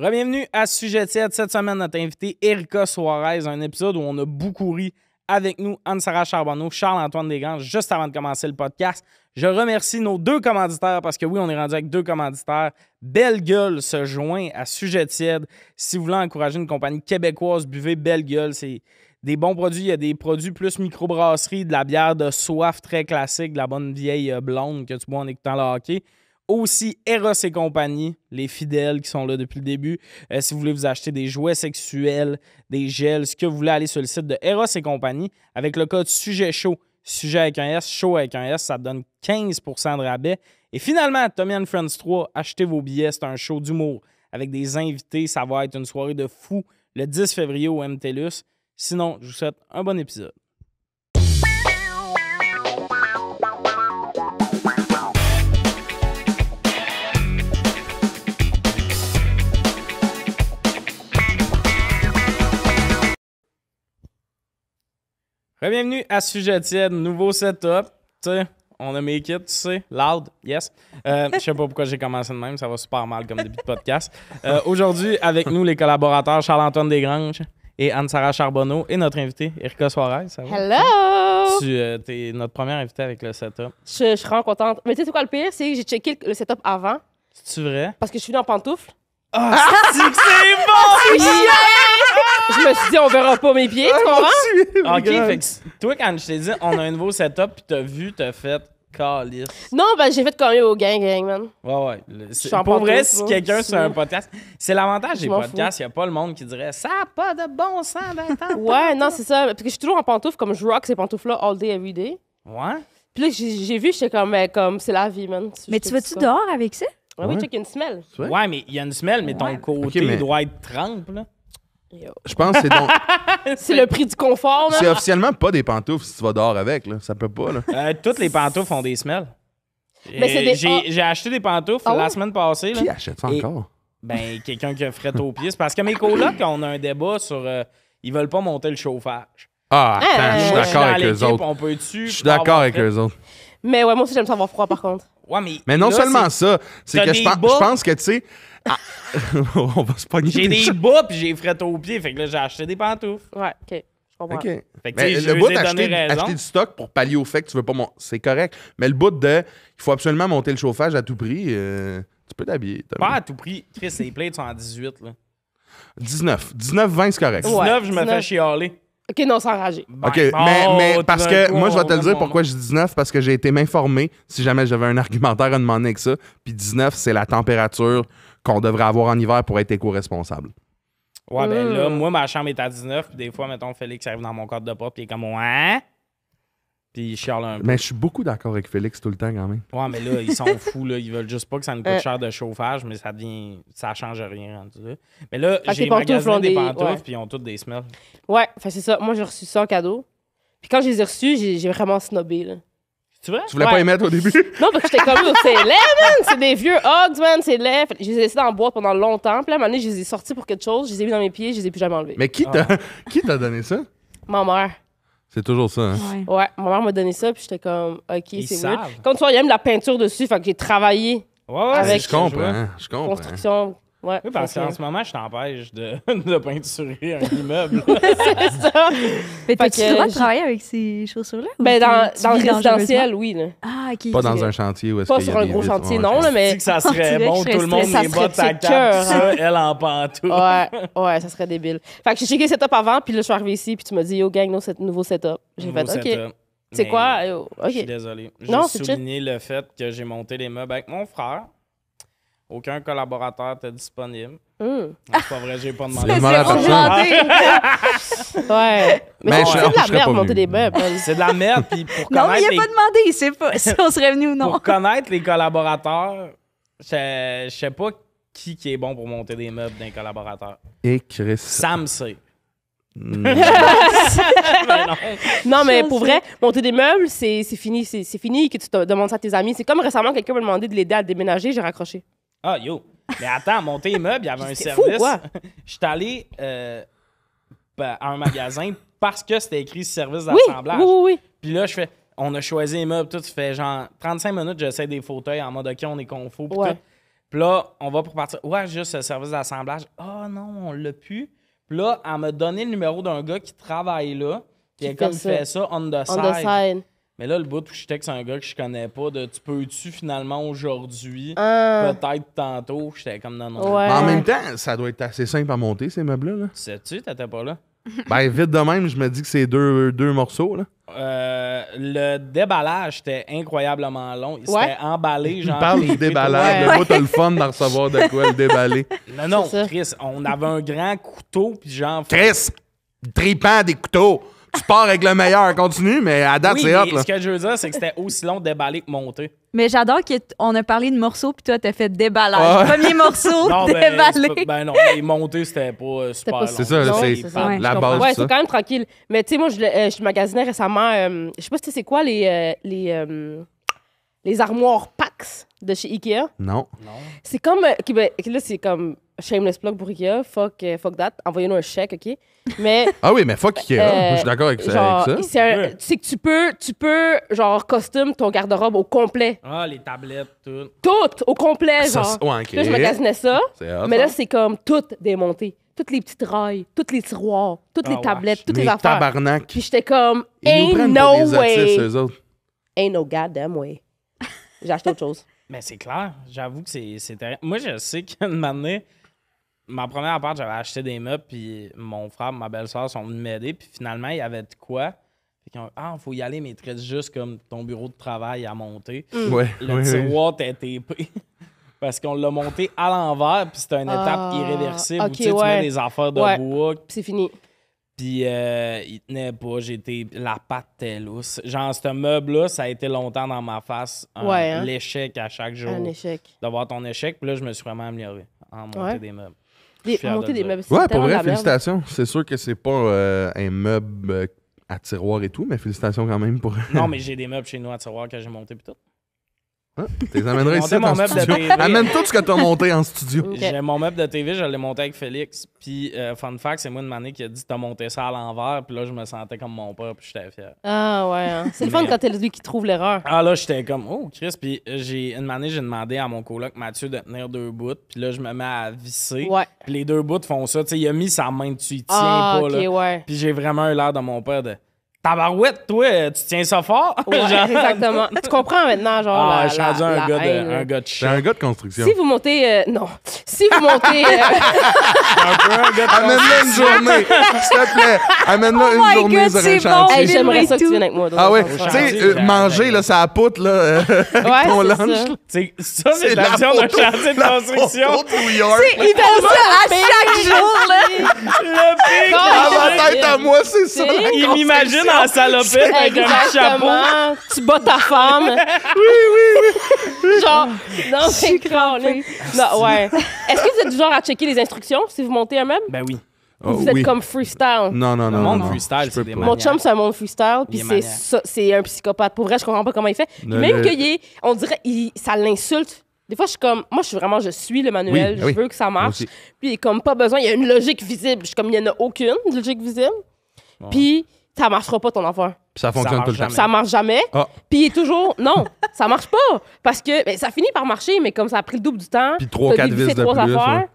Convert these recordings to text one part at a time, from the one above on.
Bienvenue à Sujet tiède. Cette semaine, notre invité Erika Suarez, un épisode où on a beaucoup ri avec nous, Anne-Sara Charbonneau, Charles-Antoine Desgranges, juste avant de commencer le podcast. Je remercie nos deux commanditaires parce que oui, on est rendu avec deux commanditaires. Belle Gueule se joint à Sujet tiède. Si vous voulez encourager une compagnie québécoise, buvez Belle Gueule. C'est des bons produits. Il y a des produits plus microbrasserie, de la bière de soif très classique, de la bonne vieille euh, blonde que tu bois en écoutant le hockey aussi Eros et compagnie, les fidèles qui sont là depuis le début. Euh, si vous voulez vous acheter des jouets sexuels, des gels, ce que vous voulez, aller sur le site de Eros et compagnie avec le code sujet chaud, sujet avec un S, chaud avec un S, ça donne 15% de rabais. Et finalement, Tommy Friends 3, achetez vos billets, c'est un show d'humour avec des invités, ça va être une soirée de fou le 10 février au MTLUS. Sinon, je vous souhaite un bon épisode. Bienvenue à Sujet tiède, nouveau setup. Tu sais, on a make it, tu sais, loud, yes. Euh, je sais pas pourquoi j'ai commencé de même, ça va super mal comme début de podcast. Euh, Aujourd'hui, avec nous, les collaborateurs Charles-Antoine Desgranges et Anne-Sara Charbonneau et notre invité, Erika. Ça va? Hello! Tu euh, es notre première invitée avec le setup. Je, je suis vraiment contente. Mais tu sais quoi le pire? C'est que j'ai checké le, le setup avant C'est-tu vrai? parce que je suis venue en pantoufles. Ah, c'est c'est bon! Je me suis dit, on verra pas mes pieds, tu comprends? ok, fait que toi, quand je t'ai dit, on a un nouveau setup, puis t'as vu, t'as fait calice. Non, ben j'ai fait comme au gang, gang, man. Ouais, ouais. Le- Pour vrai, si quelqu'un sur un podcast, c'est l'avantage des podcasts, il n'y a pas le monde qui dirait ça n'a pas de bon sens en Ouais, non, c'est ça. Parce que je suis toujours en pantoufles, comme je rock ces pantoufles-là all day, every day. Ouais? Puis là, j'ai j'ai vu, j'étais comme, mais comme, c'est la vie, man. Mais tu vas-tu dehors avec ça? Ouais, oui, Ouais. check une smell. Ouais. Ouais, mais il y a une semelle, mais ton Ouais. côté mais- doit être trempe, là. Yo. Je pense que c'est donc. C'est le prix du confort, c'est là. officiellement pas des pantoufles si tu vas dehors avec, là. Ça peut pas, là. Euh, toutes les pantoufles ont des semelles. Mais c'est des- J'ai ah. j'ai acheté des pantoufles Ah la semaine passée. Là. Qui achète ça Et- encore? Ben, quelqu'un qui a fret aux pieds. C'est parce que mes colocs, on a un débat sur. euh, ils veulent pas monter le chauffage. Ah, attends, Ah, je suis d'accord avec eux autres. On peut-tu. Je suis d'accord avec eux autres. Mais ouais, moi aussi, j'aime ça avoir froid, par contre. Ouais, mais. Mais non là, seulement ça, c'est que je pense, bas. je pense que, tu sais. ah, on va se pogner. J'ai des des bas puis j'ai fret aux pieds. Fait que là, j'ai acheté des pantoufles. Ouais, OK. Je comprends. OK. Fait que, tu Mais le bout d'acheter du stock pour pallier au fait que tu veux pas monter, c'est correct. Mais le bout de il faut absolument monter le chauffage à tout prix, euh, tu peux t'habiller. Pas à tout prix. Chris, les plates sont à 18. Là. 19. 19, 20, c'est correct. Ouais. 19, je me 19. fais chialer. OK, non, sans rager. OK, Ben, mais, oh, mais tout parce que moi, je vais te le dire pourquoi je dis 19, parce que j'ai été m'informer si jamais j'avais un argumentaire à demander avec ça. Puis 19, c'est la température qu'on devrait avoir en hiver pour être éco-responsable. Ouais, ben là, Mm. moi, ma chambre est à 19. Puis des fois, mettons, Félix arrive dans mon cadre de pas. Puis il est comme, ouais? Puis chiale un peu. Mais je suis beaucoup d'accord avec Félix tout le temps quand même. Ouais, mais là, ils sont fous, là. Ils veulent juste pas que ça nous coûte Euh. cher de chauffage, mais ça devient. Ça change rien rendu là. Mais là, j'ai magasiné des pantoufles, puis ils ont toutes des smells. Ouais, enfin, c'est ça. Moi, j'ai reçu ça en cadeau. Puis quand je les ai reçus, j'ai j'ai vraiment snobé, là. Tu vois? Tu voulais Ouais. pas les mettre au début? Non, parce que j'étais comme, c'est laid, man! C'est des vieux Hogs, man, c'est laid. Je les ai laissés dans la boîte pendant longtemps. Puis là, à un moment donné, je les ai sortis pour quelque chose, je les ai mis dans mes pieds, je les ai plus jamais enlevés. Mais qui t'a qui t'a donné ça? Ma mère. C'est toujours ça. hein? Ouais. Ouais, ma mère m'a donné ça, puis j'étais comme, OK, c'est weird. Comme tu vois, il y a même de la peinture dessus, fait que j'ai travaillé Ouais, ouais. Avec- je comprends. Je comprends. construction. Ouais, Oui, parce qu'en que- ce moment, je t'empêche de, de peinturer un immeuble. c'est ça. Mais t'as-tu que le droit de j'ai- travailler avec ces chaussures-là? Ben, tu- dans, tu dans le résidentiel, oui, là. Ah, OK. Pas dans un chantier où est-ce Pas qu'il y a sur un des gros chantier, non, là, Tu mais. sais que ça serait bon, tout le monde, les bottes à ça, elle en pantoute. Ouais, ouais, ça serait débile. Fait que j'ai checké le setup avant, puis là, je suis arrivé ici, puis tu m'as dit, yo, gang, no, set- nouveau setup. J'ai fait, OK. C'est quoi? Yo, Je suis OK. désolé. Chill. souligner le fait que j'ai monté les meubles avec mon frère. Aucun collaborateur était disponible. Non, C'est pas vrai, j'ai pas demandé. C'est personne. Ouais. Mais Mais c'est de la merde monter des meubles. man. C'est de la merde. Puis pour Non, mais il a les, pas demandé. C'est pas si on serait venu ou non. pour connaître les collaborateurs, je sais pas qui, qui est bon pour monter des meubles d'un collaborateur. Et Chris. Sam sait. Hmm. Ben non. Non, mais pour vrai, monter des meubles, c'est c'est fini. C'est c'est fini que tu te demandes ça à tes amis. C'est comme récemment, quelqu'un m'a demandé de l'aider à déménager, j'ai raccroché. Ah, yo. Mais attends, monter les meubles, il y avait un C'est fou, service. quoi. Je suis allé euh, à un magasin parce que c'était écrit service d'assemblage. oui, oui, oui. Puis là, je fais, on a choisi les meubles, tout. Ça fait genre 35 minutes, j'essaie des fauteuils en mode OK, on est confo. Puis Ouais. tout. Puis là, on va pour partir. Ouais, juste le service d'assemblage. Ah non, on l'a plus. Puis là, elle m'a donné le numéro d'un gars qui travaille là. Puis elle, comme fait ça on the On side. the side. Mais là, le bout où je texte un gars que je connais pas, de tu peux-tu finalement aujourd'hui, Ah. peut-être tantôt, j'étais comme non, non. Ouais. Mais en même temps, ça doit être assez simple à monter, ces meubles-là. là. Sais-tu, t'étais pas là? Ben, vite de même, je me dis que c'est deux, deux morceaux. Là. Euh, le déballage était incroyablement long. Il Ouais. s'était emballé, Il genre. parle du déballage. Ouais. Le bout, t'as le fun d'en recevoir de quoi le déballer. Non, non, C'est ça. Chris, on avait un grand couteau, puis genre. Chris, tripant des couteaux. Tu pars avec le meilleur, continue, mais à date, Oui, c'est hot. Là. ce que je veux dire, c'est que c'était aussi long de déballer que monter. Mais j'adore qu'on a parlé de morceaux, puis toi, t'as fait déballage. Ah. Premier morceau, Non, ben, pas- ben non, mais monter, c'était pas euh, super pas long. C'est ça, c'est la base. Ouais, c'est quand même tranquille. Mais tu sais, moi, je, euh, je magasinais récemment, euh, je sais pas si tu sais c'est quoi les, euh, les, euh, les armoires Pax de chez Ikea. Non. Non. C'est comme. euh, ben, là, c'est comme shameless plug pour Ikea. Fuck, euh, fuck that. Envoyez-nous un chèque, OK? Mais. Ah oui, mais fuck Ikea. Euh, je suis d'accord avec, ça- genre, avec ça. c'est un- Ouais. tu sais que tu peux, tu peux, genre, costume ton garde-robe au complet. Ah, les tablettes, tout. Tout au complet, Ça, genre. ouais, ok. Là, je magasinais ça. Mais là, c'est comme tout démonté. Toutes les petites rails, toutes les tiroirs, toutes Ah, les wesh. tablettes, toutes Mais les affaires. tabarnak. Puis j'étais comme, ain't no des way. eux autres. Ain't no goddamn way. J'ai acheté autre chose. Mais c'est clair, j'avoue que c'est. Moi, je sais qu'une année, ma première appart, j'avais acheté des meubles, puis mon frère, ma belle-sœur sont venus m'aider, puis finalement, il y avait de quoi. Fait qu'ils ont ah, faut y aller, mais il juste comme ton bureau de travail à monter. Ouais, Le ouais. tiroir était TP. Parce qu'on l'a monté à l'envers, puis c'était une étape Ah, irréversible. ok, où tu sais, tu mets des affaires de Ouais. bois, Puis c'est fini. puis euh, il tenait pas. J'étais. La patte était lousse. Genre, ce meuble-là, ça a été longtemps dans ma face. un- Ouais, hein? L'échec à chaque jour. Un échec. D'avoir ton échec. Puis là, je me suis vraiment amélioré en monter Ouais. des meubles. Des, de monter des meubles, c'est Ouais, pour vrai, félicitations. C'est sûr que c'est pas euh, un meuble euh, à tiroir et tout, mais félicitations quand même pour. Non, mais j'ai des meubles chez nous à tiroir que j'ai monté puis tout. Hein? T'es amènerais ici mon en studio. Amène tout ce que t'as monté en studio. J'ai mon meuble de TV, je l'ai monté avec Félix. Puis, euh, fun fact, c'est moi une année qui a dit T'as monté ça à l'envers. Puis là, je me sentais comme mon père. Puis j'étais fier. Ah ouais. hein. C'est le fun quand t'es lui qui trouve l'erreur. Ah là, j'étais comme, oh, Chris. Puis euh, j'ai, une année, j'ai demandé à mon coloc Mathieu de tenir deux bouts. Puis là, je me mets à visser. Ouais. Puis les deux bouts font ça. Tu sais, il a mis sa main dessus, il tient Ah, pas. ok, là. ouais. Puis j'ai vraiment eu l'air de mon père de Tabarouette, toi, tu tiens ça fort? Ouais, Genre- exactement. Tu comprends maintenant, genre. Ah, la, je suis rendu un, gars de, un gars de C'est chat. un gars de construction. Si vous montez. euh, non. Si vous montez. euh, un peu un gars de Amène-le une journée, s'il te plaît. Amène-le Oh une my journée God, sur un c'est bon. chantier. hey, J'aimerais ça que tu viennes avec moi. dans Ah ouais, tu sais, euh, manger, là, ça poutre, là, euh, Ouais, ton c'est lunch. ça. C'est- Ça, c'est la vision d'un chantier de construction. photo de New York. Il fait ça à chaque jour, là. Le pire, Dans ma tête à moi, c'est ça. C'est- la il construction. m'imagine en salopette avec un petit chapeau. Tu bats ta femme. oui, oui, oui. Genre, non, c'est crampée. Non, ouais. Est-ce que vous êtes du genre à checker les instructions si vous montez un meuble? Ben oui. Oh, vous êtes oui. comme freestyle? Non, non, non. Le monde non, freestyle, je c'est peux des. Mon chum, c'est un monde freestyle, puis c'est un psychopathe. Pour vrai, je comprends pas comment il fait. Puis Le- même le- qu'il est, on dirait, il- ça l'insulte. Des fois, je suis comme, moi, je suis vraiment, je suis le manuel, Oui, je oui. veux que ça marche. Puis il est comme pas besoin, il y a une logique visible. Je suis comme, il y en a aucune logique visible. Puis ça marchera pas ton affaire. Puis ça fonctionne marche tout le temps. jamais. Ça marche jamais. Ah. Puis il est toujours, non, ça marche pas. Parce que ben, ça finit par marcher, mais comme ça a pris le double du temps. Puis trois, quatre vis de trois plus, affaires.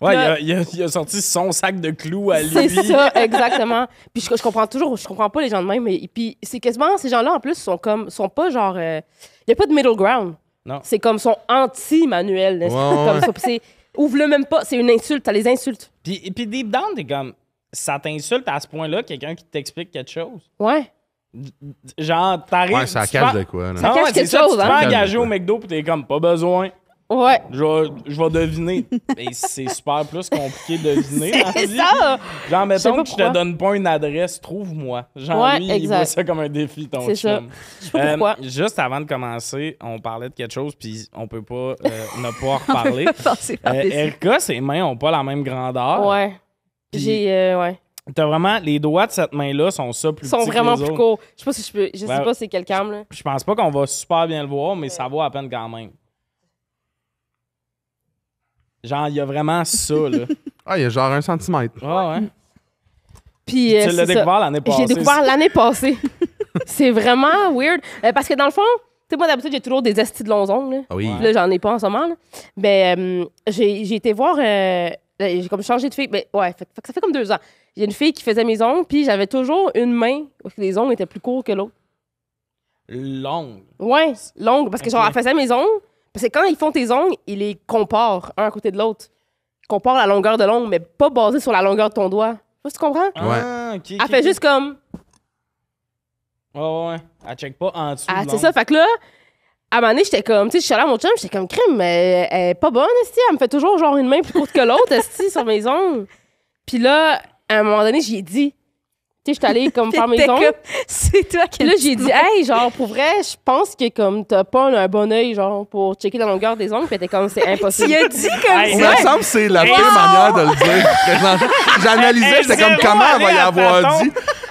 ouais. Il a, il, a, il a sorti son sac de clous à lui. C'est ça, exactement. Puis je, je comprends toujours, je comprends pas les gens de même. Mais, puis c'est quasiment, ces gens-là, en plus, sont comme, sont pas genre. Il n'y a pas de middle ground. Non. C'est comme, sont anti-manuel. c'est- Ouvre-le même pas, c'est une insulte, t'as les insultes. Puis, puis deep down, t'es comme, ça t'insulte à ce point-là, quelqu'un qui t'explique quelque chose? Ouais. Genre, t'arrives. Ouais, ça cache de quoi, là. Non, cache quelque ça, chose, Tu hein? Ça au McDo, puis t'es comme, pas besoin. Ouais. Je vais, je vais deviner. Et c'est super plus compliqué de deviner. C'est ça! Genre, mettons que je te donne pas une adresse, trouve-moi. Genre, Ouais, lui, il exact. voit ça comme un défi, ton C'est ça. chum. Je sais pas Euh, juste avant de commencer, on parlait de quelque chose, puis on peut pas euh, ne pas en reparler. Euh. Erika, ses mains ont pas la même grandeur. Ouais. J'ai. euh, ouais. T'as vraiment, les doigts de cette main-là sont ça plus Ils sont que vraiment les plus autres. courts. Je sais pas si je peux. Je sais Ouais. pas c'est quel cam, là. Je pense pas qu'on va super bien le voir, mais ça vaut à peine quand même. Genre, il y a vraiment ça, là. Ah, il y a genre un centimètre. Ah ouais. Puis. euh, tu l'as c'est ça. découvert l'année passée. J'ai découvert l'année passée. c'est vraiment weird. Euh, parce que dans le fond, sais, moi, d'habitude, j'ai toujours des estis de longs ongles. là. Ah oui. Là, j'en ai pas en ce moment. là. Ben, euh, j'ai j'ai été voir. euh, j'ai comme changé de fille. Ben, ouais, fait, fait que ça fait comme deux ans. Il y a une fille qui faisait mes ongles, puis j'avais toujours une main où les ongles étaient plus courts que l'autre. Longue. Ouais, longue. Parce que, genre, elle faisait mes ongles. Parce que quand ils font tes ongles, ils les comparent un à côté de l'autre. Ils comparent la longueur de l'ongle, mais pas basé sur la longueur de ton doigt. Tu comprends? Ah, ok. Elle fait juste comme. Ouais, ouais, ouais. Elle check pas en dessous. Ah, de c'est ça. Fait que là, à un moment donné, j'étais comme, tu sais, je suis allée à mon chum, j'étais comme, crime, mais elle est pas bonne, Esti. Elle me fait toujours genre une main plus courte que l'autre, Esti, sur mes ongles. Puis là, à un moment donné, j'ai dit, tu sais, j'étais allée comme faire mes ongles. C'est toi qui Puis là, j'ai dit, hey, genre, pour vrai, je pense que comme t'as pas un bon œil, genre, pour checker la longueur des ongles. Puis elle était comme, c'est impossible. Tu as dit comme Hey, ça. me semble que c'est la pire wow! manière de le dire. J'analysais, j'étais comme comment elle va y avoir dit?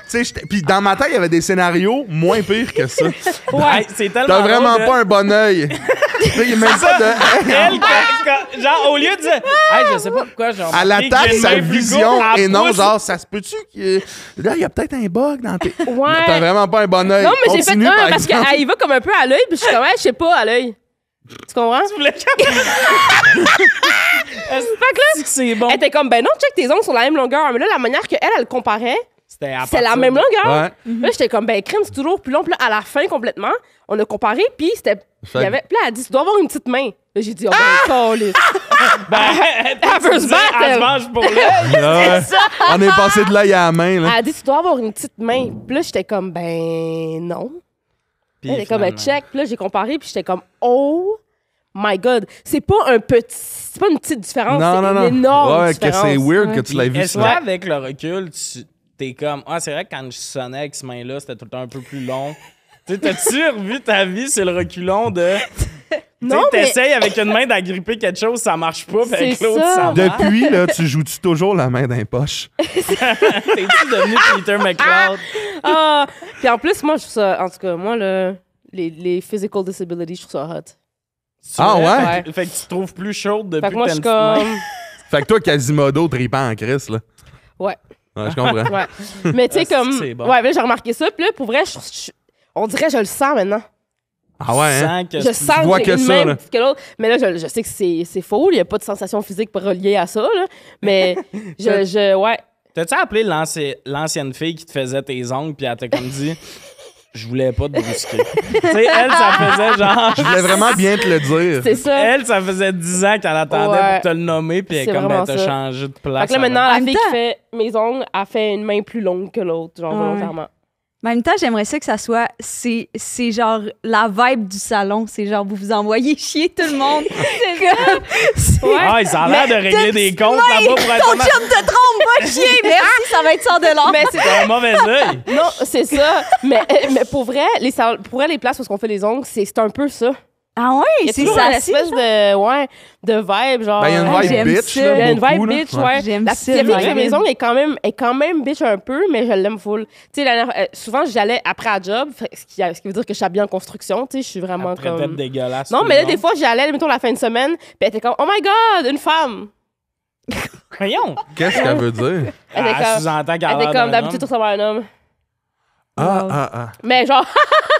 Tu sais, j'étais- puis dans ma tête, il y avait des scénarios moins pires que ça. Ouais, c'est tellement. T'as vraiment drôle de- pas un bon œil. Tu sais, Il même pas de. Elle, quand- quand- genre, au lieu de dire, hey, je sais pas pourquoi, genre. Elle attaque sa vision et non, genre, ça se peut-tu que. Là, il y a peut-être un bug dans tes. Ouais. T'as vraiment pas un bon œil. Non, mais j'ai fait un par parce qu'elle y va comme un peu à l'œil, puis je suis comme, ouais, je sais pas, à l'œil. Tu comprends? Tu voulais Est-ce que c'est bon? Elle était comme, ben non, check tes ongles sont la même longueur. Mais là, la manière qu'elle, elle comparait, C'était à c'est la même de- longueur. Ouais. Là, j'étais comme, ben crime, c'est toujours plus long. Puis là, à la fin, complètement, on a comparé, puis c'était. Il y avait, puis là, elle a dit, tu dois avoir une petite main. Là, j'ai dit, oh, ben, câlisse. Ben, Elle veut se battre, Elle se mange pour. Ah ouais. On est passé de l'œil à la main, là. Elle a dit, tu dois avoir une petite main. Puis là, j'étais comme, ben non. Puis Elle était comme, ben, finalement. check. Puis là, j'ai comparé, puis j'étais comme, oh my God. C'est pas un petit. C'est pas une petite différence. Non, non, c'est non. une énorme Ouais, que différence. c'est weird Ouais. que tu l'aies vu. Est-ce qu'avec le recul, tu t'es comme, ah, c'est vrai que quand je sonnais avec cette main-là, c'était tout le temps un peu plus long. Tu sais, t'as-tu revu ta vie sur le reculon de. Tu sais, Non, mais- t'essayes avec une main d'agripper quelque chose, ça marche pas, puis avec C'est l'autre, ça. ça marche. Depuis, là, tu joues-tu toujours la main dans les poches? T'es-tu devenu Peter McLeod? Ah! Puis en plus, moi, je trouve ça. En tout cas, moi, le, les, les physical disabilities, je trouve ça hot. C'est Ah vrai? ouais? Fait que, fait que tu te trouves plus chaude depuis Fait que moi, je t'as suis une petite main. comme. Fait que toi, Quasimodo, tripant en crise, là. Ouais. Je comprends. Ouais. Mais tu sais, Ah, comme. bon. Ouais, là, j'ai remarqué ça. Puis là, pour vrai, je- je- on dirait que je le sens maintenant. Ah ouais, hein? Sens que Je c'est- sens vois que que une ça, là. petite que l'autre. Mais là, je, je sais que c'est c'est faux. Il n'y a pas de sensation physique reliée à ça. Là. Mais je, je. Ouais. T'as-tu appelé l'anci- l'ancienne fille qui te faisait tes ongles, puis elle t'a comme dit, je voulais pas te brusquer. tu sais, elle, ça faisait genre. Je voulais vraiment bien te le dire. C'est ça. Elle, ça faisait 10 ans qu'elle attendait Ouais. pour te le nommer, puis elle comme, ben, vraiment t'as ça. changé de Fait place. que là, maintenant, En la fille qui fait mes ongles, a fait une main plus longue que l'autre, genre Ouais. volontairement. Mais en même temps, j'aimerais ça que ça soit. C'est c'est genre la vibe du salon. C'est genre vous vous envoyez chier tout le monde. C'est comme. Ah, ils ont l'air de régler des comptes là-bas pour être Ton chum te trompe, pas chier. Merci, ça va être 100 dollars. Mais c'est un mauvais œil. Non, c'est ça. mais, euh, mais pour vrai, les salons- pour vrai, les places où on fait les ongles, c'est c'est un peu ça. Ah ouais, c'est ça. une espèce de, ouais, de vibe, genre. Ben, il y a une Ah, vibe j'aime bitch, Il y a une vibe là. bitch, ouais. J'aime la, ça, la fille mes vibe. ongles est quand même, est quand même bitch un peu, mais je l'aime full. Tu sais, la euh, souvent, j'allais après à job, ce qui, ce qui veut dire que je suis bien en construction, tu sais, je suis vraiment de comme... dégueulasse. Non, mais là, des fois, j'allais, mettons, la fin de semaine, puis elle était comme, oh my god, une femme! Voyons. Qu'est-ce qu'elle veut dire? Elle était Elle comme, elle était comme d'habitude, tu ressembles à un homme. Ah, Wow. ah, ah. Mais genre,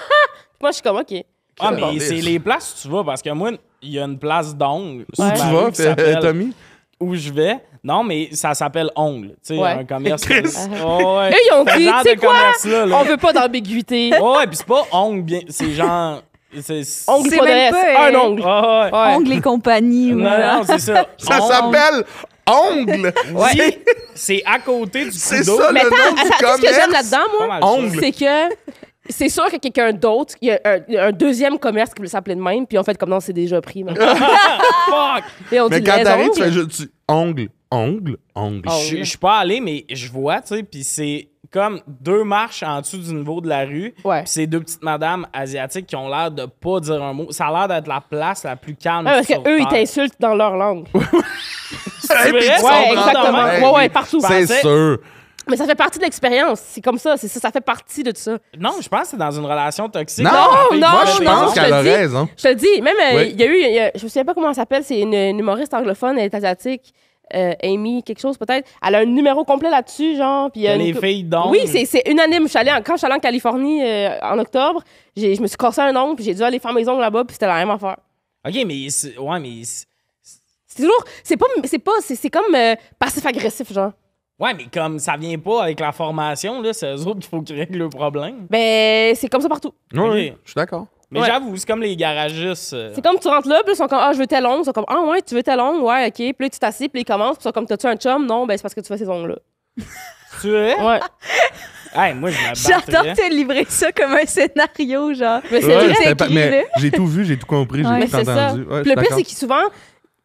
moi, je suis comme, OK. Ah, mais c'est les places où tu vas, parce que moi, il y a une place d'ongles. Où Ouais. tu vas, qui Tommy? Où je vais. Non, mais ça s'appelle Ongle. Tu sais, Ouais. un commerce. Chris. Oh, ouais. Ils ont dit, tu sais quoi? là. On veut pas d'ambiguïté. Oh, ouais, puis c'est pas ongle bien. C'est genre. C'est. Ongle C'est pas même pas, un ongle. Oh, ouais. Ouais. Ongles et compagnie. Non, non, c'est ça. Ça Ongle. s'appelle Ongle! Oui, c'est à côté du C'est ça, Mais le attends, nom du attends, qu'est-ce que j'aime commerce. là-dedans, moi? Ongle. C'est que c'est sûr que quelqu'un d'autre, il y a un, il y a un deuxième commerce qui voulait s'appeler de même, puis en fait, comme non, c'est déjà pris. Fuck! Et on Mais dit quand les t'arrives, tu ongles. fais juste tu- ongle, ongle, ongle. Je je suis pas allé, mais je vois, tu sais, puis c'est comme deux marches en dessous du niveau de la rue. Ouais. Puis c'est deux petites madames asiatiques qui ont l'air de pas dire un mot. Ça a l'air d'être la place la plus calme. Ouais, parce sur qu'eux, ils Terre. t'insultent dans leur langue. C'est Et puis vrai? tu Ouais, comprends. exactement. Ouais, ouais, partout. C'est pensais- sûr. Mais ça fait partie de l'expérience. C'est comme ça. C'est ça, ça fait partie de ça. Non, je pense que c'est dans une relation toxique. Non, non, Moi, fait je non, pense qu'elle te a dis. raison. Je te le dis, même, euh, Oui. il y a eu, y a- je me souviens pas comment elle s'appelle, c'est une une humoriste anglophone, elle est asiatique. euh, Amy, quelque chose peut-être. Elle a un numéro complet là-dessus, genre. Puis a les une- filles donc. Oui, c'est c'est unanime. Je suis allée en- quand je suis allée en Californie euh, en octobre, j'ai- je me suis cassé un ongle, puis j'ai dû aller faire mes ongles là-bas, puis c'était la même affaire. OK, mais. c'est- Ouais, mais. c'est- C'est toujours. C'est pas. C'est pas. C'est c'est comme euh, passif-agressif, genre. Ouais, mais comme ça vient pas avec la formation, là, c'est eux autres qu'il faut qu'ils règlent le problème. Ben, c'est comme ça partout. Oui, je suis d'accord. Mais Ouais. j'avoue, c'est comme les garagistes. euh, C'est comme tu rentres là, puis ils sont comme Ah, je veux tes ongles. Ils sont comme Ah, ouais, tu veux tes ongles, ouais, ok. Puis là, tu t'assieds, puis ils commencent, puis ils sont comme T'as-tu un chum? Non, ben, c'est parce que tu fais ces ongles-là. Tu es? Ouais. Hey, moi, je me J'adore te livrer ça comme un scénario, genre. Mais c'est Ouais, vrai. c'était pas- écrit, mais là. j'ai tout vu, j'ai tout compris, j'ai. Mais tout c'est ça. entendu. Ouais, je Puis suis le pire, d'accord. c'est qu'ils souvent,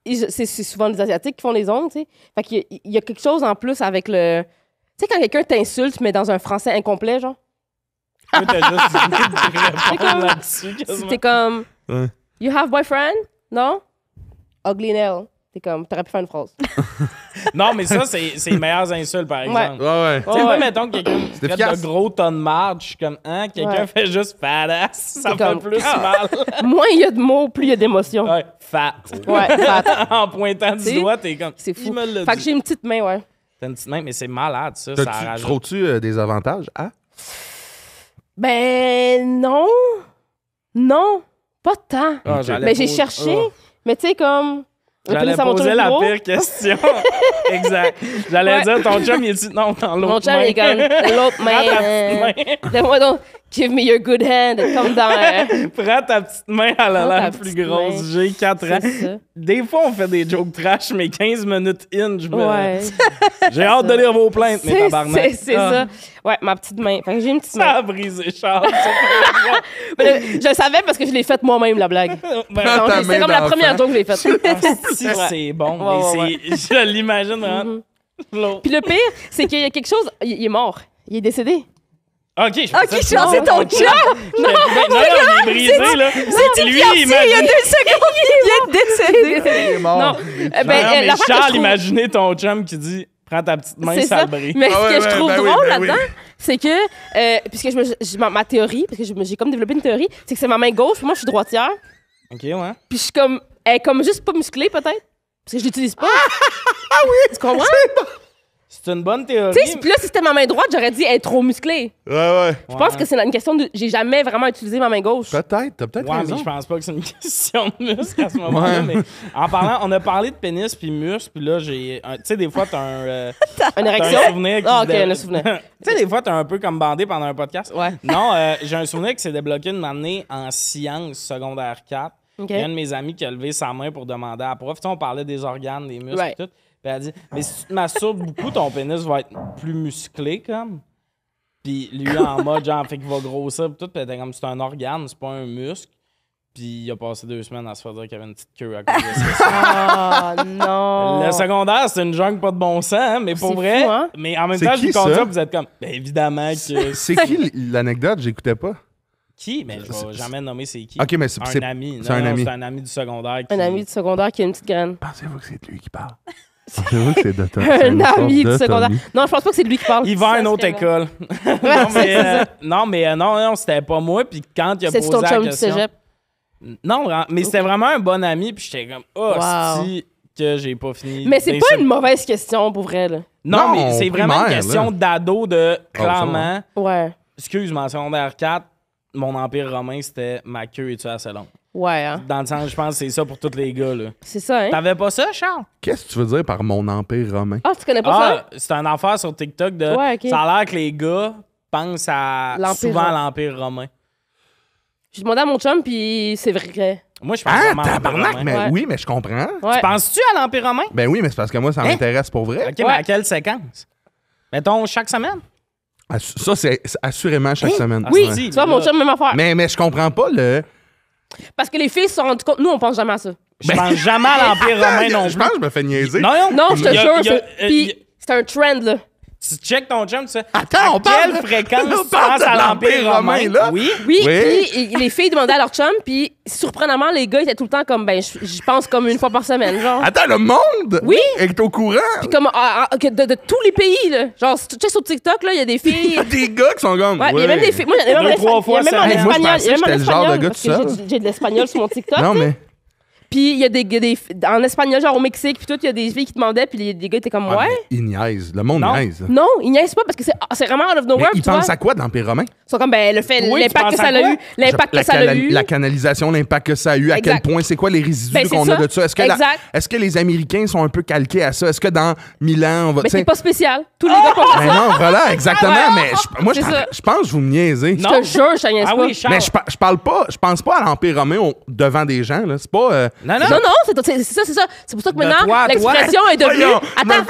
c'est souvent les Asiatiques qui font les ongles, tu sais. Fait qu'il y a- il y a quelque chose en plus avec le. Tu sais, quand quelqu'un t'insulte, mais dans un français incomplet, genre. Répondre comme- comme. Ouais. You have boyfriend? Non? Ugly nail. T'es comme. T'aurais pu faire une phrase. Non, mais ça, c'est c'est les meilleures insultes, par exemple. Ouais, ouais. Tu sais, moi, mettons que quelqu'un me traite efficace. de gros tonnes de marde, je suis comme, hein, quelqu'un Ouais. fait juste fadass, ça C'est fait comme, plus ah. mal. Moins il y a de mots, plus il y a d'émotions. Ouais, fat. Ouais, fat. en pointant du Tu doigt, t'es comme, C'est fou. il me l'a Fait que dit. j'ai une petite main, ouais. T'as une petite main, mais c'est malade, ça, ça T'as-tu- rajoute. Trouves-tu euh, des avantages? Ah? Ben, non. Non. Pas tant. Ah, Ok. j'allais Mais j'ai cherché. Ah. Mais tu sais, comme. J'allais poser la pire question. exact. J'allais Ouais. dire, ton chum, il est non, dans l'autre Mon chum, main. il est comme. L'autre main. main. Donne-moi donc. Give me your good hand. Comme dans. euh, Prends ta petite main, elle a l'air ta plus grosse. J'ai 4 ans. ça. Des fois, on fait des jokes trash, mais 15 minutes in, je me... Ouais. J'ai hâte de lire vos plaintes, mes C'est tabarnak. c'est- Ah, ça. Ouais, ma petite main. Fait que j'ai une petite Ça main. a brisé Charles. ça Mais je le savais parce que je l'ai faite moi-même, la blague. Ben, Ah, C'est comme la première joke que j'ai faite. si, Ouais. c'est bon. Ouais, mais ouais. Je l'imagine. Mhm. L'autre. Puis le pire, c'est qu'il y a quelque chose. Il est mort. Il est décédé. Ok, je Ok, je pensais ton chum. Non, non, il est brisé, là. C'est Lui, lui, il y a deux secondes, il vient de décéder. Il est mort. Non. Il Euh, ben, Non, non, euh, mais Charles, trouve- imaginez ton chum qui dit Prends ta petite main, ça ça. le brise. Mais Ah ce ouais, que je trouve ben drôle ben oui. là-dedans, c'est que, euh, puisque je me, je- ma, ma théorie, parce que j'ai comme développé une théorie, c'est que c'est ma main gauche, puis moi je suis droitière, Ok, ouais. puis je suis comme, elle est comme juste pas musclée peut-être, parce que je l'utilise pas. Ah, oui! Tu comprends? C'est une bonne théorie. Tu sais, puis là, si c'était ma main droite, j'aurais dit est trop musclée. Ouais, ouais. Je pense que c'est une question de. J'ai jamais vraiment utilisé ma main gauche. Peut-être, t'as peut-être Ouais, raison. mais je pense pas que c'est une question de muscle à ce moment-là. Ouais. Mais en parlant, on a parlé de pénis puis muscle, puis là, j'ai. Tu sais, des fois, t'as un. euh, Une érection? un souvenir Ah, se ok, un souvenir. tu sais, des fois, t'es un peu comme bandé pendant un podcast. Ouais. Non, euh, j'ai un souvenir qui s'est débloqué une année en sciences secondaire 4. Ok. Il y a un de mes amis qui a levé sa main pour demander à la prof. Tu sais, on parlait des organes, des muscles Ouais. et tout. Puis elle a dit Mais si tu te masturbes beaucoup, ton pénis va être plus musclé, comme. Puis lui, en mode, genre, fait qu'il va grossir, puis tout. Puis elle était comme C'est un organe, c'est pas un muscle. Puis il a passé deux semaines à se faire dire qu'il y avait une petite queue à cause de ça. Ah, non. Le secondaire, c'est une jungle pas de bon sens, hein, mais pour vrai. fou, hein? Mais en même temps, je vous compte ça? ça, vous êtes comme Ben évidemment que. C'est qui l'anecdote? J'écoutais pas. Qui? Mais je vais jamais nommer c'est qui. Ok, mais c'est. Un ami. c'est Non, un non, ami. C'est un ami du secondaire. Qui... Un ami du secondaire qui a une petite graine. Pensez-vous que c'est lui qui parle? Que c'est de Tommy? Un ami du secondaire. Non, je pense pas que c'est de lui qui parle. Il va à une autre école. Non, c'est mais, euh, non, mais euh, non, non, c'était pas moi. Puis quand il a C'est posé ton la chum du question... cégep? Non, mais c'était vraiment un bon ami. Puis j'étais comme, oh, Wow. si que j'ai pas fini. Mais c'est pas une mauvaise question pour vrai, là. Non, Non, mais c'est vraiment une question d'ado de, Ah, clairement, Ouais. excuse-moi, secondaire 4, mon empire romain, c'était ma queue est-tu assez longue? Ouais, hein. Dans le sens, je pense que c'est ça pour tous les gars, là. C'est ça, hein? T'avais pas ça, Charles? Qu'est-ce que tu veux dire par mon empire romain? Ah, tu connais pas ça? Ah, c'est un affaire sur TikTok de. Ouais, ok. Ça a l'air que les gars pensent à L'Empire souvent à l'Empire romain. J'ai demandé à mon chum, puis c'est vrai. Moi, je pense Ah, à l'Empire tabarnak! romain. Mais Ouais. oui, mais je comprends. Ouais. Penses-tu à l'Empire romain? Ben oui, mais c'est parce que moi, ça Hein? m'intéresse pour vrai. OK, mais à quelle séquence? Mettons, chaque semaine? Ça, c'est assurément chaque Hein? semaine. Ah, Oui, si, tu vois, mon chum, même affaire. Mais, mais je comprends pas le. Parce que les filles se sont rendues compte. Nous, on pense jamais à ça. Je pense jamais à l'Empire romain non je plus. pense que je me fais niaiser. Non, non. Non, je te Il y a- jure. il y a- c'est- euh, Puis il y a- c'est un trend, là. Tu check ton chum, tu sais. Attends, à on parle quelle de- fréquence on tu parle penses de à l'Empire romain? romain, là? Oui. Oui, Oui. puis les filles demandaient à leur chum, puis surprenamment, les gars étaient tout le temps comme, ben, je pense comme une fois par semaine, genre. Attends, le monde Oui. est au courant. Puis comme, ah, ah, de, de tous les pays, là. Genre, si tu checkes sur TikTok, là, il y a des Il y filles. a des gars qui sont comme. Ouais, il y a même des filles. Moi, il y a même trois espagnol. fois Il y a même en espagnol. Il y a même en j'étais le genre de espagnol, j'ai- de l'espagnol sur mon TikTok. Non, mais. Puis il y a des, il y a des en espagnol genre au Mexique puis tout, il y a des filles qui demandaient puis les, les gars étaient comme Ah, ouais. mais Ils niaisent. Le monde Non. niaise. Non, ils niaisent pas parce que c'est ah, c'est vraiment out of Mais nowhere. ils tu vois. pensent à quoi de l'Empire romain? Ils sont comme ben le fait Oui, tu l'impact penses que à ça a quoi? eu, l'impact la, que ça a eu. la canalisation, l'impact que ça a eu, à quel Exact. point, c'est quoi les résidus Ben, c'est qu'on a ça. de ça? Est-ce que, la- Exact. est-ce que les Américains sont un peu calqués à ça? Est-ce que dans Milan, on va. Mais c'est pas spécial. Tous les gars font Ben ça. non, voilà, exactement. mais je- moi, je C'est t'en- ça. je pense que vous me niaisez. Je te jure, je te niaise Ah pas. oui, Charles. Mais je, par- je parle pas, je pense pas à l'Empire romain au- devant des gens, là. C'est pas. euh, Non, non. Non, non, c'est ça, c'est ça. C'est pour ça que maintenant, l'expression est devenue. Attends,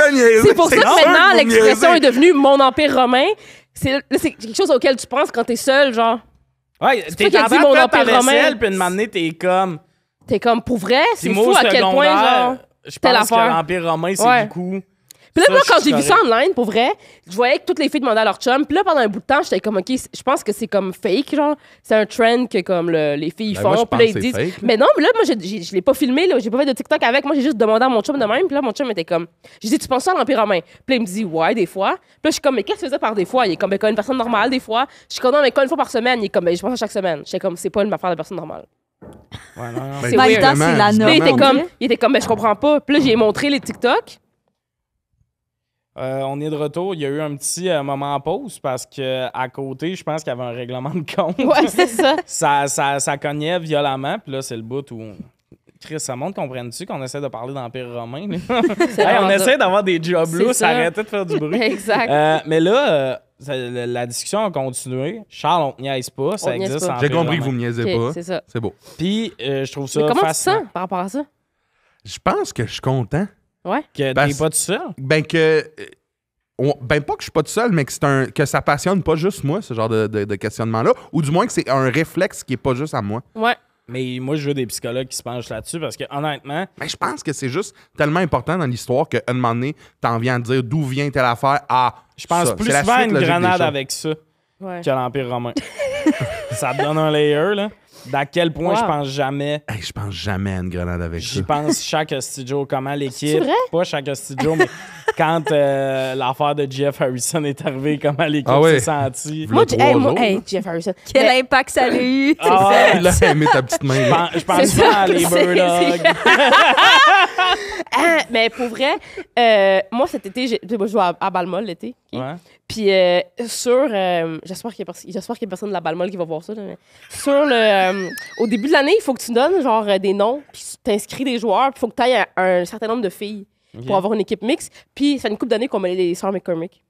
c'est pour ça que maintenant, l'expression est devenue mon empire romain. C'est quelque chose auquel tu penses quand t'es seul, genre. Ouais, t'es en train mon empire romain. puis de m'amener, t'es comme. T'es comme, pour vrai, c'est fou à quel point, genre. Je pense que l'Empire romain, c'est beaucoup. Puis là, moi, quand j'ai vu ça online, pour vrai, je voyais que toutes les filles demandaient à leur chum. Puis là, pendant un bout de temps, j'étais comme, OK, je pense que c'est comme fake, genre. C'est un trend que comme le- les filles Ben, font. moi, je puis là, pense ils que disent. c'est fake, là. mais non, mais là, moi, j'ai- j'ai- je l'ai pas filmé, là. J'ai pas fait de TikTok avec. Moi, j'ai juste demandé à mon chum de même. Puis là, mon chum était comme, j'ai dit, tu penses ça à l'Empire romain? Puis là, il me dit, ouais, des fois. Puis là, je suis comme, mais qu'est-ce que tu faisais par des fois? Il est comme, ben, comme une personne normale, des fois. Je suis comme, non, mais comme une fois par semaine. Il est comme, ben, je pense à chaque semaine. J'étais comme, c'est pas une affaire de personne normale. Ouais, non, non. C'est weird. temps, c'est la Puis là, il norme. était comme, il était comme, ben, je comprends pas. Puis là, j'ai montré les TikTok. Euh, on est de retour. Il y a eu un petit euh, moment en pause parce que à côté, je pense qu'il y avait un règlement de compte. Ouais, c'est ça. ça, ça, ça cognait violemment. Puis là, c'est le bout où. Chris, ça montre, comprends-tu qu'on essaie de parler d'Empire romain? Hey, on essaie d'avoir des jobs là, ça arrêtait de faire du bruit. Exact. Euh, mais là, euh, la, discussion a continué. Charles, on te niaise pas, ça On te niaise existe. pas. en J'ai compris que vous me niaisez pas. c'est ça. C'est beau. Puis, euh, je trouve ça Mais comment tu te fascinant sens par rapport à ça? Je pense que je suis content. Ouais. que Ben, t'es pas tout seul? Ben que. euh, on- ben pas que je suis pas tout seul, mais que c'est un que ça passionne pas juste moi, ce genre de, de- de questionnement-là. Ou du moins que c'est un réflexe qui est pas juste à moi. Ouais. Mais moi, je veux des psychologues qui se penchent là-dessus parce que, honnêtement, Mais je pense que c'est juste tellement important dans l'histoire qu'à un moment donné, t'en viens de dire d'où vient telle affaire. Ah, je pense ça. plus souvent à une grenade avec ça Ouais. que l'Empire romain. ça te donne un layer, là. D'à quel point Wow. je pense jamais. Hey, je pense jamais à une grenade avec J'y ça. pense chaque studio, comment l'équipe. vrai? Pas chaque studio, mais quand euh, l'affaire de Jeff Harrison est arrivée, comment l'équipe Ah ouais. s'est sentie. Moi, hey, moi- hey. Jeff Harrison. Quel Mais- impact ça a eu. Ah ouais. Là, aimé ta petite main. Je là. pense- Je pense C'est pas à les Birdogs. Ah, mais pour vrai, euh, moi, cet été, moi, je joue à, à Balmol l'été. ok? Ouais. Puis euh, sur. euh, J'espère qu'il y, a pers- j'espère qu'il y a personne de la Balmol qui va voir ça. là, mais sur le. euh, au début de l'année, il faut que tu donnes genre des noms, puis tu t'inscris des joueurs, puis il faut que tu ailles un, un certain nombre de filles pour avoir une équipe mixte. Puis ça fait une couple d'années qu'on met les Sœurs McCormick.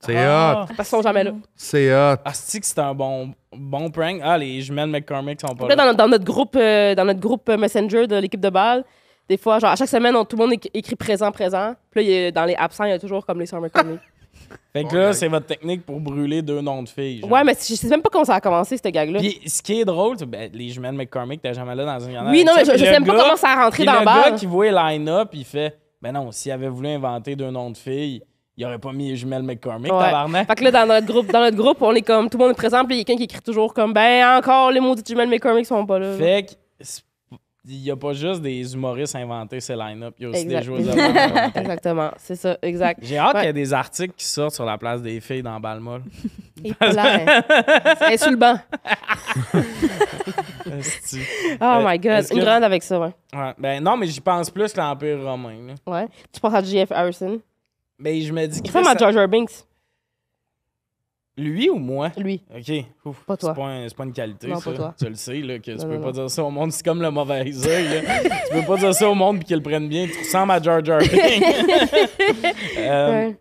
C'est Ah. hot. Parce qu'ils sont jamais là. C'est hot. Ah, c'est que c'est un bon, bon prank. Ah, les jumelles McCormick sont pas Là, là. dans, dans notre groupe, euh, dans notre groupe Messenger de l'équipe de balle, des fois, genre à chaque semaine, on- tout le monde éc- écrit présent, présent. Puis là, il y a- dans les absents, il y a toujours comme les Sœurs McCormick. Fait que là, c'est votre technique pour brûler deux noms de filles. genre. ouais, mais je sais même pas comment ça a commencé, cette gag-là. Puis ce qui est drôle, c'est ben, les jumelles McCormick, t'es jamais là dans une Oui, non, mais je, je sais même pas gars- comment ça a rentré dans le le gars bar. qui voit le line-up, il fait Ben non, s'il avait voulu inventer deux noms de filles, il aurait pas mis les jumelles McCormick, Ouais. tabarnak. Fait que là, dans notre groupe, dans notre groupe, on est comme, tout le monde est présent, puis il y a quelqu'un qui écrit toujours comme, ben encore, les maudites jumelles McCormick sont pas là. Fait que c'est- il y a pas juste des humoristes inventés ces line-up, il y a aussi Exact. des joueurs de. Exactement, c'est ça, exact. J'ai hâte Ouais. qu'il y ait des articles qui sortent sur la place des filles dans Balmol. Et là, elle est sur le banc. Oh my god, une que- grande avec ça, ouais. Ouais. Ben non, mais j'y pense plus que l'Empire romain. là. ouais. Tu penses à Jeff Harrison? Ben je me dis que ressemble à Jar Binks, lui ou moi? lui. OK. Ouf, Pas toi. C'est pas, un- pas une qualité, Non, ça. pas toi. Tu le sais, là, que tu peux non, pas non. dire ça au monde. C'est comme le mauvais œil, là. tu peux pas dire ça au monde puis qu'ils le prennent bien. Tu ressembles à Jar Jar. Euh, Ouais.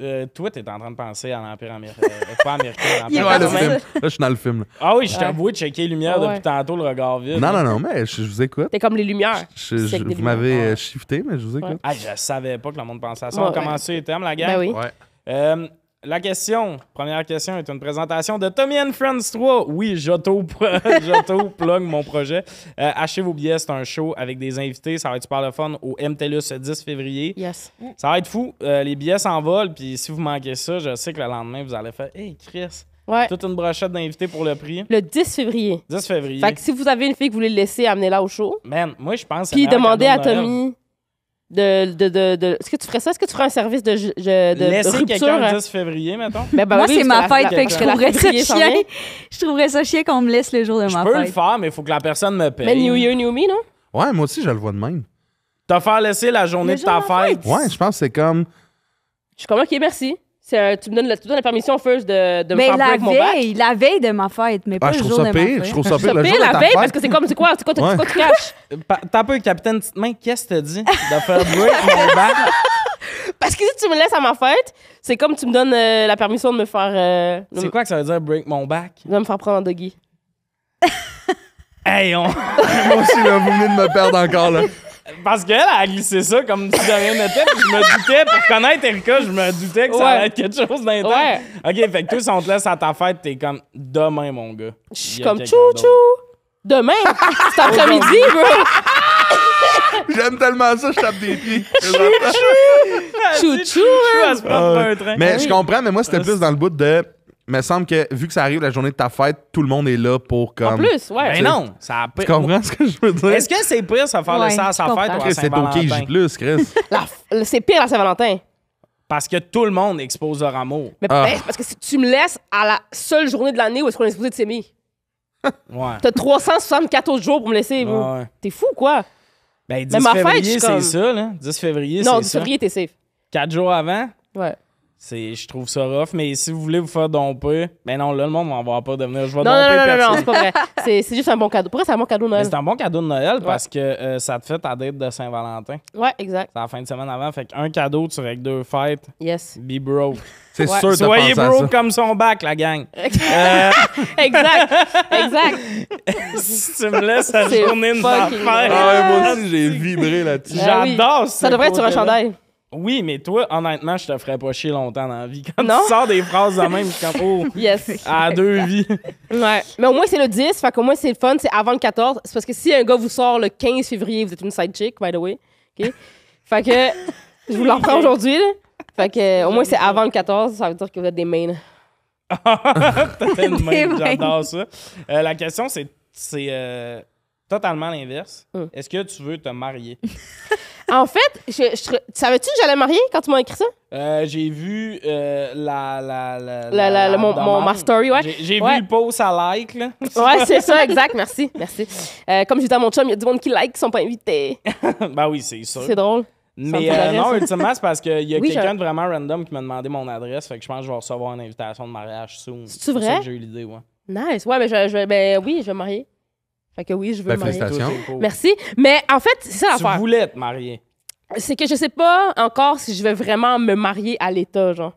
euh, toi, t'es en train de penser à l'Empire américain. pas américain, l'Empire Ouais, le film. Là, je suis dans le film. là. Ah oui, je Ouais. t'avoue de checker les lumières Ouais. depuis tantôt, le regard vide. Non, non, non, mais je, je vous écoute. T'es comme les lumières. Je- je- vous m'avez euh, shifté, mais je vous écoute. Ah, je savais pas que le monde pensait à ça. On commence les thèmes, la gang? Ben oui. La question, première question, est une présentation de Tommy and Friends 3. Oui, j'auto plug mon projet. Euh, achetez vos billets, c'est un show avec des invités. Ça va être super le fun au MTLUS le 10 février. Yes. Ça va être fou. Euh, les billets s'envolent. Puis si vous manquez ça, je sais que le lendemain, vous allez faire Hey Chris, Ouais. toute une brochette d'invités pour le prix. Le 10 février. 10 février. Fait que si vous avez une fille que vous voulez laisser, amenez-la au show. Man, moi, je pense que Puis demandez à. Tommy de, de, de, de- Est-ce que tu ferais ça? Est-ce que tu ferais un service de, je- je- de, Laissez rupture? quelqu'un hein? le 10 février, mettons. Ben, ben Moi, oui, c'est parce ma la- fête, la- fait que je la trouverais ça février s'en chien. vient. Je trouverais ça chien qu'on me laisse le jour de Je ma peux le fête. faire, mais il faut que la personne me paye. Mais New Year, New Me, non? Ouais, moi aussi, je le vois de même. T'as fait laisser la journée Le de ta jour de la fête. Ouais, je pense que c'est comme. Je suis comme, OK, merci. C'est un- tu, me donnes la, tu me donnes la permission first de, de me Mais faire la break mon back. veille, la veille de ma fête, mais pas Ah, le je jour trouve de ça ma pire. fête. Je trouve ça Je pire. Le paye jour de la veille fête. parce que c'est comme, c'est quoi, c'est quoi, Ouais. c'est quoi tu caches? Pa- T'as un peu, capitaine Petite Main, qu'est-ce que t'as dit de faire break mon back? Parce que si tu me laisses à ma fête, c'est comme tu me donnes euh, la permission de me faire. euh, C'est quoi que ça veut dire break mon back? de me faire prendre en doggy. Hey, on... Moi aussi, là, vous venez de me perdre encore, là. Parce qu'elle a glissé ça comme si de rien n'était, puis je me doutais, pour connaître Erika, je me doutais que ça Ouais. allait être quelque chose d'intense. Ouais. Ok, fait que toi, si on te laisse à ta fête, t'es comme demain, mon gars. Je suis comme tchou. Demain, cet après-midi, bro. J'aime tellement ça, je tape des pieds. Ah, Chou, c'est chou, à se prendre pour un train. Mais je comprends, mais moi, c'était plus dans le bout de. Me semble que vu que ça arrive la journée de ta fête, tout le monde est là pour comme. En plus, ouais. Ben non, ça a Tu comprends ce que je veux dire? Est-ce que c'est pire ça faire Ouais, laisser à je sa comprends. fête ou à Chris, c'est OK, Saint-Valentin? J plus, Chris. La- c'est pire à Saint-Valentin. Parce que tout le monde expose leur amour. Mais Ah. ben, parce que si tu me laisses à la seule journée de l'année où est-ce qu'on est supposé de s'aimer. Ouais. T'as 364 autres jours pour me laisser. Ouais. T'es fou, quoi? Ben, 10 Mais ma fête, février, je suis c'est comme- ça, là. 10 février, Non, c'est 10 ça. février, t'es safe. 4 jours avant, Ouais. C'est, je trouve ça rough. Mais si vous voulez vous faire domper, ben non, là, le monde va avoir pas de venir. Je vais Non, non, domper non, non, non, personne. c'est pas vrai. C'est c'est juste un bon cadeau. Pourquoi c'est un bon cadeau, Mais Noël? c'est un bon cadeau de Noël parce que euh, ça te fait ta date de Saint-Valentin. Ouais, exact. C'est la fin de semaine avant. Fait qu'un cadeau, tu règles deux fêtes. Yes. Be broke. C'est Ouais. sûr de Soyez broke ça. comme son bac, la gang. Euh, exact. Exact. si tu me laisses la journée de fête. Ah moi aussi, j'ai vibré là-dessus. Ah oui. J'adore Ça devrait être sur un chandail. Oui, mais toi, honnêtement, je te ferais pas chier longtemps dans la vie. Quand Non? tu sors des phrases de même, comme, oh, Yes. à deux vies. Ouais. Mais au moins, c'est le 10. Fait qu'au moins, c'est le fun. C'est avant le 14. C'est parce que si un gars vous sort le 15 février, vous êtes une side chick, by the way. OK? Fait que je vous l'en prends aujourd'hui, là. Fait que au moins, c'est avant le 14. Ça veut dire que vous êtes des mains. T'as une main, j'adore ça. Euh, la question, c'est c'est, euh, totalement l'inverse. Hum. Est-ce que tu veux te marier? En fait, je, je- savais-tu que j'allais marier quand tu m'as écrit ça? Euh, j'ai vu euh, la, la, la, La- la- le- mon- ma story, ouais. J'ai, Ouais. vu le post à like, là. Ouais, c'est ça, exact. Merci. Merci. Euh, comme j'ai dit à mon chum, il y a du monde qui like qui sont pas invités. ben oui, c'est sûr. C'est drôle. Mais euh, non, ultimement, c'est parce qu'il y a Oui, quelqu'un je- de vraiment random qui m'a demandé mon adresse. Fait que je pense que je vais recevoir une invitation de mariage soon. Ça vrai? que j'ai eu l'idée, ouais. Nice. Ouais, mais je, je- ben oui, je vais me marier. Fait que oui, je veux Ben, me marier. Merci. Mais en fait, c'est ça Tu l'affaire. voulais te marier. C'est que je sais pas encore si je vais vraiment me marier à l'État, genre.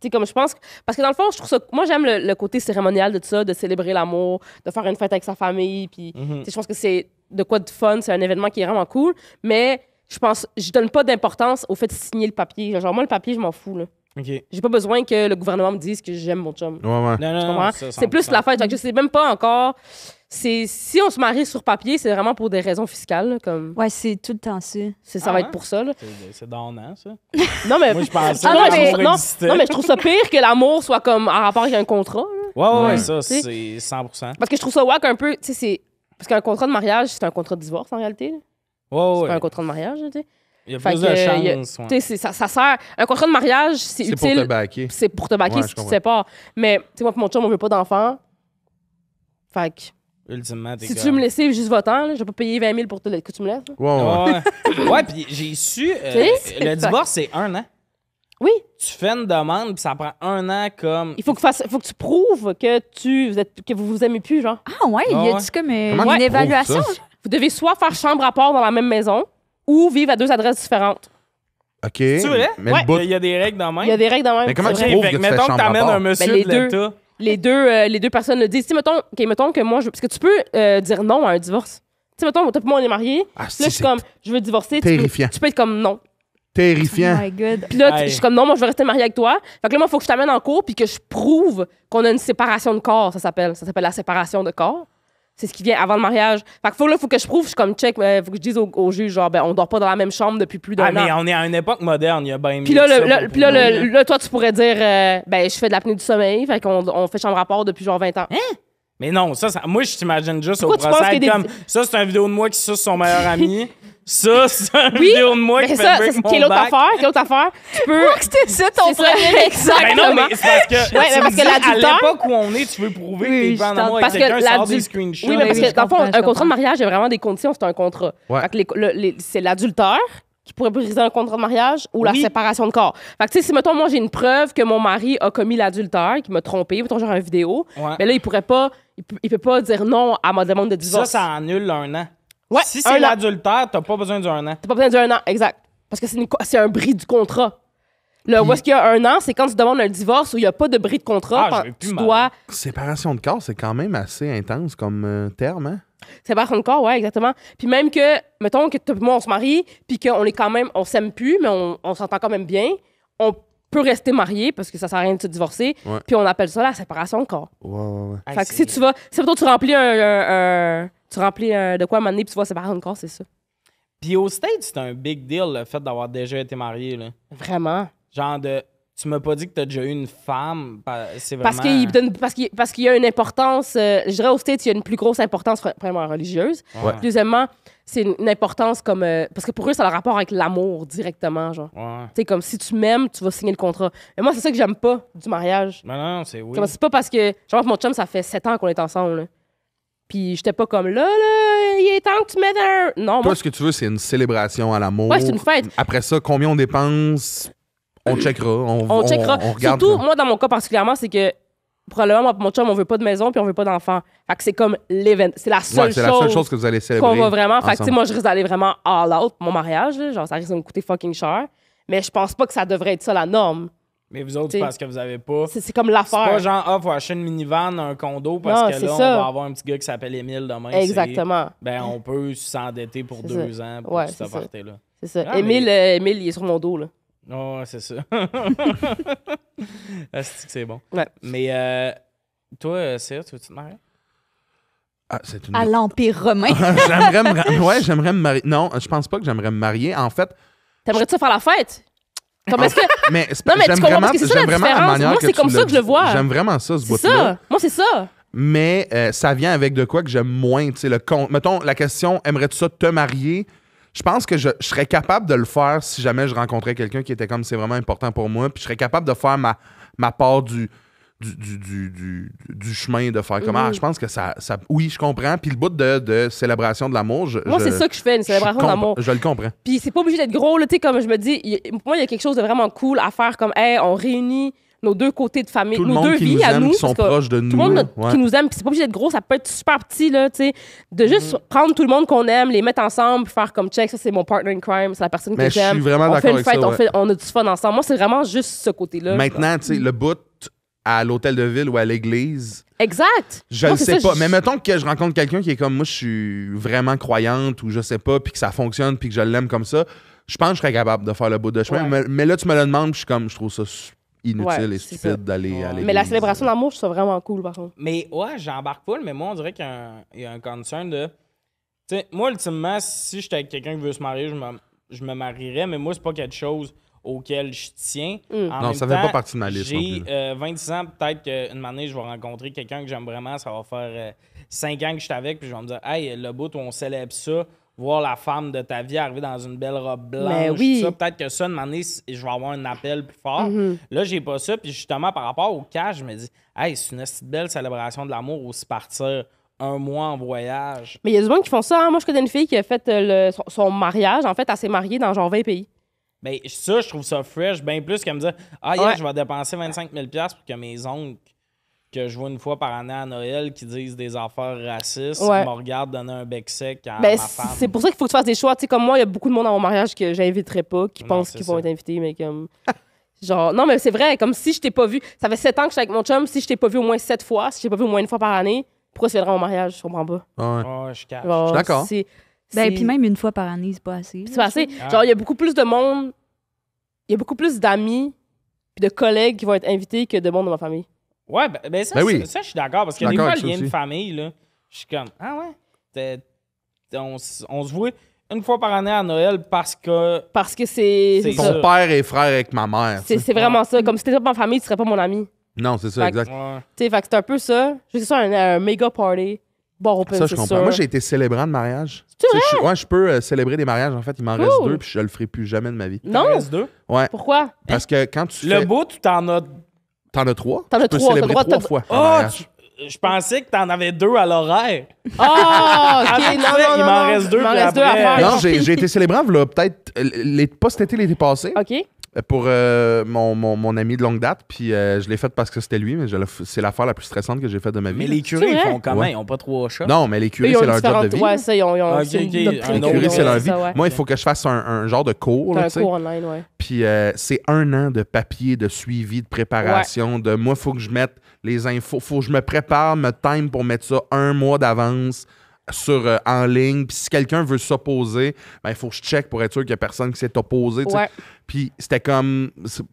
Tu sais, comme je pense. que- Parce que dans le fond, je trouve ça. Moi, j'aime le, le côté cérémonial de ça, de célébrer l'amour, de faire une fête avec sa famille. Puis, Mhm. tu sais, je pense que c'est de quoi de fun, c'est un événement qui est vraiment cool. Mais je pense. Je donne pas d'importance au fait de signer le papier. Genre, moi, le papier, je m'en fous, là. OK. J'ai pas besoin que le gouvernement me dise que j'aime mon chum. Ouais, ouais. Non, Tu non, non. comprends? ça, C'est plus 100%. la fête. Fait que je sais même pas encore. C'est si on se marie sur papier, c'est vraiment pour des raisons fiscales. là, comme Ouais, c'est tout le temps ça. c'est- ça Ah va ouais? être pour ça. là. C'est, c'est donnant, ça. Non mais Moi, je pensais Ah que non, mais, non, existait. non, mais je trouve ça pire que l'amour soit comme en rapport avec un contrat. là. Ouais, ouais, Ouais. ça, Tu sais? c'est 100%. Parce que je trouve ça wack un peu. Tu sais, c'est. Parce qu'un contrat de mariage, c'est un contrat de divorce en réalité. là. Ouais, C'est ouais. pas un contrat de mariage, tu sais. Il y a Fait plus que, de il y a- chance. ouais. Tu sais, c'est- ça, ça sert. Un contrat de mariage, c'est C'est pour te utile. backer. C'est pour te baquer Ouais, si je tu te comprends. sépares. Mais, tu sais, moi, pour mon chum, on veut pas d'enfant. Fait que, Ultimement, t'es si tu comme- me laisser juste votant, là, je vais pas payer 20 000 pour te la- que tu me laisses. là. Ouais, ouais. Ouais, ouais puis j'ai su. euh, Tu sais, c'est le divorce, c'est un an. Oui. Tu fais une demande, puis ça prend un an comme. Il faut que, fasse- faut que tu prouves que, tu, vous êtes, que vous vous aimez plus, genre. Ah ouais, il y Ah a-tu comme euh, Comment une prouves évaluation? ça? Vous devez soit faire chambre à part dans la même maison ou vivre à deux adresses différentes. OK. C'est vrai? Mais Ouais. bout- Il y a des règles dans même. Il y a des règles de même. Mais comment c'est tu vrai. prouves que que tu fais mettons que chambre à t'amènes part? un monsieur Ben, les de deux. l'État. Les deux, euh, les deux personnes le disent. Tu sais, mettons, OK, mettons que moi, je, parce que tu peux euh, dire non à un divorce. Tu sais, mettons, toi et moi, on est mariés. Ah, Puis si, là, je suis c'est comme, je veux divorcer. Tu peux, terrifiant. tu peux être comme non. Oh terrifiant. my god. Puis là, je suis comme non, moi, je veux rester mariée avec toi. Fait que là, moi, il faut que je t'amène en cours puis que je prouve qu'on a une séparation de corps, ça s'appelle. Ça s'appelle la séparation de corps. C'est ce qui vient avant le mariage. Fait que faut, là, faut que je prouve, je suis comme check, euh, faut que je dise au, au juge, genre, ben, on dort pas dans la même chambre depuis plus d'un Ah, an. mais on est à une époque moderne, il y a bien Puis là, le, puis là, prouver, le- là, toi, tu pourrais dire, euh, ben, je fais de l'apnée du sommeil, fait qu'on on fait chambre à part depuis genre 20 ans. Mais Mais non, ça, ça- moi, je t'imagine juste Pourquoi au tu penses procès comme des- ça, c'est une vidéo de moi qui suce son meilleur ami. ça, c'est une Oui, vidéo de moi Mais qui ça, fait ça, break c'est mon quelle autre affaire? Quelle autre affaire? Tu peux. C'était ça ton C'est ça, premier exact. Ben non, mais c'est parce que, Ouais, tu mais parce que dis, à l'époque où on est, tu veux prouver Oui, que t'es pas en amour avec Parce que quelqu'un, sort des screenshots. Oui, mais parce oui, que dans le fond, un contrat de mariage, il y a vraiment des conditions, c'est un contrat. Ouais. Fait que les- le- les- c'est l'adultère qui pourrait briser un contrat de mariage ou la Oui. séparation de corps. Fait que, tu sais, si, mettons, moi, j'ai une preuve que mon mari a commis l'adultère, qu'il m'a trompé, mettons, genre une vidéo, Ouais. mais là, il pourrait pas, il peut, il peut pas dire non à ma demande de Ça, divorce. ça annule un an. Ouais, si c'est l'adultère, t'as pas besoin d'un an. T'as pas besoin d'un an, exact. Parce que c'est un bris du contrat. Là, où est-ce qu'il y a un an, c'est quand tu demandes un divorce où il n'y a pas de bris de contrat. Ah, tu mal. dois Séparation de corps, c'est quand même assez intense comme euh, terme, hein? Séparation de corps, ouais, exactement. Puis même que, mettons que toi et moi, on se marie, puis qu'on est quand même, on s'aime plus, mais on, on s'entend quand même bien, on peut rester marié parce que ça sert à rien de se divorcer, Ouais. puis on appelle ça la séparation de corps. Ouais, ouais, ouais. Fait que c'est- si tu vas, si mettons, tu remplis un, un- un- tu remplis un- de quoi donné, puis tu vois séparation de corps, c'est ça. Puis au States, c'est un big deal le fait d'avoir déjà été marié. Là. Vraiment. Genre de. Tu m'as pas dit que t'as déjà eu une femme. pa- C'est vraiment. Parce qu'il donne, parce qu'il, parce qu'il y a une importance, euh, je dirais au States, il y a une plus grosse importance vraiment religieuse. Ouais. Deuxièmement, c'est une, une importance comme, euh, parce que pour eux, ça a le rapport avec l'amour directement, genre. Ouais. Tu sais, comme si tu m'aimes, tu vas signer le contrat. Mais moi, c'est ça que j'aime pas du mariage. Mais non, c'est oui. Comme c'est pas parce que, genre, mon chum, ça fait sept ans qu'on est ensemble. là. Puis j'étais pas comme là, là, il est temps que tu mettes un. Non, moi, Toi, ce que tu veux, c'est une célébration à l'amour. Ouais, c'est une fête. Après ça, combien on dépense, on checkera. On, on checkera. on regarde. Surtout, moi, dans mon cas particulièrement, c'est que probablement, moi, mon chum, on veut pas de maison puis on veut pas d'enfant. Fait que c'est comme l'événement. C'est la seule Ouais, c'est chose. la seule chose que vous allez célébrer. qu'on va vraiment. Fait que, tu sais, ensemble. moi, je risque d'aller vraiment all out pour mon mariage. là. Genre, ça risque de me coûter fucking cher. Mais je pense pas que ça devrait être ça la norme. Mais vous autres, T'sais. parce que vous avez pas. C'est c'est comme C'est pas l'affaire. genre, ah, faut acheter une minivan, un condo, parce Non, que c'est là, ça. on va avoir un petit gars qui s'appelle Émile demain. c'est- Exactement. Ben, on peut s'endetter pour C'est deux ça. ans pour Ouais, tout c'est ça. aparté-là. C'est ça. Ah, Émile, mais- euh, Émile, il est sur mon dos, là. Oh, c'est ça. Que c'est bon? Ouais. Mais euh, toi, euh, Cyr, tu veux-tu te marier? Ah, c'est une... À l'Empire romain. j'aimerais me... Ouais, j'aimerais me marier. Non, je pense pas que j'aimerais me marier. En fait, T'aimerais-tu faire la fête? Comme est-ce que. mais c'est Non, pas- mais tu j'aime comprends, vraiment, c'est ça la vraiment la différence. manière Moi, que c'est comme ça que je le vois. J'aime vraiment ça, ce C'est bout-là. ça. Moi, c'est ça. Mais euh, ça vient avec de quoi que j'aime moins. Tu sais, le con... Mettons, la question aimerais-tu ça te marier? Je pense que je, je serais capable de le faire si jamais je rencontrais quelqu'un qui était comme c'est vraiment important pour moi. Puis je serais capable de faire ma, ma part du, du, du, du, du- chemin, de faire comme Mhm. Ah, je pense que ça, ça. Oui, je comprends. Puis le bout de, de célébration de l'amour, je. Moi, je- c'est ça que je fais, une célébration d'amour. Je le comprends. Puis c'est pas obligé d'être gros, là, tu sais, comme je me dis, y pour moi, il y a quelque chose de vraiment cool à faire, comme, hey, on réunit nos deux côtés de famille, Tout nos deux qui vies nous à aime, nous. qui sont proches de nous. Tout le monde ouais. qui nous aime, puis c'est pas obligé d'être gros, ça peut être super petit, là, tu sais, de juste Mm. prendre tout le monde qu'on aime, les mettre ensemble, faire comme check, ça c'est mon partner in crime, c'est la personne Mais que je suis j'aime. vraiment On d'accord fait une avec fête, ça, on, fait, on a du fun ensemble. Moi, c'est vraiment juste ce côté-là. Maintenant, tu sais, le bout à l'hôtel de ville ou à l'église, Exact. Je c'est sais ça, pas. je- Mais mettons que je rencontre quelqu'un qui est comme moi, je suis vraiment croyante ou je sais pas, puis que ça fonctionne, puis que je l'aime comme ça. Je pense que je serais capable de faire le bout de chemin. Ouais. Mais, mais là, tu me le demandes, puis je suis comme, je trouve ça su- inutile Ouais, et stupide d'aller l'église. Mais la célébration d'amour, je trouve ça vraiment cool, par contre. Mais ouais, j'embarque pas, mais moi, on dirait qu'il y a un, il y a un concern de. Tu sais, moi, ultimement, si j'étais avec quelqu'un qui veut se marier, je me, je me marierais, mais moi, c'est pas quelque chose auquel je tiens. Mm. En Non, même ça fait temps, pas partie de ma liste non J'ai plus. euh, 26 ans, peut-être qu'une année, je vais rencontrer quelqu'un que j'aime vraiment. Ça va faire 5 ans que je suis avec, puis je vais me dire, hey, le bout où on célèbre ça, voir la femme de ta vie arriver dans une belle robe blanche, Mais oui. tout ça, peut-être que ça, c- je vais avoir un appel plus fort. Mhm. Là, j'ai pas ça, puis justement, par rapport au cash, je me dis, hey, c'est une belle célébration de l'amour aussi partir un mois en voyage. Mais il y a du monde qui font ça. hein. Moi, je connais une fille qui a fait euh, le- son, son mariage. En fait, elle s'est mariée dans genre 20 pays. Ben, ça, je trouve ça fresh, bien plus qu'elle me dire Ah, yeah, Ouais. je vais dépenser 25 000 pour que mes oncles, que je vois une fois par année à Noël, qui disent des affaires racistes, Ouais. me regardent donner un bec sec à Ben, ma femme. c'est pour ça qu'il faut que tu fasses des choix. Tu sais, comme moi, il y a beaucoup de monde à mon mariage que j'inviterai pas, qui Non, pensent qu'ils vont être invités, mais comme. Genre, non, mais c'est vrai, comme si je t'ai pas vu. Ça fait 7 ans que je suis avec mon chum. Si je t'ai pas vu au moins 7 fois, si je t'ai pas vu au moins une fois par année, pourquoi tu viendrais à mon mariage? Je comprends pas. Ouais. Ouais, je. Genre, Je suis d'accord. Ben, puis même une fois par année, c'est pas assez. C'est pas assez. Ah. Genre, il y a beaucoup plus de monde, il y a beaucoup plus d'amis puis de collègues qui vont être invités que de monde de ma famille. Ouais, ben, ben ça, Ben oui. c'est- ça, je suis d'accord. Parce que Je des fois, le lien ça de famille, là, je suis comme Ah ouais, t'es- t'es- on, se voit une fois par année à Noël parce que. Parce que c'est. C'est ça. ça. Ton père est frère avec ma mère. C'est vraiment ça. Comme si t'étais pas ma famille, tu serais pas mon ami. Non, c'est ça, Fait exact. Ouais. Tu sais, fait que c'est un peu ça. C'est ça, un, un méga party. Bon, open, Ça, je comprends. sûr. Moi, j'ai été célébrant de mariage. C'est Tu sais, je, ouais, je peux euh, célébrer des mariages. En fait, il m'en reste deux, puis je le ferai plus jamais de ma vie. Il Non? reste deux? Ouais. Pourquoi? Parce que quand tu Le fais. bout, tu t'en as. T'en as trois? T'en as Tu peux trois, t'as célébrer trois fois. Oh, tu- je pensais que t'en avais deux à l'horaire. Ah, ok, tu non, non, il m'en reste deux, Il m'en reste deux à faire. Non, j'ai été célébrant, là, peut-être, euh, les- pas cet été, l'été passé, OK. Euh, pour euh, mon, mon, mon ami de longue date. Puis euh, je l'ai fait parce que c'était lui, mais c'est l'affaire la plus stressante que j'ai faite de ma vie. Mais les curés, ils font comment? Ouais. Ils ont pas trois chats? Non, mais les curés, c'est leur job de vie. Ouais, ça, ils ont, ils ont Ok, c'est une ok, doctrine un Les curés, c'est leur vie. ça, ouais. Moi, il faut que je fasse un, un genre de cours. Là, un cours online, ouais. Puis euh, c'est un an de papier, de suivi, de préparation. De moi, il faut que je mette les infos. faut que je me prépare, me time pour mettre ça un mois d'avance sur euh, en ligne. Puis si quelqu'un veut s'opposer, ben, il faut que je check pour être sûr qu'il n'y a personne qui s'est opposé. Ouais. Puis c'était comme.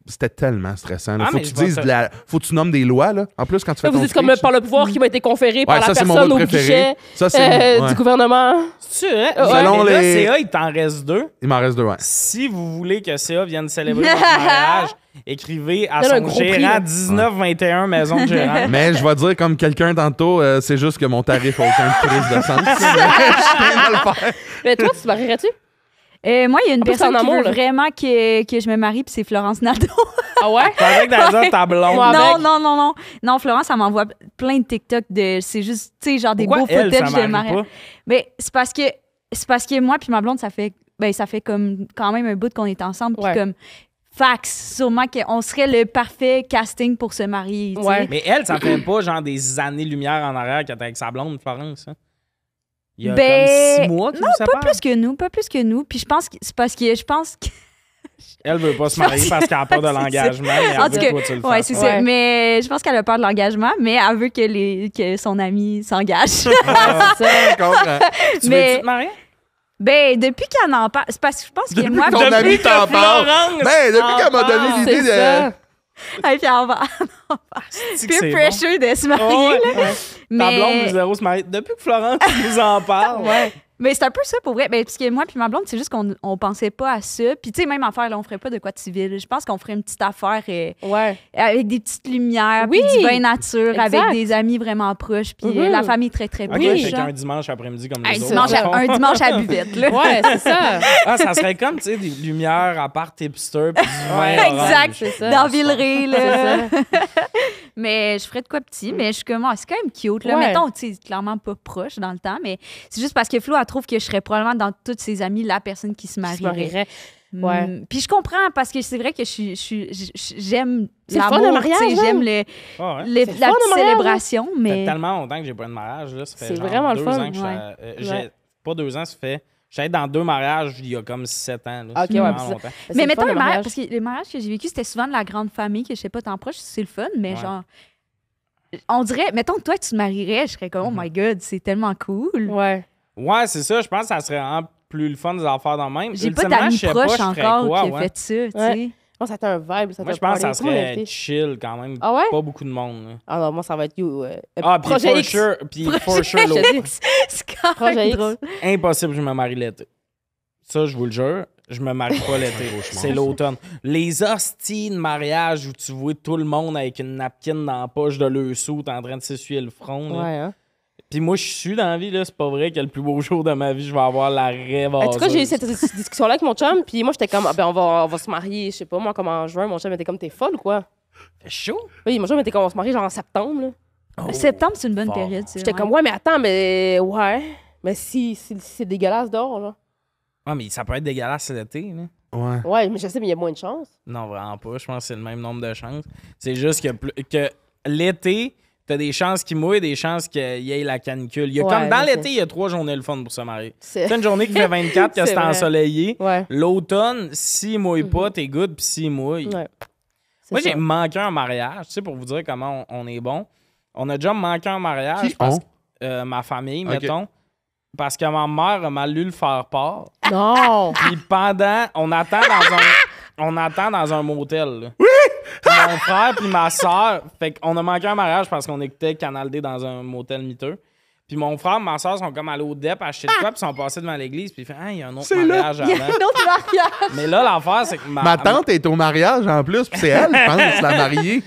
C'était tellement stressant. là. Ah, faut que tu dises de la. Faut que tu nommes des lois, là. En plus, quand tu fais Là, vous êtes comme par le pouvoir qui m'a été conféré Ouais, par ça, la personne au préféré. guichet Ça, euh, ouais. du gouvernement. C'est vrai? Ouais. Selon là, les- CA, il t'en reste deux. Il m'en reste deux, ouais. Si vous voulez que CA vienne célébrer votre mariage, écrivez à son gérant là. 1921 Maison de gérant. Mais je vais dire comme quelqu'un tantôt, euh, c'est juste que mon tarif a aucun prise de sens. de le faire. Mais toi, tu te marierais-tu? Euh, moi, il y a une En plus, personne qui amour, veut là. vraiment que, que je me marie, puis c'est Florence Nadeau. Ah ouais? T'allais dire ta blonde. Non, avec. non, non, non. Non, Florence, elle m'envoie plein de TikTok de. C'est juste, tu sais, genre des Pourquoi beaux elle, ça footage de mariage. pas? Mais c'est parce que c'est parce que moi puis ma blonde, ça fait ben ça fait comme quand même un bout qu'on est ensemble puis Ouais. comme fax, sûrement qu'on serait le parfait casting pour se marier. tu sais. Ouais. Mais elle, ça fait pas genre des années-lumière en arrière qu'elle était avec sa blonde, Florence. hein? Il y a Ben, comme six mois qu'ils non, séparent. Pas plus que nous, pas plus que nous. Puis je pense que c'est parce que je pense que Elle veut pas se marier parce qu'elle a peur de C'est ça. l'engagement. elle En veut tout que cas, toi, tu le ouais, fasses. c'est Ouais. ça. Mais je pense qu'elle a peur de l'engagement, mais elle veut que les que son ami s'engage. C'est ça. Je comprends. Tu mais- veux-tu te marier? Ben depuis qu'elle en parle, c'est parce que je pense que Depuis moi que ton ami t'en parle. Ben, depuis qu'elle m'a donné l'idée de. Hey, puis elle va c'est pressure de se marier. Oh, ouais. là. Ta Mais... blonde zéro se marier. Depuis que Florence nous en parle, Ouais. Mais c'est un peu ça pour vrai. Ben, parce que moi puis ma blonde, c'est juste qu'on on pensait pas à ça. Puis tu sais, même affaire, là, on ferait pas de quoi de civil. Je pense qu'on ferait une petite affaire euh, Ouais. avec des petites lumières, Oui, puis du bain nature, exact. avec des amis vraiment proches, puis euh, la famille très très proche. genre. qu'un dimanche après-midi comme les autres. dimanche à- font. un dimanche à buvette, là. Ouais, c'est ça. Ah, ça serait comme, tu sais, des lumières à part hipster puis du vin exact. C'est ça. Dans Villeray, là. Mais je ferais de quoi petit, mais je suis comme, ah, c'est quand même cute, là. Ouais. Mettons, tu sais, clairement pas proche dans le temps, mais c'est juste parce que Flo, elle trouve que je serais probablement dans toutes ses amies la personne qui se Je me marierait. marierais. Ouais. Mm, Puis je comprends parce que c'est vrai que je suis, je suis- je- je- j'aime C'est le fun, l'amour, hein? j'aime le, Ah ouais. le- C'est la le fun, petite mariage, célébration, Ça fait mais tellement longtemps que j'ai pas eu de mariage. Là. Ça fait C'est genre vraiment le deux fun. ans que je suis Ouais. à- euh. Pas deux ans, ça fait. J'étais dans deux mariages il y a comme sept ans. Là. Ok, C'est ouais, ça- mais le mettons fun, un le mariage, parce que les mariages que j'ai vécu c'était souvent de la grande famille que je sais pas tant proche, c'est le fun, mais Ouais. genre on dirait, mettons que toi tu te marierais, je serais comme oh my god, c'est tellement cool. Ouais. Ouais, c'est ça. Je pense que ça serait vraiment plus le fun des affaires dans le même. J'ai pas d'amis proches pas, encore quoi, qui a ouais. fait ça, tu Ouais. sais. Moi, ça a été un vibe. Ça Moi, je pense que ça serait chill quand même. Ah ouais? Pas beaucoup de monde. là. Ah non, moi, ça va être you. euh, Ah, puis Projet for X. sure, puis for sure, l'autre. Impossible que je me marie l'été. Ça, je vous le jure, je me marie pas l'été. C'est l'automne. Les hosties de mariage où tu vois tout le monde avec une napkin dans la poche de leur soute en train de s'essuyer le front. là. Ouais, hein. Puis moi, je suis dans la vie, là. C'est pas vrai que le plus beau jour de ma vie, je vais avoir la rêve En tout cas, j'ai eu cette discussion-là avec mon chum, puis moi, j'étais comme, ah, ben, on va, on va se marier, je sais pas, moi, comme en juin. Mon chum était comme, t'es folle ou quoi? chaud? Oui, mon chum était comme, on va se marier genre en septembre, là. Oh. Septembre, c'est une bonne fort. période. J'étais ouais. comme, ouais, mais attends, mais ouais. Mais si, si, si c'est dégueulasse dehors, là. Ah, mais ça peut être dégueulasse cet été, là. Ouais. Ouais, mais je sais, mais il y a moins de chance. Non, vraiment pas. Je pense que c'est le même nombre de chances. C'est juste que, plus- que l'été, t'as des chances qu'il mouille, des chances qu'il y ait la canicule. Il y a Ouais, comme dans l'été, il y a trois journées le fun pour se marier. C'est. Une journée qui fait 24, que C'est ensoleillé. Ouais. L'automne, s'il mouille pas, t'es good, puis s'il mouille. Ouais. Moi, j'ai manqué un mariage, tu sais, pour vous dire comment on, on est bon. On a déjà manqué un mariage. Qui? parce on? que- euh, ma famille, mettons. Parce que ma mère a mal lu le faire part. Non! Puis pendant, on attend dans un, on attend dans un motel. là. Oui. Mon frère puis ma soeur, fait qu'on a manqué un mariage parce qu'on écoutait Canal D dans un motel miteux. Puis mon frère et ma soeur sont comme allés au DEP acheter de quoi, puis sont passés devant l'église, puis ils font Ah, il y a un autre C'est là. mariage Il y a avant. un autre mariage. Mais là, l'affaire, c'est que ma, Ma tante est au mariage en plus, puis c'est elle, je pense, la mariée.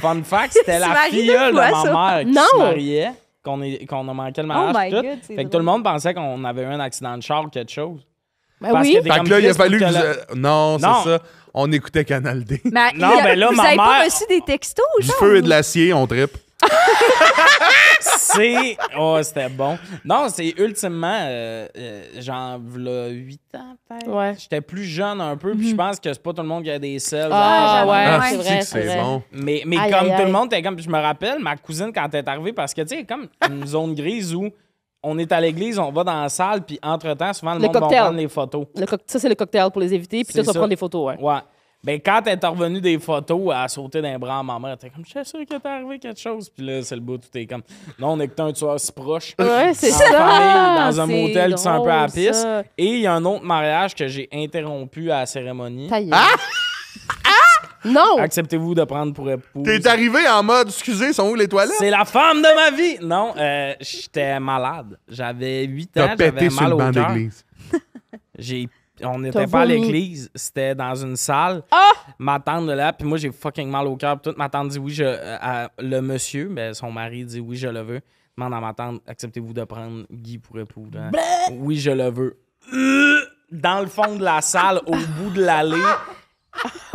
Fun fact, c'était la maries filleule deux de fois, ma ça? mère qui Non. se mariait, qu'on est- qu'on a manqué le Oh mariage. my tout. God, c'est Fait que tout drôle. le monde pensait qu'on avait eu un accident de char ou quelque chose. Ben Parce oui. que t'es Fait comme que là, il a fallu que que vous... la- Non, Non. c'est ça. On écoutait Canal D. Mais Non, a- ben là, vous ma avez pas reçu des textos, Du genre? feu et de l'acier, on tripe. C'est. Oh, c'était bon. Non, c'est ultimement. Euh, euh, genre, v'là 8 ans, peut-être. Ouais. J'étais plus jeune un peu, puis je pense que c'est pas tout le monde qui a des selles. Ah, ouais, Ah, c'est c'est vrai, que c'est bon. Mais, mais Aïe, comme aïe, tout le monde était comme. Je me rappelle, ma cousine, quand elle est arrivée, parce que, tu sais, comme une zone grise où on est à l'église, on va dans la salle, puis entre-temps, souvent, le, Le monde va prendre les photos. Le ça, c'est le cocktail pour les éviter, puis toi, tu vas ça. prendre des photos, ouais. Ouais. Ben, quand elle est revenue des photos, elle a sauté d'un bras à ma mère. Elle était comme, je suis sûr qu'il t'est arrivé quelque chose. Puis là, c'est le bout, tout est comme, non, on est que un tueur si proche. Ouais, c'est ça. famille, dans un C'est motel qui sent un peu à la ça. Et il y a un autre mariage que j'ai interrompu à la cérémonie. Ta gueule. Non! Acceptez-vous de prendre pour épouse. T'es arrivé en mode, excusez, sont où les toilettes? C'est la femme de ma vie! Non, euh, j'étais malade. J'avais 8 ans, T'as pété j'avais sur mal le au banc cœur. d'église. J'ai on n'était pas à l'église, c'était dans une salle. Ah! Ma tante de là, puis moi j'ai fucking mal au cœur. puis Toute ma tante dit oui, je, euh, le monsieur, ben, son mari dit oui, je le veux. Demande à ma tante, acceptez-vous de prendre Guy pour époux? hein? Oui, je le veux. Euh, Dans le fond de la salle, au bout de l'allée.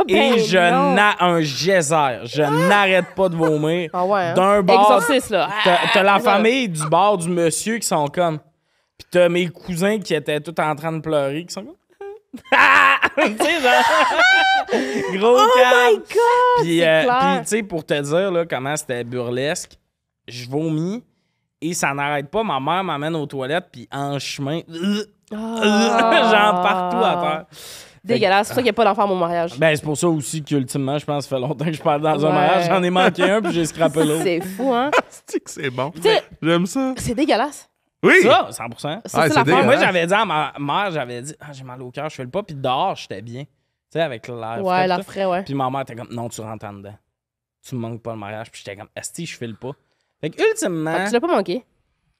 et ben je n'ai un geyser. Je n'arrête pas de vomir. Ah ouais, hein? D'un bord, Exorciste, là. T'as la Ah, famille du bord du monsieur qui sont comme. Puis t'as mes cousins qui étaient tous en train de pleurer qui sont comme. Ah! tu sais, genre. Gros Oh calme. my God! Puis, euh, tu sais, pour te dire là, comment c'était burlesque, je vomis et ça n'arrête pas. Ma mère m'amène aux toilettes, puis en chemin, Ah. genre partout à terre. Dégueulasse. C'est pour ça qu'il n'y a pas d'enfant à mon mariage. Ben, c'est pour ça aussi qu'ultimement, je pense que ça fait longtemps que je parle dans un Ouais. mariage. J'en ai manqué un, puis j'ai scrappé l'autre. C'est fou, hein? C'est que c'est bon. sais- J'aime ça. C'est dégueulasse. Oui! Ça, 100 C'est Ouais, ça c'est l'affaire. dégueulasse. Moi, j'avais dit à ma mère, j'avais dit, ah, j'ai mal au cœur, je fais le pas. Puis dehors, j'étais bien. Tu sais, avec l'air. Ouais, frais, la tout. frais, ouais. Puis ma mère était comme, non, tu rentres en dedans. Tu me manques pas le mariage. Puis j'étais comme, esti, je file pas. Fait que, ultimement, Fait que tu l'as pas manqué.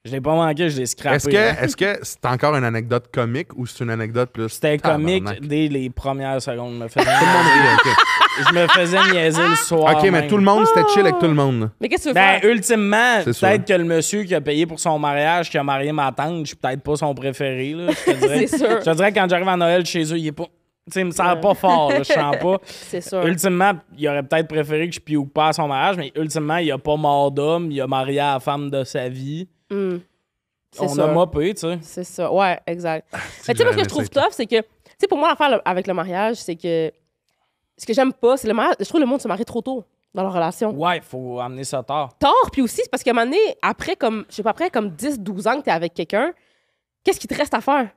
Je l'ai pas manqué, je l'ai scrappé. Est-ce que hein. est-ce que c'est encore une anecdote comique ou c'est une anecdote plus. C'était comique dès les premières secondes. Je me faisais, Tout le monde rit, ok. je me faisais niaiser le soir. Ok, mais tout le monde, c'était chill avec tout le monde. Mais qu'est-ce que tu veux Ben, faire? ultimement, peut-être que le monsieur qui a payé pour son mariage, qui a marié ma tante, je suis peut-être pas son préféré. Là, je te dirais. C'est sûr. Je te dirais que quand j'arrive à Noël chez eux, il est pas. Tu sais, il me sert pas fort, là, je sens pas. C'est sûr. Ultimement, il aurait peut-être préféré que je pioque pas à son mariage, mais ultimement, il a pas mort d'homme, il a marié à la femme de sa vie. C'est On sûr. a mopé, tu sais. C'est ça. Ouais, exact. Mais tu sais, moi, ce que je trouve tough, c'est que, tu sais, pour moi, l'affaire avec le mariage, c'est que ce que j'aime pas, c'est le mariage. Je trouve que le monde se marie trop tôt dans leur relation. Ouais, faut amener ça tard. Tort, puis aussi, c'est parce qu'à un moment donné, après, comme, je sais pas, après, comme 10, 12 ans que t'es avec quelqu'un, qu'est-ce qui te reste à faire?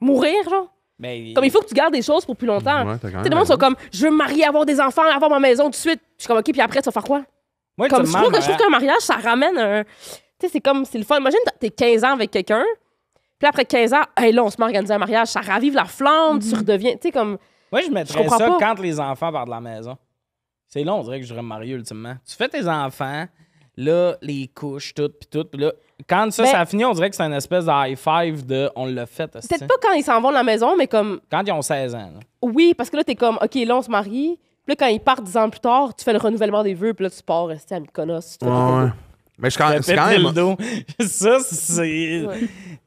Mourir, genre? Mais Comme il faut que tu gardes des choses pour plus longtemps. Ouais, t'as quand Tu même sais, le monde raison. sont comme, je veux me marier, avoir des enfants, avoir ma maison tout de suite. Je suis comme, OK, puis après, tu vas faire quoi? Moi, Comme, je trouve, que, je le trouve qu'un mariage, ça ramène un. Tu sais, c'est comme, c'est le fun. Imagine, t'es 15 ans avec quelqu'un, puis après 15 ans, hey, là, on se met à organiser un mariage, ça ravive la flamme, tu redeviens. Tu sais, comme. Moi, je mettrais comprends ça pas. quand les enfants partent de la maison. C'est là, on dirait que je marier ultimement. Tu fais tes enfants, là, les couches, tout, puis tout. Puis là, quand ça, Ben- ça finit, on dirait que c'est une espèce de high five de on l'a fait. Peut-être pas quand ils s'en vont de la maison, mais comme. Quand ils ont 16 ans. là. Oui, parce que là, t'es comme, OK, là, on se marie. Puis là, quand ils partent 10 ans plus tard, tu fais le renouvellement des vœux, puis là, tu pars rester à Mykonos. tu Mais je- quand- c'est quand péter même. le dos. ça, c'est. Ouais.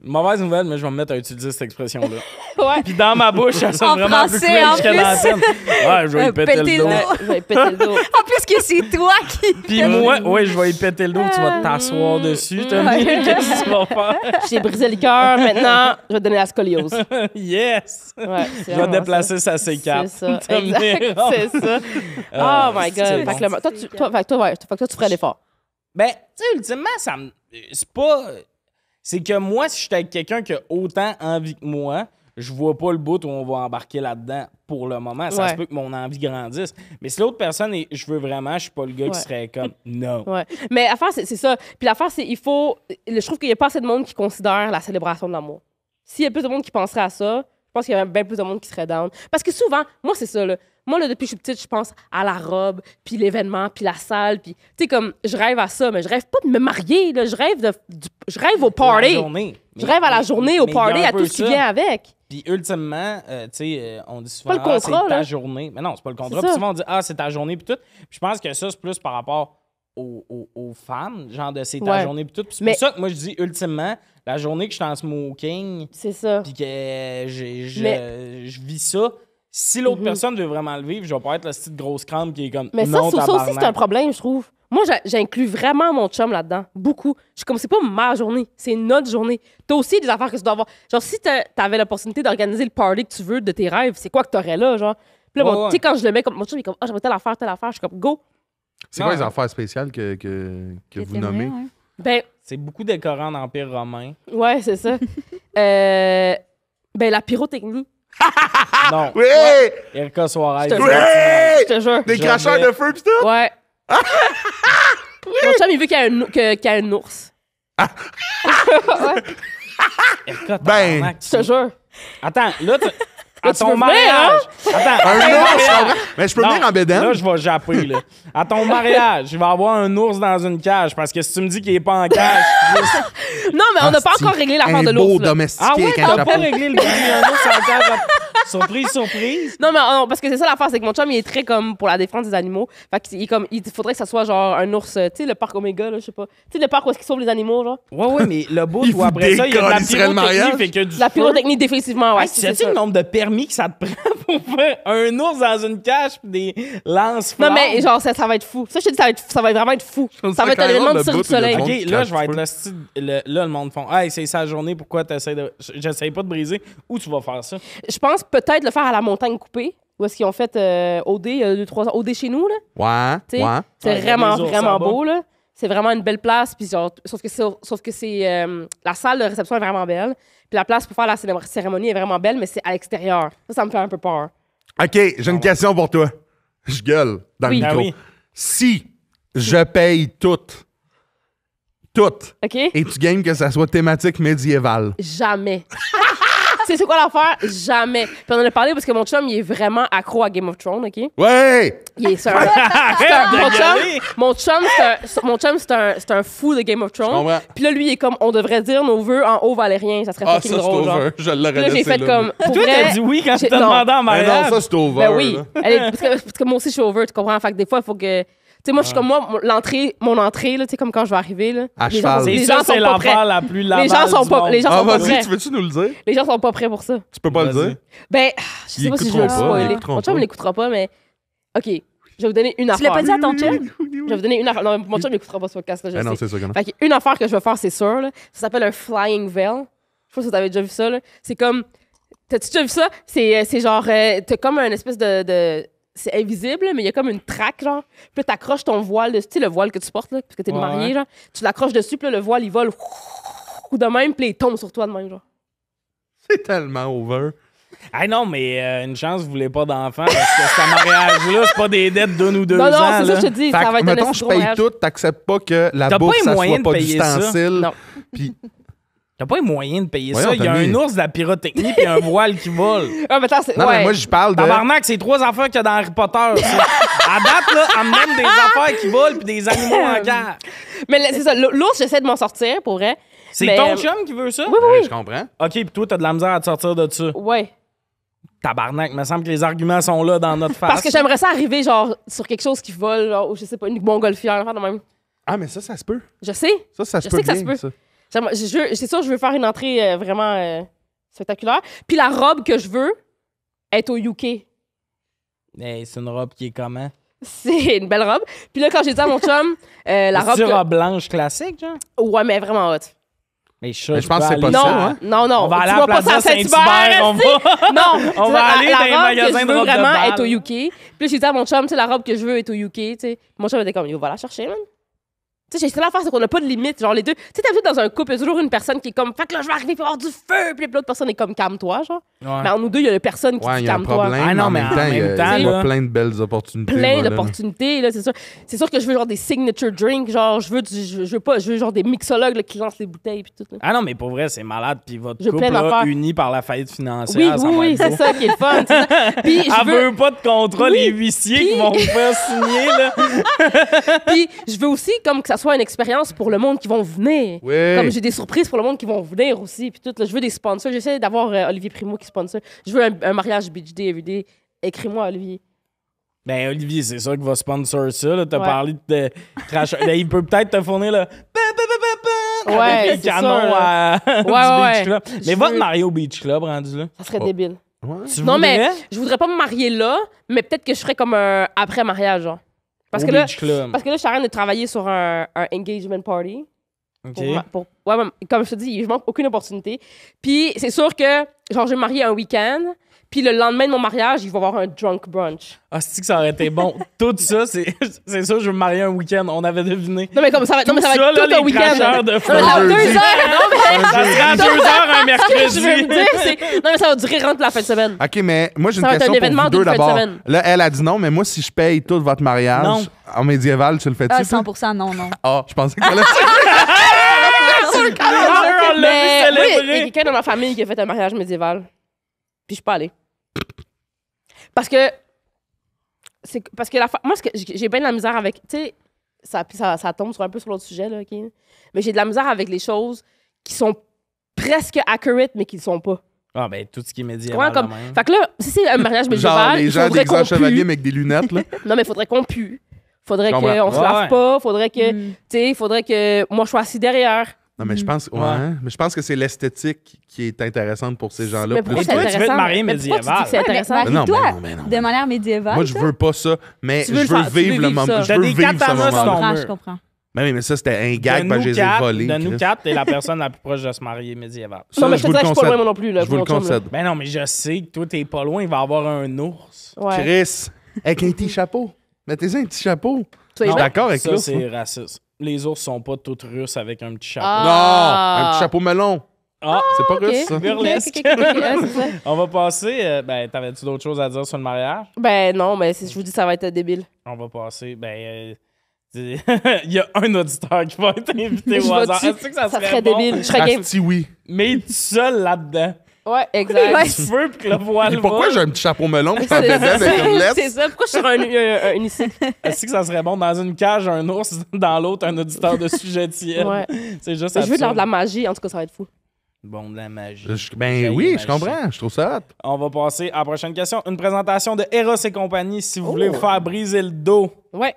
Mauvaise nouvelle, mais je vais me mettre à utiliser cette expression-là. le- Ouais. Puis dans ma bouche, ça sonne En vraiment plus cringe que dans la scène. Ouais, je vais Euh, lui péter péter le le dos. dos. Je vais péter le dos. En plus que c'est toi qui. Puis moi, ouais, je vais lui péter le dos, tu vas t'asseoir dessus. Tommy, qu'est-ce que tu vas faire? J'ai brisé le cœur, maintenant, je vais te donner la scoliose. yes! Ouais, Je vais déplacer sa ça. C4. C'est ça, c'est ça. Ah, oh my God. c'est Fait bon. que le- toi, tu, toi, fait que toi, ouais, fait que toi, tu ferais l'effort. Ben, tu sais, ultimement, ça me. C'est pas. C'est que moi, si j'étais avec quelqu'un qui a autant envie que moi, je vois pas le bout où on va embarquer là-dedans pour le moment. Ça Ouais. se peut que mon envie grandisse. Mais si l'autre personne est je veux vraiment, je suis pas le gars qui serait comme non. Ouais. Mais l'affaire, c'est c'est ça. Puis l'affaire, c'est il faut. Je trouve qu'il n'y a pas assez de monde qui considère la célébration de l'amour. S'il y a plus de monde qui penserait à ça, je pense qu'il y aurait bien plus de monde qui serait down. Parce que souvent, moi, c'est ça, là. Moi, là, depuis que je suis petite, je pense à la robe, puis l'événement, puis la salle, puis... Tu sais, comme, je rêve à ça, mais je rêve pas de me marier, là. Je rêve, de, du- je rêve au party. journée. Je rêve à la journée, au mais party, à tout ce qui vient avec. Puis ultimement, euh, tu sais, euh, on dit souvent ah, c'est ta là. journée. Mais non, c'est pas le contrat. Puis souvent on dit ah, c'est ta journée puis tout. Puis je pense que ça c'est plus par rapport aux, aux- aux fans, genre de c'est ta Ouais. journée puis tout. C'est Mais- pour ça que moi je dis ultimement la journée que je suis en smoking C'est ça. puis que je Mais- je vis ça. Si l'autre Mhm. personne veut vraiment le vivre, je vais pas être la petite grosse crâne qui est comme Mais ça, non, ça, ça aussi, c'est un problème, je trouve. Moi, j'inclus vraiment mon chum là-dedans. Beaucoup. Je suis comme, c'est pas ma journée, c'est notre journée. T'as aussi des affaires que tu dois avoir. Genre, si t'a- t'avais l'opportunité d'organiser le party que tu veux de tes rêves, c'est quoi que t'aurais là, genre? Puis là, Ouais, mon- ouais. tu sais, quand je le mets comme mon chum, il est comme, ah, j'aimerais telle affaire, telle affaire. Je suis comme, go. C'est quoi les affaires spéciales que, que, que vous nommez? ouais. Ben, C'est beaucoup décorant en Empire romain. ouais, c'est ça. euh, ben, la pyrotechnie. Non. Oui! Erika te Oui! Je te jure. Des cracheurs de feu pis tout? Ouais. Mon chum, il veut qu'il y ait un, que- qu'il y ait un ours. Erika, Ben, Je te jure. Attends, là, à tu ton venir, mariage? Attends, Un ours, je. Mais je peux venir en bédaine? Là, je vais japper, là. À ton mariage, il va avoir un ours dans une cage. Parce que si tu me dis qu'il est pas en cage, Non, mais on n'a pas Asti, encore réglé l'affaire de Un beau l'ours. là. domestiqué ah ouais, avec un t'as pas chapeau. réglé le bruit d'un ours en cage. Surprise, surprise. Non, mais non, parce que c'est ça l'affaire, c'est que mon chum, il est très comme pour la défense des animaux. Fait qu'il est comme, il faudrait que ça soit genre un ours, tu sais, le parc Omega, là, je sais pas. Tu sais, le parc où est-ce qu'ils sauvent les animaux, genre? Ouais, ouais, mais le bout vous après ça, il y a de la pyrotechnie, fait que du La pyrotechnie, définitivement, ouais. Hey, c'est- ça. le nombre de permis que ça te prend pour faire un ours dans une cage pis des lance Non, mais genre, ça, ça va être fou. Ça, je te dis, ça va, être, ça va vraiment être fou. Ça ça va être un événement le du Cirque Soleil. OK, là, je vais être le Là, le monde font Hey, c'est sa journée, pourquoi t'essaies de. J'essaye pas de briser. Où tu vas faire ça? Je pense peut-être le faire à la montagne coupée, où est-ce qu'ils ont fait euh, OD, il y a deux, trois ans. OD chez nous, là. Ouais, ouais. C'est Ouais, vraiment, ours vraiment bas. beau, là. C'est vraiment une belle place. Puis genre, sauf que c'est, sauf que c'est euh, la salle de réception est vraiment belle. Puis la place pour faire la célé- cérémonie est vraiment belle, mais c'est à l'extérieur. Ça, ça me fait un peu peur. OK, j'ai une question pour toi. Je gueule dans Oui. le Ah micro. oui. Si je paye tout, tout, OK? et tu gagnes que ça soit thématique médiévale, Jamais. tu sais, c'est quoi l'affaire? Jamais. Puis on en a parlé parce que mon chum, il est vraiment accro à Game of Thrones, OK? ouais! Il est c'est un- Arrête c'est un- de mon chum, mon chum, c'est un, c'est- mon chum, c'est un, c'est un fou de Game of Thrones. comprends. Puis là, lui, il est comme, on devrait dire nos vœux en haut valérien. Ça serait Ah, fucking ça, c'est drôle, genre. over. Je l'aurais là, j'ai laissé fait là. comme, pour Toi, vrai... t'as dit oui quand je j'ai- t'ai non. demandé en mariage. non, ça, c'est over. Ben oui. là. Elle est- parce, que, parce que moi aussi, je suis over, tu comprends? Fait que des fois, il faut que. Tu sais, moi, je suis comme moi, mon- l'entrée, mon entrée, là, tu sais, comme quand je vais arriver, là. À les cheval. gens, les gens sont pas prêts. la plus Les gens sont pas, les gens Ah, sont pas prêts. tu veux-tu nous le dire? Les gens sont pas prêts pour ça. Tu peux pas le dire? Ben, je sais Ils pas si je vais pas, spoiler. Mon chum l'écoutera pas, mais. OK. Je vais vous donner une Tu l'as affaire. pas dit à ton chum? Je vais vous donner une affaire. Non, mon chum n'écoutera pas ce podcast-là, je Ah non, c'est ça que non. Fait qu'une affaire que je vais faire, c'est sûr, là, ça s'appelle un flying veil. Je sais pas si vous avez déjà vu ça. là. C'est comme. T'as-tu déjà vu ça? C'est, euh, c'est genre. euh, t'as comme un espèce de. C'est invisible, mais il y a comme une traque, genre. Puis là, t'accroches ton voile, tu sais, le voile que tu portes, là, parce que t'es Ouais, marié, ouais. genre. Tu l'accroches dessus, puis là, le voile, il vole. Ou de même, puis il tombe sur toi de même, genre. C'est tellement over. Ah non, mais euh, une chance, vous voulez pas d'enfant parce que ce mariage-là, c'est pas des dettes d'une ou deux non, non, ans. c'est ça que je te dis. Fait ça va être un mettons, esti je paye tout, t'acceptes pas que la les ça soit pas d'ustensile. Non. Puis, T'as pas les moyens de payer Voyons, ça. Il y a Tommy. un ours de la pyrotechnie puis un voile qui vole. Ah, mais attends, c'est. non, ouais. mais moi, je parle de... Tabarnak, c'est trois affaires qu'il y a dans Harry Potter. Ça. À date, là, elle me donne des affaires qui volent puis des animaux en cage. Mais là, c'est ça. L'ours, j'essaie de m'en sortir, pour vrai. C'est Mais- ton chum qui veut ça? Oui, oui, Ouais, oui. Je comprends. OK, puis toi, t'as de la misère à te sortir de ça. Ouais. Tabarnak, me semble que les arguments sont là dans notre face. Parce que j'aimerais ça arriver, genre, sur quelque chose qui vole, genre, ou je sais pas, une montgolfière, enfin, de même. Ah, mais ça, ça se peut. Je sais. Ça, ça se Je peut sais que ça bien, se peut. C'est sûr, je veux faire une entrée euh, vraiment euh, spectaculaire. Puis la robe que je veux est au UK. Hey, c'est une robe qui est comment? C'est une belle robe. Puis là, quand j'ai dit à mon chum, euh, la robe. C'est une que- robe blanche classique, genre? Ouais, mais vraiment hot. Mais je, Mais je pense que c'est pas Non, ça, hein? non, non. On va aller à Plaza sur Saint-Hubert, on va... Non, On va aller la, dans les la robe magasins que je de veux robes de vraiment bal. est au UK. Puis là, j'ai dit à mon chum, tu sais, la robe que je veux est au UK, tu sais. Mon chum était comme, yo, va la chercher, man. Tu sais, c'est l'affaire, c'est qu'on n'a pas de limite. Genre, les deux. Tu sais, t'as vu dans un couple, il y a toujours une personne qui est comme, fait que là, je vais arriver pour avoir du feu. Puis l'autre personne est comme, calme-toi, genre. Ouais. Mais entre nous deux, il y a une personne qui Ouais, dit, calme-toi. Ah non, mais en même en temps, il y a, même temps, il y a là. plein de belles opportunités. plein d'opportunités là c'est sûr c'est sûr que je veux genre des signature drinks genre je veux du, je, je veux pas je veux genre des mixologues là, qui lancent les bouteilles puis tout là. Ah non, mais pour vrai, c'est malade. Puis votre J'ai couple, là, uni par la faillite oui financière, ça oui oui être c'est ça qui est le fun puis je Elle veux veut pas de contrat, Oui. les huissiers qui Puis- vont vous faire signer, là. puis je veux aussi comme que ça soit une expérience pour le monde qui vont venir. Oui. Comme j'ai des surprises pour le monde qui vont venir aussi. Puis tout, là, je veux des sponsors. J'essaie d'avoir euh, Olivier Primo qui sponsor. Je veux un, un mariage Beach Day Everyday. Écris-moi, Olivier. Ben, Olivier, c'est ça qui va sponsor ça. T'as Ouais. parlé de crash. Ben, il peut peut-être te fournir le. Ouais, c'est le canon ça, à... du ouais, Beach ouais. Club. Je Mais va veux- te marier au Beach Club, rendu là. Ça serait Oh. débile. Ouais. Tu Non, mais je voudrais pas me marier là, mais peut-être que je ferais comme un après-mariage, genre. Parce Au que, là, Beach Club. parce que là, je suis en train de travailler sur un, un engagement party. OK. Pour, ma- pour- ouais, ouais, comme je te dis, je manque aucune opportunité. Puis c'est sûr que, genre, je vais me marier un week-end, puis le lendemain de mon mariage, il va y avoir un drunk brunch. Ah, c'est que ça aurait été bon? Tout ça, c'est c'est ça, je veux me marier un week-end. On avait deviné. Non, mais comme ça va, non, mais ça va Tout être tout un week-end. Non, mais deux heures, non, mais. Ça serait à deux heures un Je veux mercredi. me dire, c'est. Non, mais ça va durer rentre la fin de semaine. OK, mais moi, j'ai une Ça va être question un pour événement vous deux d'une fin de d'abord. semaine. Là, elle a dit non, mais moi, si je paye tout votre mariage Non. en médiéval, tu le fais-tu? Ah, toi? 100 non, non. Ah, je pensais que t'allais on l'a Mais vu oui, il y a quelqu'un dans ma famille qui a fait un mariage médiéval. Puis je suis pas allée. Parce que. c'est que- Parce que la fa- Moi, ce que j'ai bien de la misère avec. Tu sais, ça, ça, ça tombe sur un peu sur l'autre sujet, là, OK? Mais j'ai de la misère avec les choses qui sont presque accurate, mais qui ne sont pas. Ah, ben, tout ce qui est Tu médiéval. Comme... même. Fait que là, si c'est un mariage Genre médiéval, les il gens des chevaliers, mais avec des lunettes, là. Non, mais il faudrait qu'on pue. Faudrait qu'on se lave ouais. pas. Faudrait que. Mm. Tu sais, il faudrait que moi, je sois assis derrière. Non, mais je pense, ouais, Ouais. mais je pense que c'est l'esthétique qui est intéressante pour ces gens-là. Mais pourquoi c'est toi, tu veux te intéressant? marier Mais pourquoi tu dis que médiéval? c'est intéressant? Mais non, mais non, mais non. De manière médiévale. Moi, je veux pas ça, mais Tu veux je le veux faire, tu veux vivre le vivre moment. ça. Je T'as veux des vivre ce katanas Je sur ton moment. comprends, je comprends. Mais oui, mais ça, c'était un gag, ben, nous je les ai volés. de nous Chris. quatre, t'es la personne la plus proche de se marier médiéval. Ça, non, mais je te vous dirais le que je suis pas loin, moi non plus. Là, Je vous le pour mon chum, là. concède. Ben non, mais je sais que toi, t'es pas loin, il va y avoir un ours. Ouais. Chris, avec un petit chapeau. Mettez-y un petit chapeau. Tu Je suis bien? d'accord avec ça, l'ours. c'est raciste. Les ours sont pas tous russes avec un petit chapeau. Ah. Non, un petit chapeau melon. Ah, C'est pas russe, ça. Burlesque. on va passer. euh, ben, t'avais-tu d'autres choses à dire sur le mariage? Ben non, mais c'est- je vous dis, ça va être débile. On va passer. Ben, euh, il y a un auditeur qui va être invité Je au vais hasard. dessus. Est-ce que ça, Ça serait, serait bon? débile. Je serais game. Asti, oui. Mais seul là-dedans. Ouais, exact. Tu veux puis que le voile Et pourquoi j'ai un petit chapeau melon? C'est bébé avec une c'est lettre. ça. Pourquoi je suis un, un, un unicycle? Est-ce que ça serait bon dans une cage, un ours, dans l'autre, un auditeur de sujet tiède? Ouais. C'est juste Je veux de de la magie. En tout cas, ça va être fou. Bon, de la magie. Je- Ben J'ai oui, je comprends. Je trouve ça hot. On va passer à la prochaine question. Une présentation de Eros et compagnie si vous voulez Oh. vous faire briser le dos Ouais.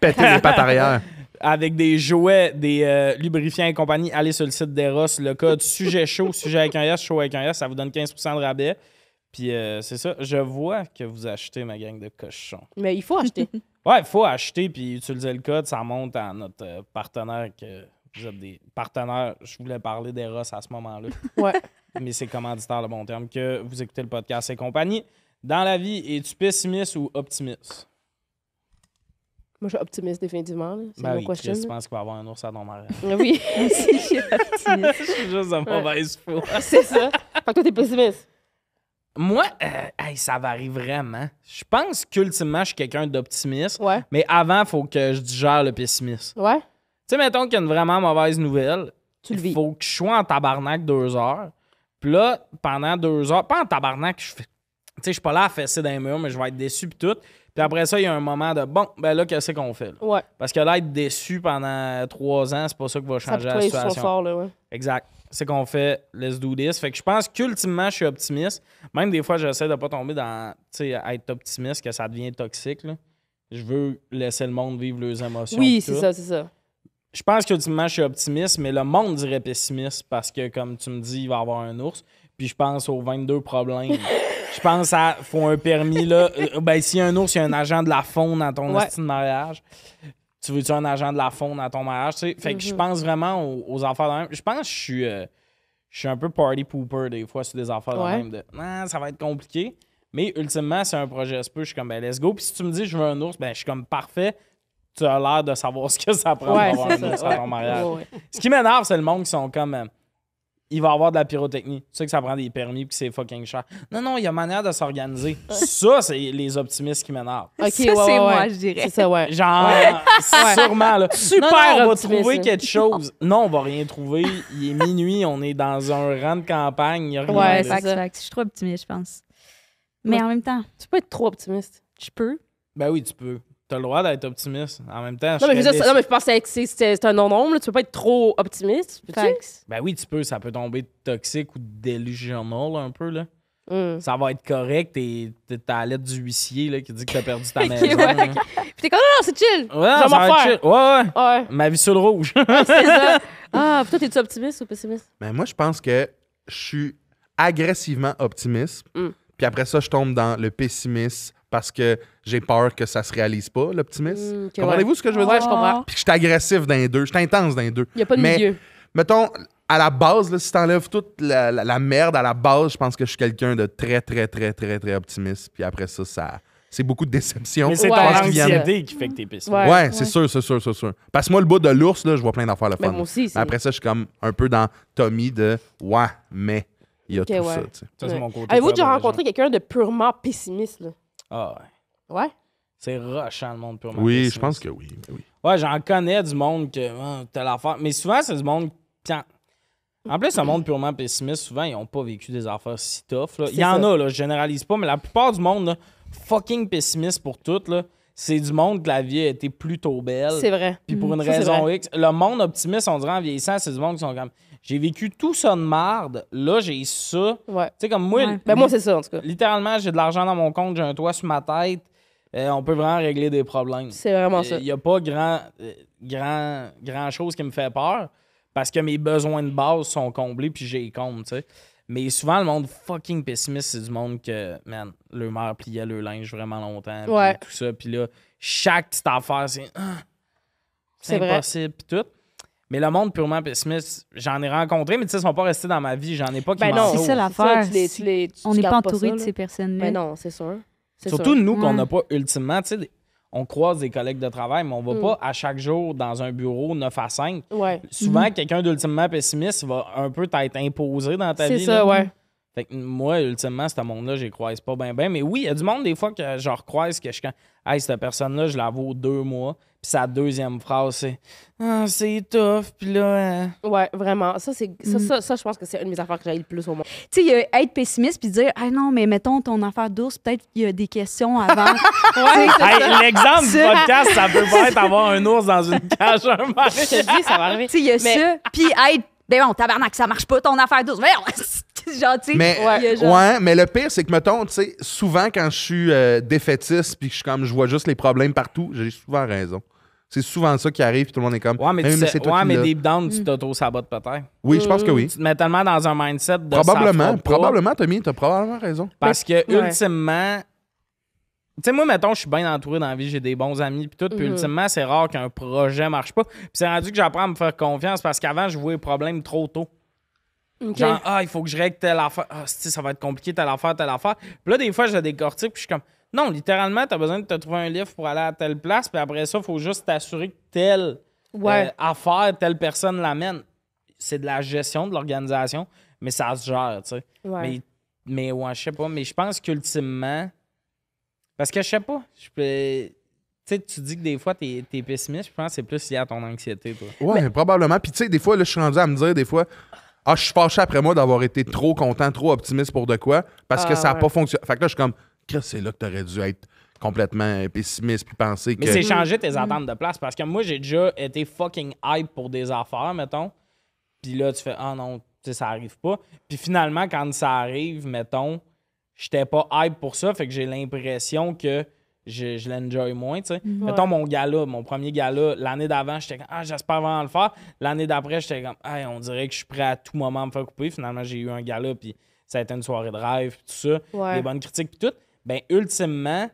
Péter les pattes arrière. avec des jouets, des euh, lubrifiants et compagnie. Allez sur le site d'Eros. Le code sujet chaud, sujet avec un S, chaud avec un S, ça vous donne 15% de rabais. Puis euh, c'est ça. Je vois que vous achetez ma gang de cochons. Mais il faut acheter. Ouais, il faut acheter puis utiliser le code. Ça monte à notre euh, partenaire que vous êtes des partenaires. Je voulais parler d'Eros à ce moment-là. Ouais. mais c'est commanditaire de bon terme que vous écoutez le podcast et compagnie. Dans la vie, es-tu pessimiste ou optimiste? Moi, je suis optimiste, définitivement. C'est Ben oui, question. Tu penses qu'il va y avoir un ours à ton mariage? là. Oui, Si, je suis optimiste. Je suis juste de mauvaise foi. c'est ça. Fait que toi, t'es pessimiste? Moi, euh, hey, ça varie vraiment. Je pense qu'ultimement, je suis quelqu'un d'optimiste. Ouais. Mais avant, il faut que je digère le pessimisme. Ouais. Tu sais, mettons qu'il y a une vraiment mauvaise nouvelle. Tu le Il vis. faut que je sois en tabarnak deux heures. Puis là, pendant deux heures, pas en tabarnak, je fais. Tu sais, je suis pas là à fesser les murs, mais je vais être déçu puis tout. Puis après ça, il y a un moment de bon, ben là, qu'est-ce qu'on fait? là? Ouais. Parce que là, être déçu pendant trois ans, c'est pas ça qui va Ça changer peut la situation. sort, là, ouais. Exact. C'est qu'on fait let's do this. Fait que je pense qu'ultimement, je suis optimiste. Même des fois, j'essaie de pas tomber dans, tu sais, être optimiste, que ça devient toxique. là. Je veux laisser le monde vivre leurs émotions. Oui, c'est ça, c'est ça. Je pense qu'ultimement, je suis optimiste, mais le monde dirait pessimiste parce que, comme tu me dis, il va y avoir un ours. Puis je pense aux 22 problèmes. je pense à faut un permis là. Euh, ben, s'il y a un ours, il y a un agent de la faune dans ton Ouais. de mariage. Tu veux-tu un agent de la faune dans ton mariage? tu sais? Fait que je Mhm. pense vraiment aux, aux affaires de même. Je pense que je suis. euh, je suis un peu party pooper des fois sur des affaires de même. De, Ah, ça va être compliqué. Mais ultimement, c'est un projet peu. Je suis comme, ben, let's go. Puis si tu me dis, je veux un ours, ben, je suis comme, parfait. Tu as l'air de savoir ce que ça prend Ouais, pour avoir un ours à ton mariage. Ce qui m'énerve, c'est le monde qui sont comme. Il va avoir de la pyrotechnie. Tu sais que ça prend des permis puis que c'est fucking cher. Non, non, il y a manière de s'organiser. Ça, c'est les optimistes qui m'énervent. Ok, ça, ouais, ouais, c'est moi, ouais. je dirais. C'est ça, ouais. Genre, sûrement, là. Super non, non, on va trouver quelque chose. Non, on va rien trouver. Il est minuit, on est dans un rang de campagne. Il y a rien. Ouais, c'est ça. Je suis trop optimiste, je pense. Mais Ouais. en même temps, Tu peux être trop optimiste. je peux. Ben oui, tu peux. T'as le droit d'être optimiste. En même temps, Non, mais je dire, ça- déçu. non, mais je pense que c'est- un non-nombre. là. Tu peux pas être trop optimiste. Facts. Ben oui, tu peux, ça peut tomber toxique ou delusional un peu, là. Hum. Ça va être correct, t'es t'es à la lettre du huissier là, qui dit que t'as perdu ta maison. ouais. là. Puis t'es comme, non, non, c'est chill. Ouais, Je ça va être faire. chill. Ouais, ouais. Ouais, Ma vie sur le rouge. c'est ça. Ah, puis toi, t'es-tu optimiste ou pessimiste? Ben, moi, je pense que je suis agressivement optimiste. Mm. Puis après ça, je tombe dans le pessimisme parce que j'ai peur que ça se réalise pas, l'optimisme. Ok, Comprenez-vous ouais. ce que je veux Ouais, dire? je comprends. Puis que je suis agressif dans les deux. Je suis intense dans les deux. Il y a pas de Mais- milieu. Mettons, à la base, là, si t'enlèves toute la, la- la merde à la base, je pense que je suis quelqu'un de très, très, très, très, très optimiste. Puis après ça, ça c'est beaucoup de déception. Mais c'est Ouais. ton anxiété qui fait que t'es pessimiste. Ouais. Ouais, c'est sûr, c'est sûr, c'est sûr. Parce que moi, le bout de l'ours, là, je vois plein d'affaires le Mais fun. moi aussi, c'est. Mais après ça, je suis comme un peu dans Tommy de ouais, mais il y a tout ouais. ça. tu sais. Ça, c'est Ouais. mon côté. Avez-vous déjà rencontré quelqu'un de purement pessimiste, là? Ah ouais. Ouais? C'est rushant le monde purement Oui, pessimiste. je pense que oui. oui. Ouais, j'en connais du monde que ah, telle affaire. Mais souvent, c'est du monde. Quand... En plus, le monde purement pessimiste, souvent, ils n'ont pas vécu des affaires si tough. là. Il y C'est en ça. a, là, je généralise pas, mais la plupart du monde, là, fucking pessimiste pour tout, là, c'est du monde que la vie a été plutôt belle. C'est vrai. Puis pour une Ça, c'est raison. X. Le monde optimiste, on dirait en vieillissant, c'est du monde qui sont comme. J'ai vécu tout ça de marde. Là, j'ai ça. Tu sais, comme moi, Ouais. Ben, moi, c'est ça, en tout cas. littéralement, j'ai de l'argent dans mon compte, j'ai un toit sur ma tête. Euh, on peut vraiment régler des problèmes. C'est vraiment ça. Il n'y a pas grand, euh, grand, grand chose qui me fait peur parce que mes besoins de base sont comblés puis j'ai les combles, tu sais. Mais souvent, le monde fucking pessimiste, c'est du monde que, man, leur mère pliait le linge vraiment longtemps. Ouais. tout ça. Puis là, chaque petite affaire, c'est. ah, C'est impossible, puis tout. Mais le monde purement pessimiste, j'en ai rencontré, mais tu sais, ils sont pas restés dans ma vie. J'en ai pas qui Ben non. m'entourent. C'est ça l'affaire. tu les- tu les- tu- On n'est pas entouré ça, de ces personnes-là. Ben non, c'est sûr. C'est Surtout sûr. nous qu'on Ouais. n'a pas ultimement, tu sais, des- on croise des collègues de travail, mais on va Mm. pas à chaque jour dans un bureau 9 à 5. Ouais. Souvent, quelqu'un d'ultimement pessimiste va un peu t'être imposé dans ta C'est vie. ça, là. ouais. Fait que moi, ultimement, ce monde-là, je les croise pas bien, bien. Mais oui, il y a du monde, des fois, que je recroise, que je suis quand, hey, cette personne-là, je la vois deux mois. Puis sa deuxième phrase, c'est Ah, c'est tough. Puis là, euh, Ouais, vraiment. Ça, c'est, ça, Mm. ça, ça, je pense que c'est une de mes affaires que j'ai le plus au monde. Tu sais, il y a être pessimiste puis dire, ah non, mais mettons ton affaire d'ours, peut-être qu'il y a des questions avant. Ouais, Hey, l'exemple du podcast, ça peut pas être avoir un ours dans une cage un matin. Je te dis, ça va arriver. tu sais, il y a Mais- ça. Puis être, ben bon, tabarnak, ça marche pas ton affaire d'ours. Voyons, sais. Mais, ouais. mais le pire, c'est que, mettons, tu sais, souvent quand je suis euh, défaitiste puis que je suis comme je vois juste les problèmes partout, j'ai souvent raison. C'est souvent ça qui arrive puis tout le monde est comme Ouais, mais, tu sais- c'est toi ouais, mais deep down, tu t'auto-sabotes peut-être. Oui, je pense que oui. Tu te mets tellement dans un mindset de ça Probablement, probablement, Tommy, t'as probablement raison. Parce que, Ouais. ultimement, tu sais, moi, mettons, je suis bien entouré dans la vie, j'ai des bons amis, puis tout, puis Mhm. ultimement, c'est rare qu'un projet marche pas. Puis c'est rendu que j'apprends à me faire confiance parce qu'avant, je voyais les problèmes trop tôt. Genre, ah, il faut que je règle telle affaire. Ah, si, ça va être compliqué, telle affaire, telle affaire. Puis là, des fois, je le décortique, puis je suis comme, non, littéralement, t'as besoin de te trouver un livre pour aller à telle place, puis après ça, il faut juste t'assurer que telle Ouais. euh, affaire, telle personne l'amène. C'est de la gestion de l'organisation, mais ça se gère, tu sais. ouais. Mais, mais ouais, je sais pas. Mais je pense qu'ultimement. Parce que je sais pas. Je peux. Tu sais, tu dis que des fois, t'es es pessimiste. Je pense que c'est plus lié à ton anxiété, toi. Ouais, probablement. Puis tu sais, des fois, là, je suis rendu à me dire, des fois, ah, je suis fâché après moi d'avoir été trop content, trop optimiste pour de quoi, parce que Ah, ça n'a ouais. pas fonctionné. Fait que là, je suis comme, Chris, c'est là que t'aurais dû être complètement pessimiste puis penser que. Mais c'est changer tes attentes de place. Parce que moi, j'ai déjà été fucking hype pour des affaires, mettons. Puis là, tu fais, ah non, tu sais, ça arrive pas. Puis finalement, quand ça arrive, mettons, j'étais pas hype pour ça. Fait que j'ai l'impression que je, je l'enjoy moins, tu sais. Mettons mon gala, mon premier gala, l'année d'avant, j'étais comme, ah, j'espère vraiment le faire. L'année d'après, j'étais comme, ah, on dirait que je suis prêt à tout moment à me faire couper. Finalement, j'ai eu un gala, puis ça a été une soirée de rêve, puis tout ça. Ouais. Des bonnes critiques, puis tout. Ben, ultimement,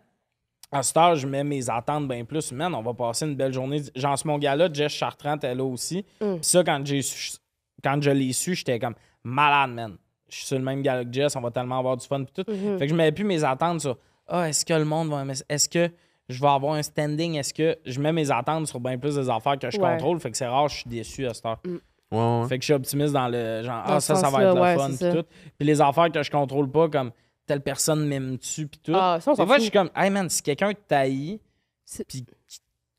à cette heure, je mets mes attentes bien plus. Man, on va passer une belle journée. Genre, ce mon gars-là, Jess Chartrand était là aussi. Mm. Puis ça, quand, su- quand je l'ai su, j'étais comme malade, man. Je suis sur le même gars que Jess, on va tellement avoir du fun. Puis tout. Mhm. Fait que je mets plus mes attentes sur Ah, est-ce que le monde va aimer ça? Est-ce que je vais avoir un standing? Est-ce que je mets mes attentes sur bien plus des affaires que je Ouais. contrôle? Fait que c'est rare, je suis déçu à cette heure. Ouais, ouais. Fait que je suis optimiste dans le genre, Dans ah, ça, ça va être le ouais, fun. Puis ça. tout. Puis les affaires que je contrôle pas, comme telle personne m'aime-tu, puis tout. Ah, ça, on fois, fout. je suis comme, hey man, si quelqu'un te taillit, C'est- puis que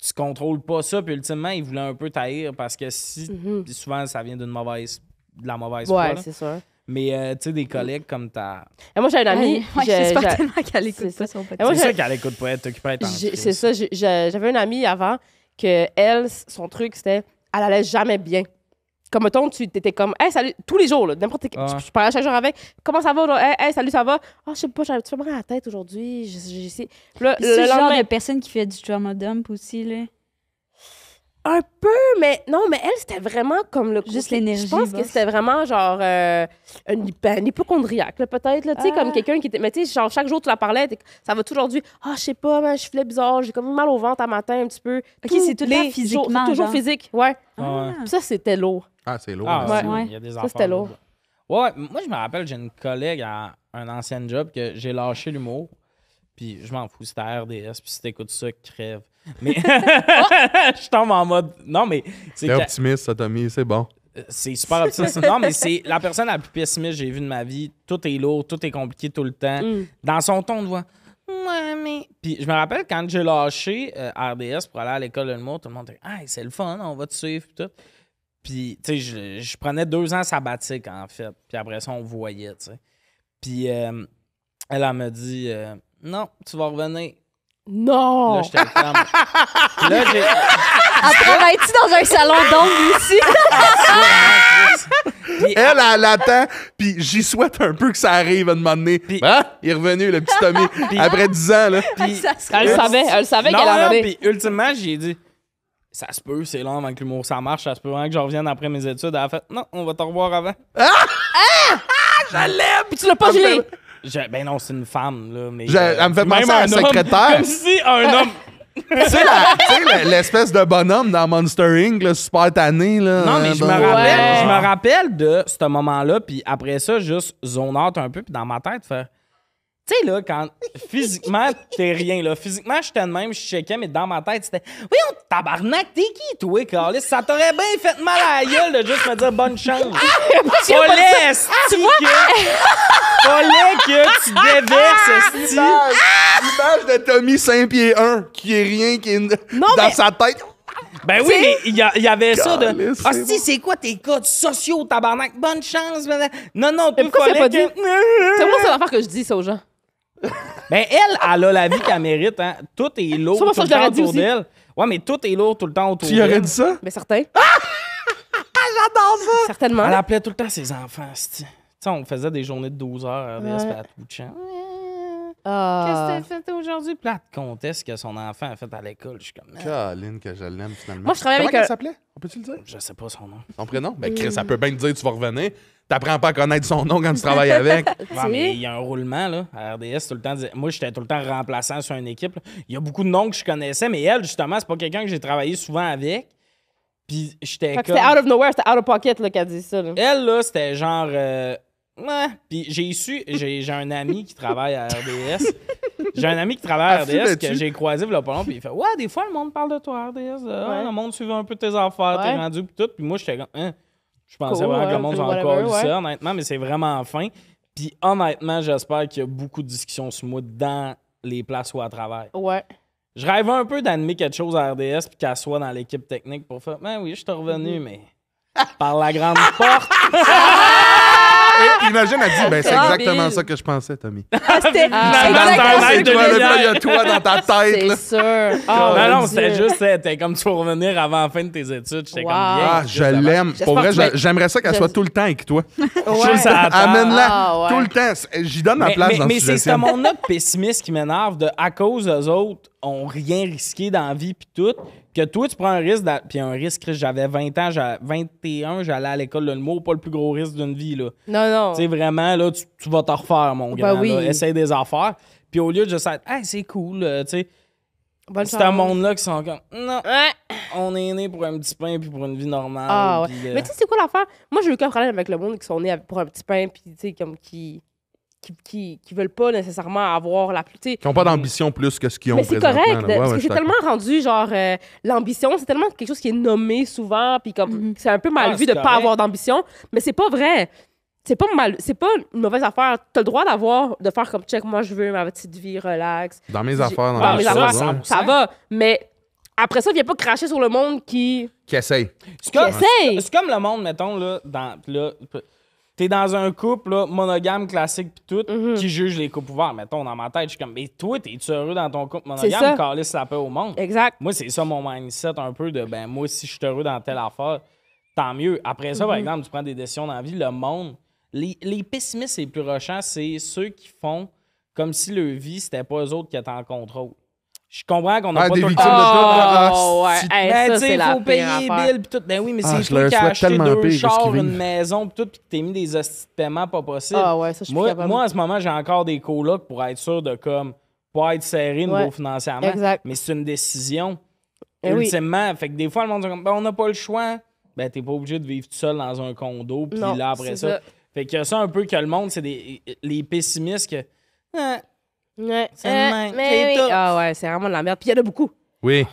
tu contrôles pas ça, puis ultimement, il voulait un peu taillir parce que si. Puis souvent, ça vient d'une mauvaise. de la mauvaise foi. Ouais, c'est sûr. Mais, euh, tu sais, des collègues comme ta. Et moi, j'ai une amie. Ouais, J'espère tellement qu'elle écoute c'est pas ça. son podcast. C'est j'ai- sûr qu'elle écoute pas, elle en J'ai- crise. C'est ça. J'avais une amie avant que elle, son truc, c'était elle allait jamais bien. Comme mettons, tu étais comme, hey, salut, tous les jours, là, n'importe quel. Ah. Je, je parlais chaque jour avec, comment ça va, là? Hey, hey, salut, ça va? Ah, je sais pas, j'ai un petit peu mal à la tête aujourd'hui. C'est le le genre lendemain, de personne qui fait du trauma dump aussi, là. Un peu, mais non, mais elle, c'était vraiment comme le. Juste l'énergie Je pense que c'était vraiment genre euh, un, hyp- un hypochondriaque, là, peut-être, là, tu sais, Ah. comme quelqu'un qui était. Mais tu sais, genre, chaque jour, tu la parlais, t'es- ça va tout aujourd'hui. Ah, je sais pas, man, je filais bizarre, j'ai comme mal au ventre à matin un petit peu. Ok, c'est tout le les physiquement, Toujours genre. physique, ouais. Puis ça, c'était lourd. Ah, c'est lourd. Ah, ouais. Ouais. Il y a des Ça, c'était lourd. Ouais, moi, je me rappelle, j'ai une collègue à un ancien job que j'ai lâché l'humour. Puis je m'en fous, c'était RDS. Puis si t'écoutes ça, crève. Mais je tombe en mode. Non, mais c'est optimiste, ça, Tommy, c'est bon. c'est super optimiste. Non, mais c'est la personne la plus pessimiste que j'ai vue de ma vie. Tout est lourd, tout est compliqué tout le temps. Mm. Dans son ton de voix. Ouais, mais. Puis je me rappelle quand j'ai lâché euh, RDS pour aller à l'école de l'humour, tout le monde était Ah, c'est le fun, on va te suivre. Puis tout. Puis, tu sais, je, je prenais deux ans sabbatiques, en fait. Puis après ça, on voyait, tu sais. Puis euh, elle, elle me dit euh, Non, tu vas revenir. Non! Là, j'étais comme. Puis là, j'ai. Elle travaille-tu dans un salon d'ongles aussi? Puis Elle, elle attend, puis j'y souhaite un peu que ça arrive à un moment donné. Puis- Ah, il est revenu, le petit Tommy, après 10 ans, là. puis- Ça Elle le savait, elle le savait Non, qu'elle non, allait puis ultimement, j'ai dit ça se peut, c'est long avant que l'humour ça marche, ça se peut vraiment que je revienne après mes études. Elle a fait non, on va te revoir avant. Puis tu l'as pas gelé! Je- ben non, c'est une femme, là. Mais, Je- elle me fait même penser à un secrétaire. Comme si un homme. tu sais, la- tu sais, la- l'espèce de bonhomme dans Monster Inc., là, super tanné, là. Non, mais je me Euh, rappelle, Ouais. je me rappelle de ce moment-là, puis après ça, juste zone out un peu, puis dans ma tête, faire. Tu sais, là, quand physiquement, t'es rien, là. Physiquement, j'étais de même, je checkais, mais dans ma tête, c'était. Voyons, tabarnak, t'es qui, toi, Carlis? Ça t'aurait bien fait mal à la gueule de juste me dire bonne chance. Fallait, esti, que. Fallait que tu déverses, esti. L'image, l'image de Tommy 5 pieds 1, qui est rien, qui est dans mais- sa tête. Ben oui, mais il y, avait ça de. Ah, c'est si, c'est quoi tes codes sociaux, tabarnak? Bonne chance. Non, non, Mais pourquoi c'est pas que- C'est moi, c'est l'affaire que je dis, ça aux gens. Ben, elle, elle a la vie qu'elle mérite. Hein. Tout est lourd Ça, moi, tout ça, le je l'aurais temps dit autour aussi. d'elle. Ouais, mais tout est lourd tout le temps autour Tu y aurais d'elle. dit ça? Mais certain. J'adore ça! Certainement. Elle appelait tout le temps ses enfants. Tu sais, on faisait des journées de 12 heures à RDS, puis à tout de champ. Ah. Qu'est-ce que t'as fait aujourd'hui? Puis là, elle te contait ce que son enfant a fait à l'école. Je suis comme, Ah, Caroline, que je l'aime, finalement. Moi, je travaille Comment avec qu'elle un- s'appelait? On peut-tu le dire? je sais pas son nom. Son prénom? Ben, Chris, ça peut bien te dire tu vas revenir. T'apprends pas à connaître son nom quand tu travailles avec. Mais il y a un roulement, là. À RDS, tout le temps. Moi, j'étais tout le temps remplaçant sur une équipe. là. Il y a beaucoup de noms que je connaissais, mais elle, justement, c'est pas quelqu'un que j'ai travaillé souvent avec. Puis j'étais Fait que comme. c'était out of nowhere, c'était out of pocket là, qu'elle dit ça. Là. Elle, là, c'était genre. euh, Ouais. Puis j'ai su, j'ai un ami qui travaille à RDS. J'ai un ami qui travaille à Ah, RDS que j'ai croisé il y a pas longtemps, puis il fait Ouais, des fois, le monde parle de toi RDS. euh, Ah, Ouais. le monde suivait un peu tes affaires, t'es rendu, puis tout. Puis moi, j'étais comme Hein? Je pensais Cool, vraiment que le monde encore ouais. ça, honnêtement, mais c'est vraiment fin. Puis honnêtement, j'espère qu'il y a beaucoup de discussions sur moi dans les places où elle travaille. Ouais. Je rêvais un peu d'animer quelque chose à RDS puis qu'elle soit dans l'équipe technique pour faire Ben oui, je suis revenu, Mm-hmm. mais par la grande porte. Et imagine, elle dit, ben, c'est Ah, exactement ça que je pensais, Tommy. Ah, c'était Ah, que de là, il y a toi dans ta tête, là. C'est sûr. Oh, non, non, mon c'était juste, c'était comme tu vas revenir avant la fin de tes études. J'étais Wow. comme bien. Ah, je l'aime. Pour vrai, j'aimerais ça qu'elle soit tout le temps avec toi. Ouais. Amène-la Ah, tout le temps. J'y donne ma place mais- dans mais ce c'est ce monde-là de pessimiste qui m'énerve de à cause d'eux autres ont rien risqué dans la vie puis tout que toi tu prends un risque puis un risque j'avais 20 ans j'avais 21 j'allais à l'école de l'humour pas le plus gros risque d'une vie là Non, non. tu sais vraiment là tu, tu vas te refaire mon Ben gars oui. essaye des affaires puis au lieu de juste être hey c'est cool euh, tu sais c'est un monde-là qui sont comme non Ouais. on est né pour un petit pain puis pour une vie normale Ah, ouais. euh, Mais tu sais, c'est quoi l'affaire? Moi, j'ai eu aucun problème avec le monde qui sont nés pour un petit pain, puis tu sais, comme qui. Qui, qui, qui veulent pas nécessairement avoir la plus. Qui n'ont pas d'ambition plus que ce qu'ils ont Mais c'est correct, là. de- Ouais, parce ouais, que c'est tellement rendu, genre, euh, l'ambition, c'est tellement quelque chose qui est nommé souvent, puis comme, c'est un peu mal Ah, vu de pas correct. avoir d'ambition, mais c'est pas vrai. C'est pas mal, c'est pas une mauvaise affaire. T'as le droit d'avoir, de faire comme check, moi je veux ma petite vie relax. Dans mes affaires, dans Ah, mes ça, affaires, affaires. ça- Ça va, mais après ça, viens pas cracher sur le monde qui, Qui essaye. c'est qui comme, essaye. c'est comme le monde mettons là dans là t'es dans un couple là, monogame classique pis tout, Mhm. qui juge les couples ouverts. Mettons, dans ma tête, je suis comme, mais toi, t'es-tu heureux dans ton couple monogame? Calisse la paix au monde. Exact. Moi, c'est ça mon mindset un peu de, ben, moi, si je suis heureux dans telle affaire, tant mieux. Après ça, par Mhm. exemple, tu prends des décisions dans la vie, le monde, les, les pessimistes les plus rushants, c'est ceux qui font comme si leur vie, c'était pas eux autres qui étaient en contrôle. Je comprends qu'on n'a Ah, pas des tout le temps- de tout. Oh, ouais. Hey, ben, ça, tu sais, c'est il faut payer les billes pis tout. Ben oui, mais Ah, c'est je toi leur qui as souhaite acheté tellement deux chars, une maison pis tout, pis que t'es mis des hosties de paiement pas possible. Ah ouais, ça, je moi, moi, en ce moment, j'ai encore des colocs pour être sûr de comme pas être serré niveau Ouais. financièrement. Exact. Mais c'est une décision. Eh oui. Ultimement, fait que des fois, le monde dit comme, ben, on n'a pas le choix. Ben, t'es pas obligé de vivre tout seul dans un condo, puis Non, là, après ça. ça. Fait que ça, un peu que le monde, c'est des les pessimistes que. Ah, Ouais. C'est le même, mais c'est oui. tout. Ah ouais, c'est vraiment de la merde. Puis il y en a beaucoup. Oui.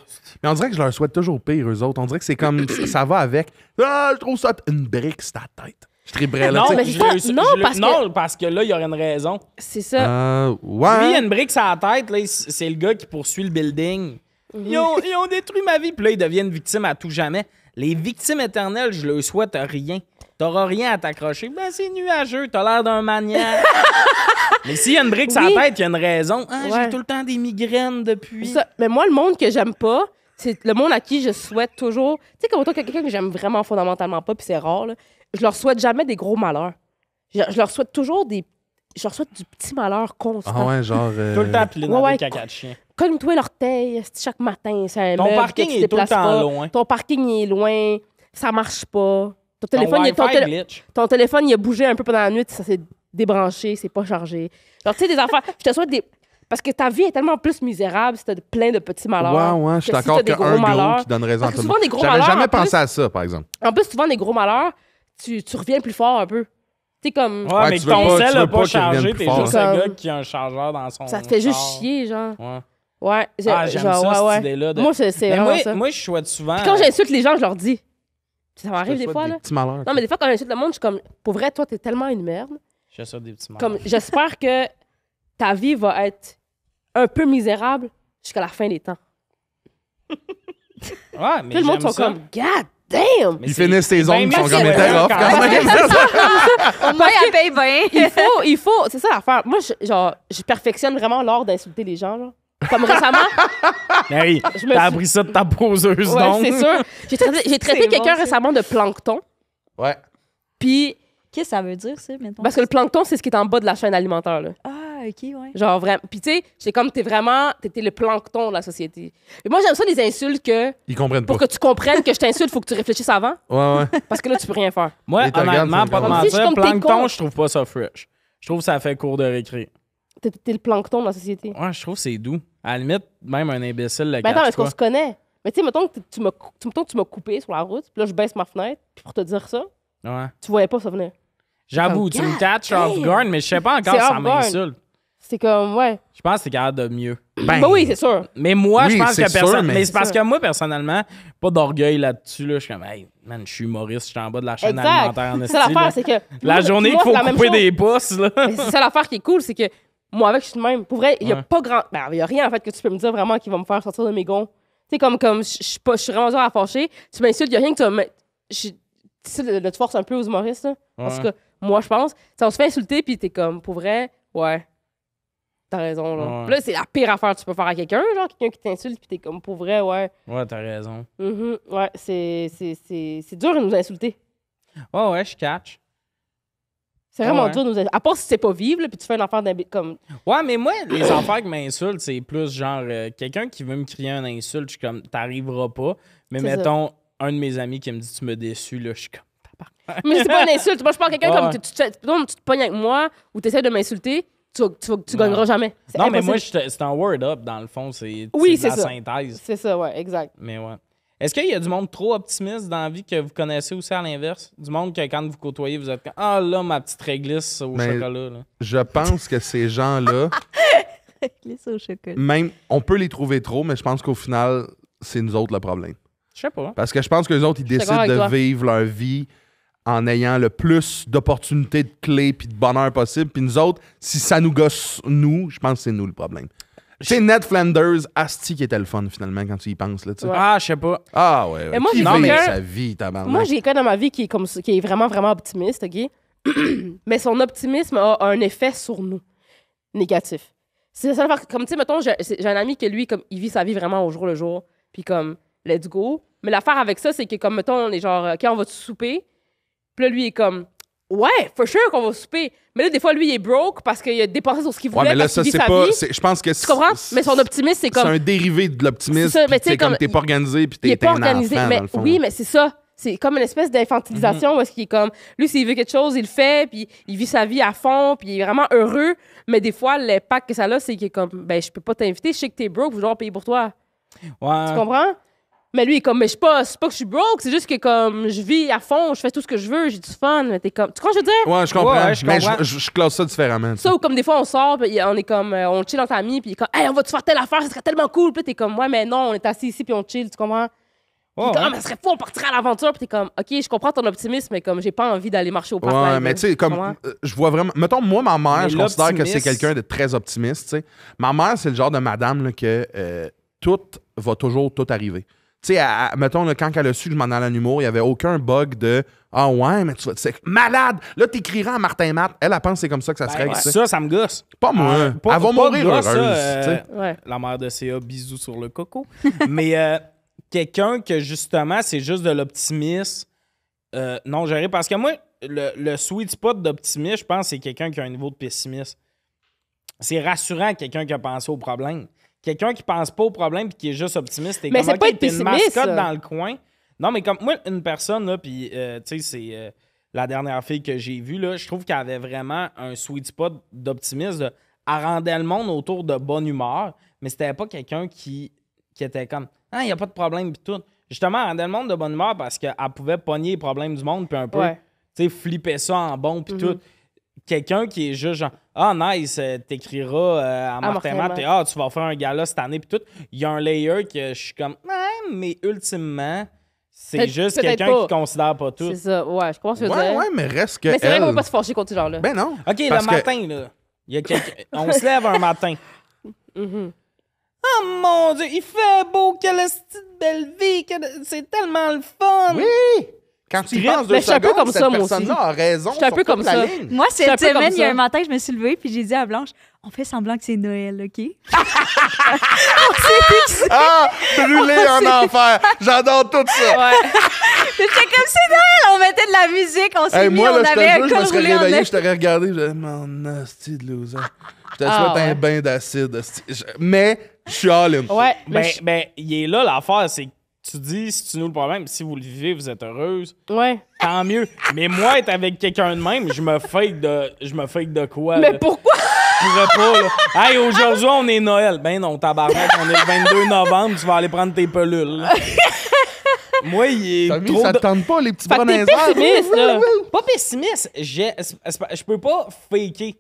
Mais on dirait que je leur souhaite toujours pire, eux autres. On dirait que c'est comme. ça va avec. Ah, je trouve ça. Une brique, c'est ta tête. Je triperais là. non, tu sais. mais je le- je Non, le- parce que- non, parce que là, il y aurait une raison. C'est ça. Euh, Lui, il ouais. a une brique sur la tête, là, il- c'est le gars qui poursuit le building. Mhm. Ils, ont, ils ont détruit ma vie, puis là, ils deviennent victimes à tout jamais. Les victimes éternelles, je leur souhaite rien. T'auras rien à t'accrocher. Ben, c'est nuageux, t'as l'air d'un maniaque. Mais s'il y a une brique sur Oui. la tête, il y a une raison. Ah, Ouais. J'ai tout le temps des migraines depuis. Ça. Mais moi, le monde que j'aime pas, c'est le monde à qui je souhaite toujours. Tu sais, comme toi, quelqu'un que j'aime vraiment fondamentalement pas, puis c'est rare, là, je leur souhaite jamais des gros malheurs. Je, je leur souhaite toujours des. Je leur souhaite du petit malheur constant. Ah ouais, genre. euh, Tout le temps pilé dans Ouais, des caca de chien. Cogne-toi l'orteil esti, chaque matin. C'est un Ton meuble parking que tu est tout le déplaces temps pas. loin. Ton parking il est loin. Ça marche pas. Ton Ton téléphone, il, ton, Wi-Fi télé- glitch. ton téléphone, il a bougé un peu pendant la nuit, ça s'est débranché, c'est pas chargé. Alors, tu sais, des affaires. Je te souhaite des. Parce que ta vie est tellement plus misérable si t'as plein de petits malheurs. Ouais, ouais, je suis si d'accord des qu'un gros qui donne raison Parce à que tout le souvent, monde. des gros J'avais malheurs, jamais plus- pensé à ça, par exemple. En plus, souvent, des gros malheurs, tu, tu reviens plus fort un peu. Tu sais, comme. Ouais, Ouais, mais tu que veux ton sel tu n'a pas chargé, t'es juste un Comme- gars qui a un chargeur dans son Ça te fait juste chier, genre. Ouais. Ouais. j'ai- Ah, j'aime genre, ça, ouais, cette ouais. idée-là. de- Moi, c'est c'est Mais vraiment moi, ça. moi, je souhaite souvent. Puis quand j'insulte les gens, je leur dis. Ça m'arrive des fois, là. petits malheurs. Non, mais des fois, quand j'insulte le monde, je suis comme, pour vrai, toi, t'es tellement une merde. Je des petits moments. Comme, j'espère que ta vie va être un peu misérable jusqu'à la fin des temps. Ouais, mais Tout le monde sont ça. comme, God damn! Mais Ils finissent tes c'est ongles, ils sont comme rough quand même. même. Au moins, elle paye bien. Il faut, il faut, c'est ça l'affaire. Moi, je, genre, je perfectionne vraiment l'art d'insulter les gens, là. Comme récemment, me t'as suis- appris ça de ta poseuse, ouais, donc. c'est sûr. J'ai traité, C'est quelqu'un bon, récemment de plancton, Ouais. puis Qu'est-ce que ça veut dire, ça, maintenant? parce que le plancton, c'est ce qui est en bas de la chaîne alimentaire, là. Ah, OK, ouais. Genre vraiment. Puis tu sais, j'ai comme t'es vraiment, t'étais le plancton de la société. Et moi j'aime ça les insultes que Ils comprennent pas. pour que tu comprennes que je t'insulte, faut que tu réfléchisses avant, Ouais, ouais. parce que là tu peux rien faire. Moi, honnêtement, c'est pas de mentir, plancton, je trouve pas ça fresh. Je trouve que ça fait cours de récré. T'es, t'es le plancton de la société. Ouais, je trouve que c'est doux. À la limite, même un imbécile le Mais attends, est-ce qu'on se connaît? Mais tu sais, mettons que tu m'as, cou- tu- mettons que tu m'as coupé sur la route, puis là je baisse ma fenêtre, puis pour te dire ça, Ouais. tu voyais pas ça venir. J'avoue, Comme, tu me God catches off damn. guard, mais je sais pas encore C'est si ça off guard. m'insulte. C'est comme, ouais. Je pense que t'es capable de mieux. Ben, bah oui, c'est sûr. Mais moi, Oui, je pense c'est que sûr, personne. mais- Mais c'est parce C'est que moi, personnellement, pas d'orgueil là-dessus. Là. Je suis comme, hey, man, je suis humoriste, je suis en bas de la chaîne Exact. alimentaire en C'est esti, ça l'affaire, là. c'est que. La moi, journée moi, qu'il c'est faut la même couper chose. des pouces, là. Mais c'est ça l'affaire qui est cool, c'est que moi, avec, je suis de même. Pour vrai, il n'y a Ouais. pas grand. Ben, il y a rien, en fait, que tu peux me dire vraiment qui va me faire sortir de mes gonds. Tu sais, comme, comme, je je suis pas- je suis vraiment dur à fâcher. Tu m'insultes, il n'y a rien que tu vas me. je- Tu sais, le, le te force un peu aux humoristes, là. En tout cas, moi, je pense. Tu sais, on se fait insulter, puis t'es comme, pour vrai, ouais. T'as raison, là. Ouais. Là, c'est la pire affaire que tu peux faire à quelqu'un, genre, quelqu'un qui t'insulte, puis t'es comme, pour vrai, ouais. Ouais, t'as raison. Mhm, ouais, c'est, c'est, c'est, c'est dur de nous insulter. Ouais, ouais, je catch. C'est vraiment ouais. dur de nous. À part si c'est pas vivre, là, puis tu fais affaire d'imbi- comme. Ouais, mais moi, les affaires qui m'insultent, c'est plus genre euh, quelqu'un qui veut me crier une insulte, je suis comme, t'arriveras pas. Mais ça. mettons, un de mes amis qui me dit, tu me déçus, là, je suis comme, Mais c'est pas une insulte. Moi, je parle à quelqu'un Ouais. comme tu, tu, te- tu te pognes avec moi ou tu essaies de m'insulter, tu, gagneras jamais. Non, mais moi, c'est un word up, dans le fond. C'est Oui, la ça. synthèse. C'est ça, ouais, exact. Mais ouais. Est-ce qu'il y a du monde trop optimiste dans la vie que vous connaissez aussi à l'inverse? Du monde que quand vous côtoyez, vous êtes comme Ah là, ma petite réglisse au Mais- chocolat. Là. Je pense que ces gens-là, Glisse au chocolat. même, on peut les trouver trop, mais je pense qu'au final, c'est nous autres le problème. Je sais pas. Parce que je pense que les autres, ils décident de toi. vivre leur vie en ayant le plus d'opportunités, de clés puis de bonheur possible. Puis nous autres, si ça nous gosse, nous, je pense que c'est nous le problème. C'est Ned Flanders, Asti qui était le fun finalement quand tu y penses. Là, tu sais. Ah, je sais pas. Ah ouais, ouais. Mais moi, qui j'ai vit quelqu'un- sa vie, tabarnak. Moi, j'ai quelqu'un dans ma vie qui est, comme, ça- qui est vraiment, vraiment optimiste, OK? mais son optimisme a un effet sur nous négatif. C'est ça. Comme, tu sais, mettons, j'ai un ami que lui, comme, il vit sa vie vraiment au jour le jour, puis comme, let's go. Mais l'affaire avec ça, c'est que, comme, mettons, on est genre, OK, on va souper, puis là, lui, il est comme, ouais, for sure qu'on va souper. Mais là, des fois, lui, il est broke parce qu'il a dépensé sur ce qu'il Ouais, voulait, mais là, parce ça, c'est pas. c'est- Je pense que Tu comprends? Mais son optimisme, c'est C'est comme, un dérivé de l'optimisme. C'est ça, mais tu sais, comme t'es pas organisé, puis il est t'es pas organisé. enfant, mais oui, mais c'est ça. C'est comme une espèce d'infantilisation où est-ce qu'il est comme lui s'il veut quelque chose, il le fait, puis il vit sa vie à fond, puis il est vraiment heureux. Mais des fois, l'impact que ça a, c'est qu'il est comme ben je peux pas t'inviter, je sais que t'es broke, je vais genre payer pour toi. Ouais. Tu comprends? Mais lui, il est comme, mais je suis pas, c'est pas que je suis broke, c'est juste que comme je vis à fond, je fais tout ce que je veux, j'ai du fun. Mais t'es comme, tu comprends ce que je veux dire? Ouais, je comprends. Ouais, je mais comprends. je, je- je classe ça différemment. tu sais. Ça, ou comme des fois, on sort, puis on est comme, euh, on chill entre amis, puis il est comme, hey, on va te faire telle affaire, ça serait tellement cool. Puis t'es comme, ouais, mais non, on est assis ici, puis on chill, tu comprends? Ouais, comme, ouais. Ah, mais ça serait fou, on partirait à l'aventure, puis t'es comme, ok, je comprends ton optimisme, mais comme, j'ai pas envie d'aller marcher au parc. Ouais, mais tu sais, comme. euh, Je vois vraiment. Mettons, moi, ma mère, Mais je considère que c'est quelqu'un de très optimiste, tu sais. Ma mère, c'est le genre de madame là, que euh, tout va toujours tout arriver. Tu sais, mettons, là, quand elle a su que je m'en allais en humour, il n'y avait aucun bug de Ah ouais, mais tu vas. Malade! Là, t'écriras à Martin Matt. Elle, elle pense que c'est comme ça que ça se Ben, règle. ça, ça me gosse. Pas moi. Euh, pas- elle va pas mourir heureuse. ça, euh, tu sais. Ouais. La mère de CA, bisous sur le coco. Mais euh, quelqu'un que justement, c'est juste de l'optimisme euh, non géré. Parce que moi, le, le sweet spot d'optimisme, je pense, c'est quelqu'un qui a un niveau de pessimisme. C'est rassurant quelqu'un qui a pensé au problème. Quelqu'un qui pense pas au problème puis qui est juste optimiste, t'es Mais comme c'est pas être t'es une mascotte ça. dans le coin. Non, mais comme moi, une personne, là, puis euh, tu sais, c'est euh, la dernière fille que j'ai vue, là, je trouve qu'elle avait vraiment un sweet spot d'optimisme. Elle rendait le monde autour de bonne humeur, mais c'était pas quelqu'un qui, qui était comme Ah, il n'y a pas de problème, puis tout. Justement, elle rendait le monde de bonne humeur parce qu'elle pouvait pogner les problèmes du monde, puis un peu, Ouais. tu sais, flipper ça en bon, puis Mhm. tout. Quelqu'un qui est juste genre Ah, nice, euh, t'écriras euh, à Martin Martin Matt, Ah, tu vas faire un gala cette année, puis tout. Il y a un layer que je suis comme Ouais, mais ultimement, c'est juste quelqu'un pas. qui considère pas tout. C'est ça, ouais, je comprends ce que tu veux Ouais, dire. ouais, mais reste que. mais c'est vrai qu'on va pas se fâcher contre ce genre-là. Ben non. OK, le que- matin, là, y a on se lève un matin. Mhm. Oh mon Dieu, il fait beau, quelle petite belle vie, quelle- c'est tellement le fun. Oui! Quand tu y penses deux secondes, comme cette ça, moi aussi. personne-là a raison Je suis un peu comme ça. ligne. Moi, cette semaine, il y a un matin, je me suis levée puis j'ai dit à Blanche, on fait semblant que c'est Noël, OK? Ah! Brûlé en enfer! J'adore tout ça! Ouais. J'étais comme c'est Noël, on mettait de la musique, on s'est Hey, mis, moi, on là, je te avait un jure, je me serais réveillé, je t'aurais regardé, je disais, mon hostie de loser. Je te Ah, souhaite ouais. un bain d'acide. Mais, je suis all-in. Ouais. Ben, ben, il est là l'affaire, c'est que tu dis, si tu nous le problème, si vous le vivez, vous êtes heureuse, ouais. tant mieux. Mais moi, être avec quelqu'un de même, je me fake de, je me fake de quoi? Mais là? pourquoi? Je pourrais pas, là. Hey, aujourd'hui, on est Noël. Ben non, tabarnak, on est le 22 novembre, tu vas aller prendre tes pelules. là. Moi, il est trop ça de- te tente pas, les petits bras t'es pessimiste, là. Pas pessimiste, je peux pas faker.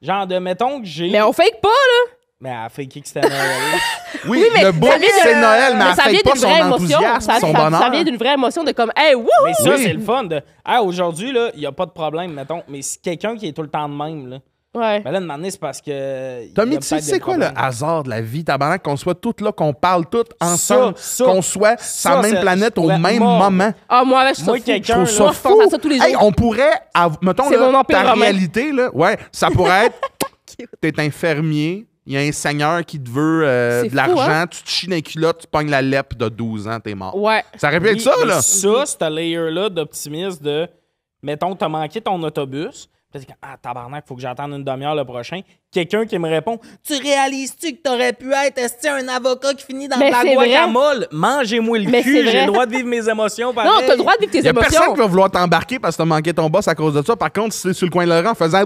Genre de, mettons que j'ai... Mais on fake pas, là. Mais elle a faké que c'était Noël. Oui, Oui, mais le de- c'est Noël, mais, Mais elle ça vient fait pas d'une son vraie émotion. enthousiasme, Ça, son ça- bonheur. ça vient d'une vraie émotion de comme, hey, wouh! Mais ça, Oui. c'est le fun de. Ah, aujourd'hui, là, il n'y a pas de problème, mettons. Mais si quelqu'un qui est tout le temps de même, là. Ouais. Ben là, de c'est parce que. Tommy, tu sais, c'est quoi le hasard de la vie, tabarnak, qu'on soit tous là, qu'on parle tous ensemble, qu'on soit sur la même c'est- planète au même moment. Ah, moi, avec, je suis fou. quelqu'un, Je là, trouve ça, je pense à ça tous les jours. Hey, on pourrait, mettons, C'est là, ta réalité, là, ouais, ça pourrait être, t'es infirmier, il y a un seigneur qui te veut euh, de l'argent, hein? tu te chies dans les culottes, tu pognes la lèpre de 12 ans, t'es mort. Ouais. Ça aurait pu être Oui, ça, là. Ça, ce layer-là d'optimisme de. Mettons, t'as manqué ton autobus. T'es ah, tabarnak, faut que j'attende une demi-heure le prochain. Quelqu'un qui me répond Tu réalises-tu que t'aurais pu être esti, un avocat qui finit dans la guacamole? Mangez-moi le Mais cul, j'ai le droit de vivre mes émotions. Non, t'as le droit de vivre tes Il y a personne émotions. qui va vouloir t'embarquer parce que t'as manqué ton boss à cause de ça. Par contre, si c'est sur le coin de l'oreille en faisant!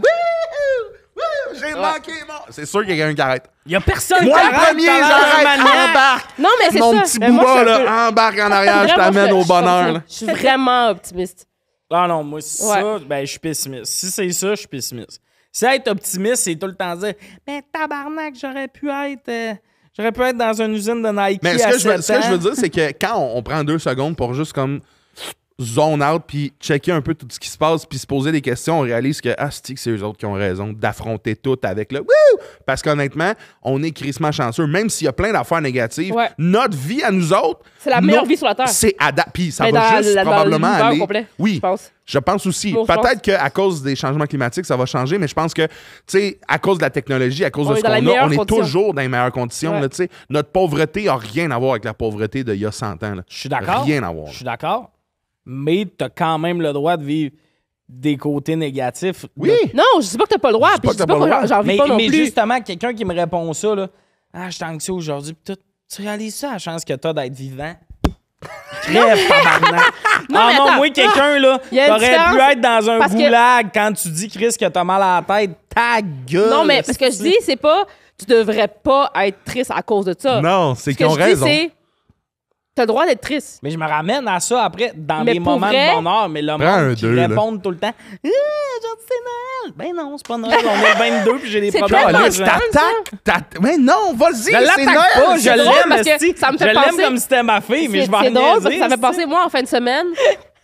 J'ai manqué mon. C'est sûr qu'il y a quelqu'un qui arrête. Il y a personne Moi, qui le arrête, premier, t'as l'air j'arrête, embarque. Non, mais c'est Mon ça. petit Mais moi, je booba, suis un peu- là, embarque en arrière, je Vraiment, t'amène au bonheur. là. Je suis vraiment optimiste. Ah non, moi, c'est Ouais. ça, ben, je suis pessimiste. Si c'est ça, je suis pessimiste. Si être optimiste, c'est tout le temps dire Mais tabarnak, j'aurais pu être. euh, j'aurais pu être dans une usine de Nike. Mais ce à que, je veux, 7 ce que je ans. veux dire, c'est que quand on, on prend deux secondes pour juste comme zone out puis checker un peu tout ce qui se passe puis se poser des questions, on réalise que ah, c'est que c'est eux autres qui ont raison d'affronter tout avec le wouh! Parce qu'honnêtement, on est crissement chanceux. Même s'il y a plein d'affaires négatives, Ouais. notre vie à nous autres, C'est la meilleure vie sur la Terre. C'est adapté. Puis ça Mais va dans juste la- dans probablement l'univers aller. complet, oui, je pense. je pense aussi. Bon, Peut-être qu'à cause des changements climatiques, ça va changer, mais je pense que, tu sais, à cause de la technologie, à cause On de ce dans qu'on a, on est conditions. toujours dans les meilleures conditions. Ouais. là, tu sais. Notre pauvreté n'a rien à voir avec la pauvreté d'il y a 100 ans. là. Je suis d'accord. Rien à voir. Je suis d'accord. Mais t'as quand même le droit de vivre des côtés négatifs. de- Oui. Non, je dis pas que t'as pas le droit. Je dis Puis pas je que dis pas j'en vis Mais, pas non mais plus. justement, quelqu'un qui me répond ça, là, ah, je suis anxieux aujourd'hui, tu réalises ça, la chance que t'as d'être vivant? Crève, tabarnak. Non, ah mais non, moi, quelqu'un, là, t'aurais pu être dans un que- goulag quand tu dis, Chris, que t'as mal à la tête. Ta gueule! Non, mais ce que je dis, c'est pas tu devrais pas être triste à cause de ça. Non, c'est Ce qu'ils ont raison. c'est t'as le droit d'être triste. Mais je me ramène à ça après, dans Mais les pour moments vrai- de bonheur. Mais le un monde qui deux, là. répond tout le temps, ah, c'est Noël. Ben non, c'est pas Noël, on est le 22 puis j'ai des C'est problèmes. tellement T'attaques! Mais non, vas-y! Je c'est l'attaque Noël, pas, je c'est drôle l'aime, parce que esti. ça me fait Je l'aime penser- comme si c'était ma fille, mais C'est je vais en c'est drôle parce que niaiser, ça fait esti. penser, moi, en fin de semaine,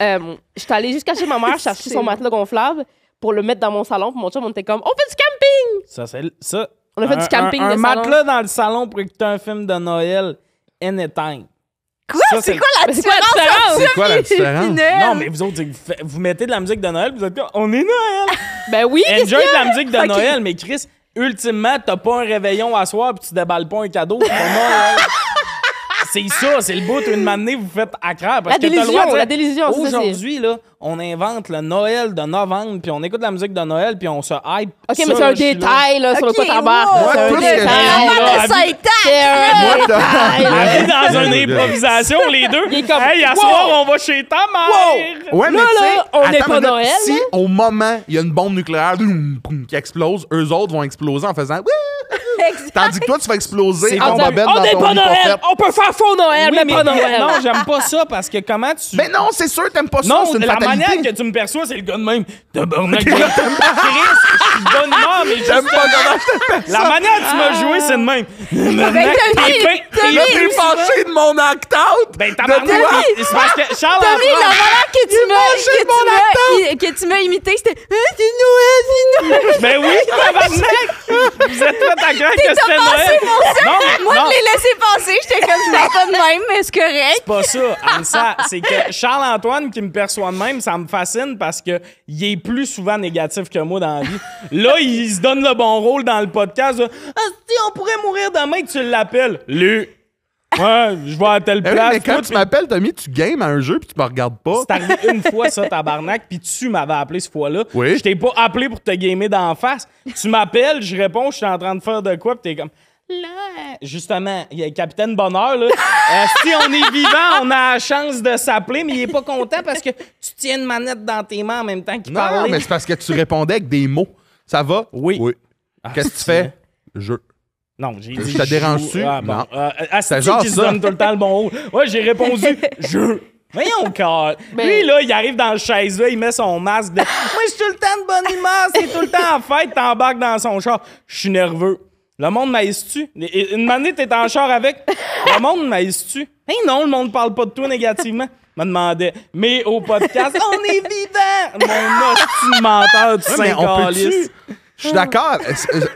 euh, j'étais allée jusqu'à chez ma mère chercher son matelas gonflable pour le mettre dans mon salon. Puis mon chum, on était comme, on fait du camping! Ça, c'est ça. On a fait un, du camping Un, de un salon. matelas dans le salon pour écouter un film de Noël, anytime. Quoi? C'est quoi la différence? C'est quoi la différence? Non, mais vous autres, vous, mettez de la musique de Noël, vous êtes comme, on est Noël. Ben oui! Enjoy de la musique de. Noël, mais Chris, ultimement, t'as pas un réveillon à soir puis tu déballes pas un cadeau. C'est ça, c'est le bout une matinée vous faites à craindre. Parce La que t'as le droit de délusion, la délusion, Aujourd'hui, là, on invente le Noël de novembre, puis on écoute la musique de Noël, puis on se hype. Ok, Ça, mais c'est un détail, là, sur le barre. wow. C'est un détail, ça C'est un est dans une improvisation, les deux. Il est comme, hey, à soir, on va chez ta mère. Ouais, mais Là, on n'est pas Noël, Si au moment, il y a une bombe nucléaire qui explose, eux autres vont exploser en faisant Wouh! Tandis que toi, tu vas exploser en dans ton pas Noël! On peut faire faux Noël, Oui, mais, pas Noël! Non, j'aime pas ça parce que comment tu. Mais non, c'est sûr, t'aimes pas ça, Non, c'est une la fatalité. Manière que tu me perçois, c'est le gars de même. Tabarnak, Chris, je suis de bonne humeur, mais J'aime juste- pas comment je te. La manière que tu m'as joué, c'est de même. Tabarnak, Tommy, t'es fin- t'es Là, plus fâché de mon act-out! Ben, De tabarnak, c'est parce que Charles Tommy, la manière que tu m'as que mon tu m'as- i- que tu m'as imité, c'était Ah, c'est Noël, c'est Noël. Ben oui, tabarnak! Vous êtes à craindre que c'était Noël. Moi, je l'ai laissé passer. J'étais comme je pas de même, mais c'est correct. pas ça, Anissa. C'est que Charles-Antoine qui me perçoit de même, ça me fascine parce que il est plus souvent négatif que moi dans la vie. Là, il se donne le bon rôle dans le podcast. là. Ah, si on pourrait mourir demain, tu l'appelles. Lui. Ouais, je vais à telle Eh place. mais quand Toi, tu m'appelles, Tommy, tu games à un jeu puis tu me regardes pas. C'est arrivé une fois, ça, tabarnak, puis tu m'avais appelé cette fois-là. Oui. Je t'ai pas appelé pour te gamer d'en face. Tu m'appelles, je réponds, je suis en train de faire de quoi, puis t'es comme. Là, justement, il y a le capitaine Bonheur, là. Euh, si on est vivant, on a la chance de s'appeler, mais il est pas content parce que tu tiens une manette dans tes mains en même temps qu'il Non, parlait. mais c'est parce que tu répondais avec des mots. Ça va? Oui. Oui. Qu'est-ce que tu fais? Je. Non, j'ai dit. Je te dérange-tu? Ah, bon. Non. Euh, Asti C'est genre qui se ça. donne tout le temps le bon rôle. Ouais, j'ai répondu. je. Voyons, car. Mais- Lui, là, il arrive dans le chaise, là, il met son masque de. Moi, je suis tout le temps de bonne humeur, c'est tout le temps en fête, t'embarques dans son char. Je suis nerveux. Le monde maïs-tu? Une manée, t'es en char avec. Le monde maïs-tu? Hey, non, le monde parle pas de toi négativement. Me demandait. Mais au podcast, on est vivant! Mon hostie menteur, tu sais? Je suis d'accord.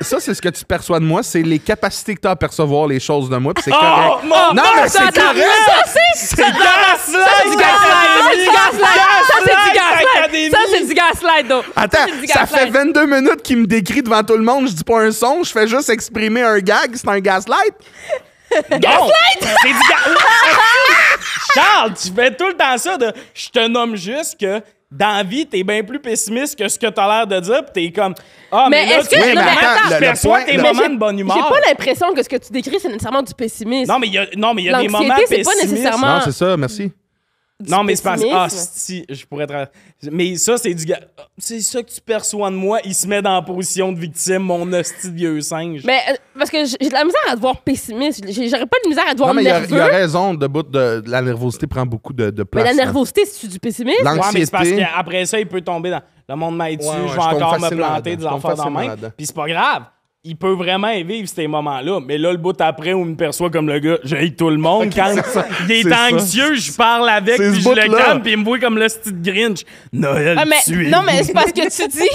Ça, c'est ce que tu perçois de moi. C'est les capacités que tu as à percevoir les choses de moi. puis c'est Oh, correct. non, mais c'est correct. C'est gaslight! Ça, c'est du gaslight! Ça, c'est du gaslight! Ça, c'est du gaslight. Attends, ça gaslight. fait 22 minutes qu'il me décrit devant tout le monde. Je dis pas un son, je fais juste exprimer un gag. C'est un gaslight. Non! C'est du ga- Charles, tu fais tout le temps ça de je te nomme juste que dans la vie, t'es bien plus pessimiste que ce que t'as l'air de dire, pis t'es comme Ah, mais, est-ce que- fais non, mais attends, le- le perçois point- tes le- moments de bonne humeur. J'ai pas l'impression que ce que tu décris, c'est nécessairement du pessimisme. non, mais il y a, non, mais il y a des moments L'anxiété, c'est pas pessimistes. nécessairement- Non, c'est ça, merci. Non, mais c'est parce que. Ah, si, je pourrais. tra- Mais ça, c'est du gars. C'est ça que tu perçois de moi. Il se met dans la position de victime, mon hostie de vieux singe. Mais euh, parce que j'ai de la misère à te voir pessimiste. J'aurais pas de misère à te voir Non, mais il y a, nerveux. il y a raison. De bout de, de la nervosité prend beaucoup de, de mais place. la là. nervosité, c'est du pessimisme? Ouais, mais c'est parce qu'après ça, il peut tomber dans le monde dessus, Ouais, ouais, je je vais encore me planter des Je affaires dans facilement main? Puis c'est pas grave. Il peut vraiment vivre ces moments-là. Mais là, le bout après où il me perçoit comme le gars, j'ai tout le monde. Quand il est ça. anxieux, je parle avec, puis je le calme, puis il me voit comme le petit Grinch. Noël, Ah, mais, tu es non, mais c'est parce que tu dis,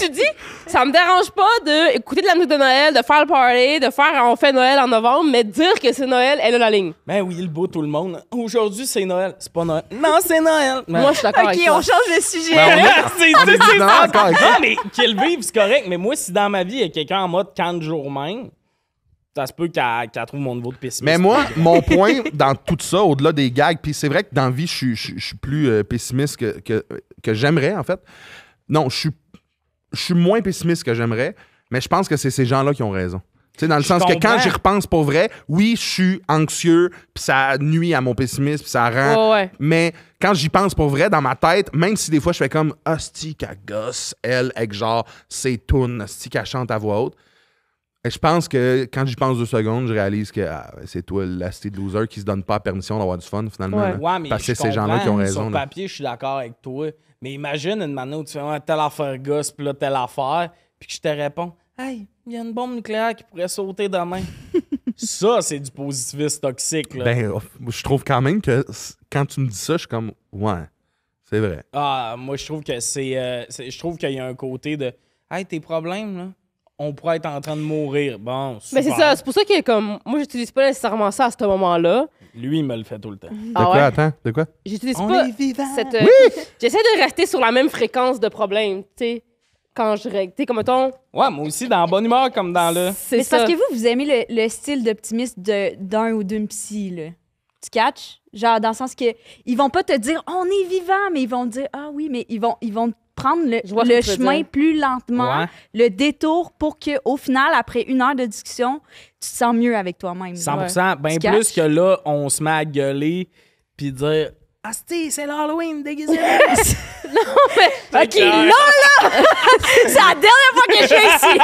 tu dis, ça me dérange pas de écouter de la musique de Noël, de faire le party, de faire on fait Noël en novembre, mais dire que c'est Noël, elle a la ligne. Ben oui, le beau tout le monde. Aujourd'hui, c'est Noël. C'est pas Noël. Non, c'est Noël. Ben, Moi, je suis d'accord OK, avec toi. on change de sujet. Ben, c'est ça. mais qu'il vive, c'est correct. Mais moi, si dans ma vie, il y a quelqu'un en mode 40 jours même, ça se peut qu'elle qu'elle trouve mon niveau de pessimisme. Mais moi, mon point dans tout ça, au-delà des gags, puis c'est vrai que dans la vie, je suis- je suis- je suis plus euh, pessimiste que, que, que j'aimerais, en fait. Non, je suis, je suis moins pessimiste que j'aimerais, mais je pense que c'est ces gens-là qui ont raison. Tu sais, dans le Je sens que quand j'y repense pour vrai, oui, je suis anxieux, puis ça nuit à mon pessimisme, puis ça rend. Ouais. Mais quand j'y pense pour vrai, dans ma tête, même si des fois je fais comme Hostie qu'elle gosse, elle, avec genre ses tunes, Hostie qu'elle chante à voix haute. Et je pense que quand j'y pense deux secondes, je réalise que ah, c'est toi, l'asti de loser, qui se donne pas la permission d'avoir du fun finalement. Ouais. mais Parce que c'est ces gens-là qui ont raison. Sur là. papier, je suis d'accord avec toi. Mais imagine une manière où tu fais ouais, telle affaire gosse, puis là, telle affaire, puis que je te réponds Hey, il y a une bombe nucléaire qui pourrait sauter demain. ça, c'est du positivisme toxique. Là. Ben, je trouve quand même que quand tu me dis ça, je suis comme Ouais, c'est vrai. Ah, moi, je trouve que c'est. euh, c'est- je trouve qu'il y a un côté de Hey, tes problèmes, là, on pourrait être en train de mourir. Bon, Mais c'est super. ça, c'est pour ça que comme moi j'utilise pas nécessairement ça à ce moment-là. Lui, il me le fait tout le temps. De Ah quoi, ouais? attends, de quoi? J'utilise On pas est vivant. cette euh, j'essaie de rester sur la même fréquence de problème, tu sais. Quand je règle, tu sais comme mettons, Ouais, moi aussi, dans la bonne humeur, comme dans le. c'est Mais ça. parce que vous, vous aimez le, le style d'optimisme de- d'un ou d'une psy, là. Tu catches? Genre, dans le sens que ils vont pas te dire « on est vivant », mais ils vont te dire « ah oui », mais ils vont, ils vont prendre le, chemin plus lentement, Ouais. le détour pour que au final, après une heure de discussion, tu te sens mieux avec toi-même. 100 bien Tu plus que là, on se met à gueuler puis dire Asti, c'est l'Halloween, déguisé. OK, clair. là C'est la dernière fois que je suis ici!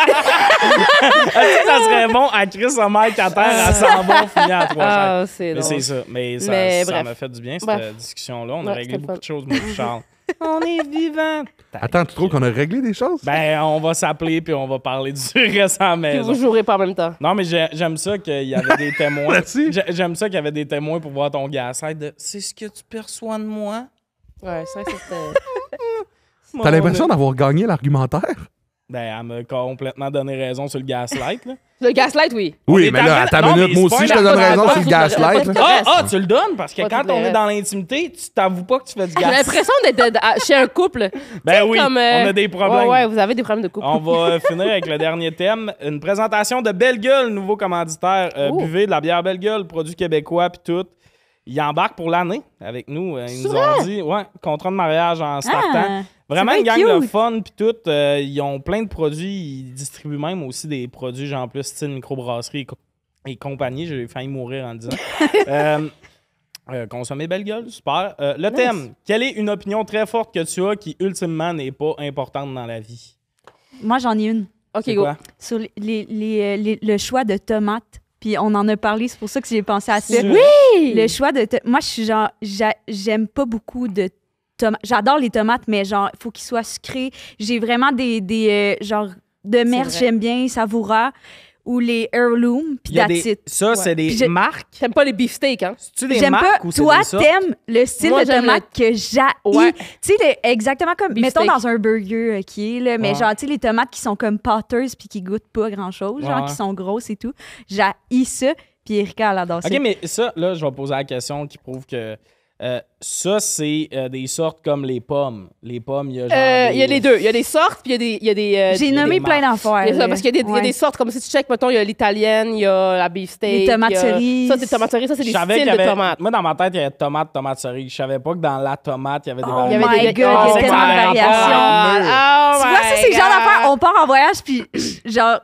Ça serait bon à Chris Sommer qu'à terre, elle s'en va finir à trois. Ah, c'est Mais c'est ça. Mais ça Mais m'a fait du bien, cette discussion-là. On a réglé beaucoup fun. de choses, moi Charles. on est vivant. Attends, tu trouves qu'on a réglé des choses? Ben, on va s'appeler puis on va parler du reste à la Puis maison. vous jouerez pas en même temps. Non, mais j'ai- j'aime ça qu'il y avait des témoins. Là-dessus? J'ai- J'aime ça qu'il y avait des témoins pour voir ton gaslight de C'est ce que tu perçois de moi? Ouais, c'est vrai que c'était T'as l'impression d'avoir gagné l'argumentaire? Ben, elle m'a complètement donné raison sur le gaslight. Là. le gaslight oui. Oui, mais là, à ta non, minute, moi aussi, je te donne raison sur le gaslight. Ah, ah, tu le donnes parce que Pas quand on est dans l'intimité, tu t'avoues pas que tu fais du J'ai gas. l'impression d'être chez un couple. Ben oui, Comme, euh, on a des problèmes. Ouais, ouais, vous avez des problèmes de couple. On va euh, finir avec le dernier thème. Une présentation de Belle Gueule, nouveau commanditaire. Euh, Oh. buvez de la bière Belle Gueule, produit québécois, puis tout. Ils embarquent pour l'année avec nous. Ils nous ont dit, ouais, contrat de mariage en startant. Vraiment une gang bien de cute. fun, puis tout. Euh, ils ont plein de produits. Ils distribuent même aussi des produits, genre plus style microbrasserie et, co- et compagnie. J'ai failli mourir en disant. euh, euh, consommer belle gueule, super. Euh, le thème, quelle est une opinion très forte que tu as qui, ultimement, n'est pas importante dans la vie? Moi, j'en ai une. OK, go. Sur les, les- les- le choix de tomates. Puis on en a parlé, c'est pour ça que j'ai pensé à ça. Oui! Le choix de... Moi, je suis genre... j'a- J'aime pas beaucoup de. J'adore les tomates, mais genre, il faut qu'ils soient sucrés. J'ai vraiment des... des euh, genre, de mer, j'aime bien, savoura. Ou les heirlooms, puis Il y a that's des-. Ça, Ouais. c'est des je- marques. T'aimes pas les beefsteaks, hein? C'est-tu des J'aime pas. marques ou c'est Toi, t'aimes le style Moi, de tomate que j'ai. Ouais. Tu sais, exactement comme, mettons dans un burger, OK, là, mais Ouais. genre, tu sais, les tomates qui sont comme potters puis qui goûtent pas grand-chose, genre, qui sont grosses et tout. J'ai ça, puis Erika, elle adore ça. OK, mais ça, là, je vais poser la question qui prouve que euh, ça, c'est euh, des sortes comme les pommes. Les pommes, il y a genre. Euh, des- Il y a les deux. Il y a des sortes, puis il y a des. il Y a des euh, J'ai nommé des plein d'affaires. là. parce qu'il y, a des- il y a des sortes, comme si tu check, mettons, il y a l'italienne, il y a la beefsteak. Les tomates cerises. Ça, c'est tomate cerise, ça, c'est des styles de tomates. Moi, dans ma tête, il y avait tomate, tomate cerise. Je savais pas que dans la tomate, il y avait des Oh Il y avait my des- God, Oh il y a my tellement de variations. Oh Tu vois, ça, c'est le genre d'affaires, on part en voyage, puis genre,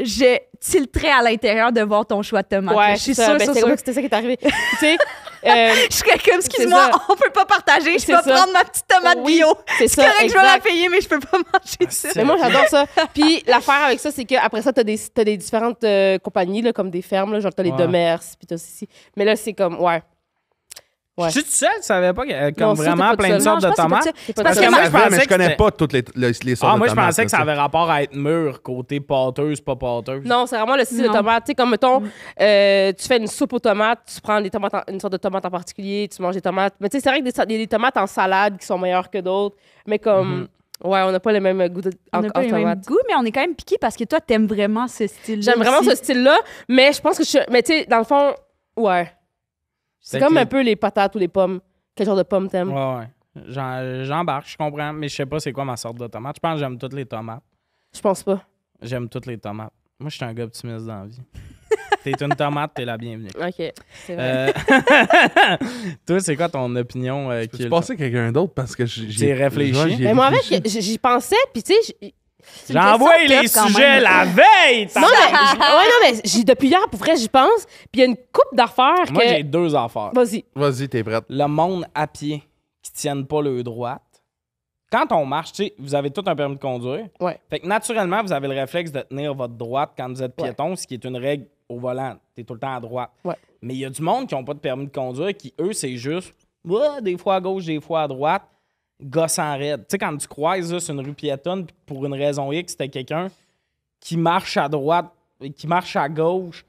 je tilterais à l'intérieur de voir ton choix de tomate. Ouais, je suis c'est ça. sûre, Ben, sûre, c'est ça qui est arrivé. tu sais, euh, Je serais comme, excuse-moi, on peut pas partager, je peux ça. prendre ma petite tomate Oui, bio. c'est ça. correct, je vais la exact. payer, mais je peux pas manger ça. Mais moi, j'adore ça. Puis l'affaire avec ça, c'est qu'après ça, t'as des, t'as des différentes euh, compagnies, là, comme des fermes, là, genre t'as les Ouais. Demers, puis t'as ceci. Mais là, c'est comme, ouais. Ouais. Je suis seul, tu savais pas qu'il y avait comme Non, vraiment plein de sortes de je que tomates. Parce que moi, je je pensais mais que je connais pas toutes les, les, les sortes Ah, de moi, je tomates, pensais là, que ça avait rapport à être mûr, côté pâteuse, pas pâteuse. Non, c'est vraiment le style de tomate. Tu sais, comme, mettons, euh, tu fais une soupe aux tomates, tu prends des tomates en- une sorte de tomate en particulier, tu manges des tomates. Mais tu sais, c'est vrai qu'il y a des tomates en salade qui sont meilleures que d'autres. Mais comme, ouais, on n'a pas les mêmes goûts de, en, On en pas les mêmes tomates. goûts, mais on est quand même piqué parce que toi, t'aimes vraiment ce style-là. J'aime vraiment ce style-là, mais je pense que je suis. Mais tu sais, dans le fond, ouais. C'est Fait comme que- un peu les patates ou les pommes. Quel genre de pommes t'aimes? Ouais, ouais. J'embarque, je comprends, mais je sais pas c'est quoi ma sorte de tomate. Je pense que j'aime toutes les tomates. Je pense pas. J'aime toutes les tomates. Moi, je suis un gars optimiste dans la vie. t'es une tomate, t'es la bienvenue. OK. C'est vrai. Euh, Toi, c'est quoi ton opinion? Euh, qui passer à quelqu'un d'autre parce que j'ai. T'es réfléchi? Mais moi, réfléchi. j- j'y pensais, puis tu sais, J'envoie les sujets même. la veille! Non, mais, ouais, non, mais j'ai- depuis hier, pour vrai, j'y pense. Puis il y a une coupe d'affaires Moi, que. j'ai deux affaires. Vas-y. Vas-y, t'es prête. Le monde à pied qui tiennent pas le droite. Quand on marche, tu sais, vous avez tout un permis de conduire. Ouais. Fait que naturellement, vous avez le réflexe de tenir votre droite quand vous êtes Ouais. piéton, ce qui est une règle au volant. T'es tout le temps à droite. Ouais. Mais il y a du monde qui n'ont pas de permis de conduire qui, eux, c'est juste des fois à gauche, des fois à droite, gosse en raide. Tu sais, quand tu croises là, sur une rue piétonne, puis pour une raison X, c'était quelqu'un qui marche à droite qui marche à gauche,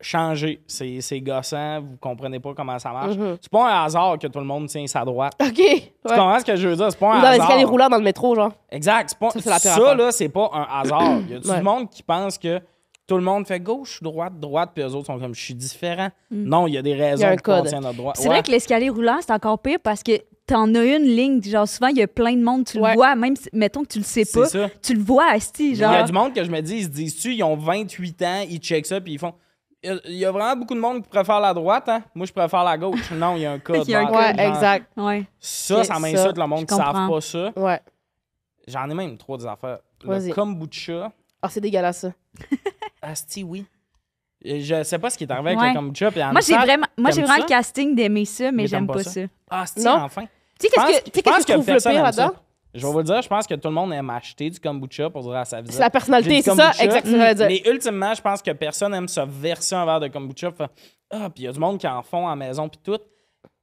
changer. C'est gossant, vous comprenez pas comment ça marche. Mhm. C'est pas un hasard que tout le monde tient sa droite. OK. Tu comprends ce que je veux dire? C'est pas un dans les hasard. escaliers roulants dans le métro, genre. Exact. C'est pas, Ça, ça, là, c'est pas un hasard. Il y a du Ouais. monde qui pense que tout le monde fait gauche, droite, droite, puis eux autres sont comme je suis différent. Non, il y a des raisons Mm. Il y a un pourquoi on code. tient notre droite. C'est Ouais. vrai que l'escalier roulant, c'est encore pire parce que t'en as une ligne. Genre, souvent, il y a plein de monde, tu Ouais. le vois, même si, mettons que tu le sais pas. ça. Tu le vois, Asti, Il y a du monde que je me dis, ils se disent-tu, ils ont 28 ans, ils checkent ça, puis ils font. Il y a- vraiment beaucoup de monde qui préfère la droite, hein? Moi, je préfère la gauche. Non, il y a un code. Il y a un. Ouais, Genre, exact. Ouais. Ça, ça m'insulte le monde qui ne savent pas ça. Ouais. J'en ai même trois des affaires. Vas-y. Le kombucha. Ah, c'est dégueulasse, ça. Asti, oui. Et Je sais pas ce qui est arrivé avec Ouais. le kombucha. puis Moi, j'ai vraiment, moi, j'ai t'aimes vraiment le casting d'aimer ça, mais, Mais j'aime pas pas ça? Ah, Asti, Non. enfin. Tu sais, qu'est-ce que, tu sais, je pense qu'est-ce que je trouve le pire là-dedans? Je vais vous le dire, je pense que tout le monde aime acheter du kombucha pour dire à sa visite. C'est la personnalité, c'est ça? kombucha. Exact, c'est ça que j'allais dire. Mais ultimement, je pense que personne aime se verser un verre de kombucha. Fait, ah, puis il y a du monde qui en font à la maison, puis tout.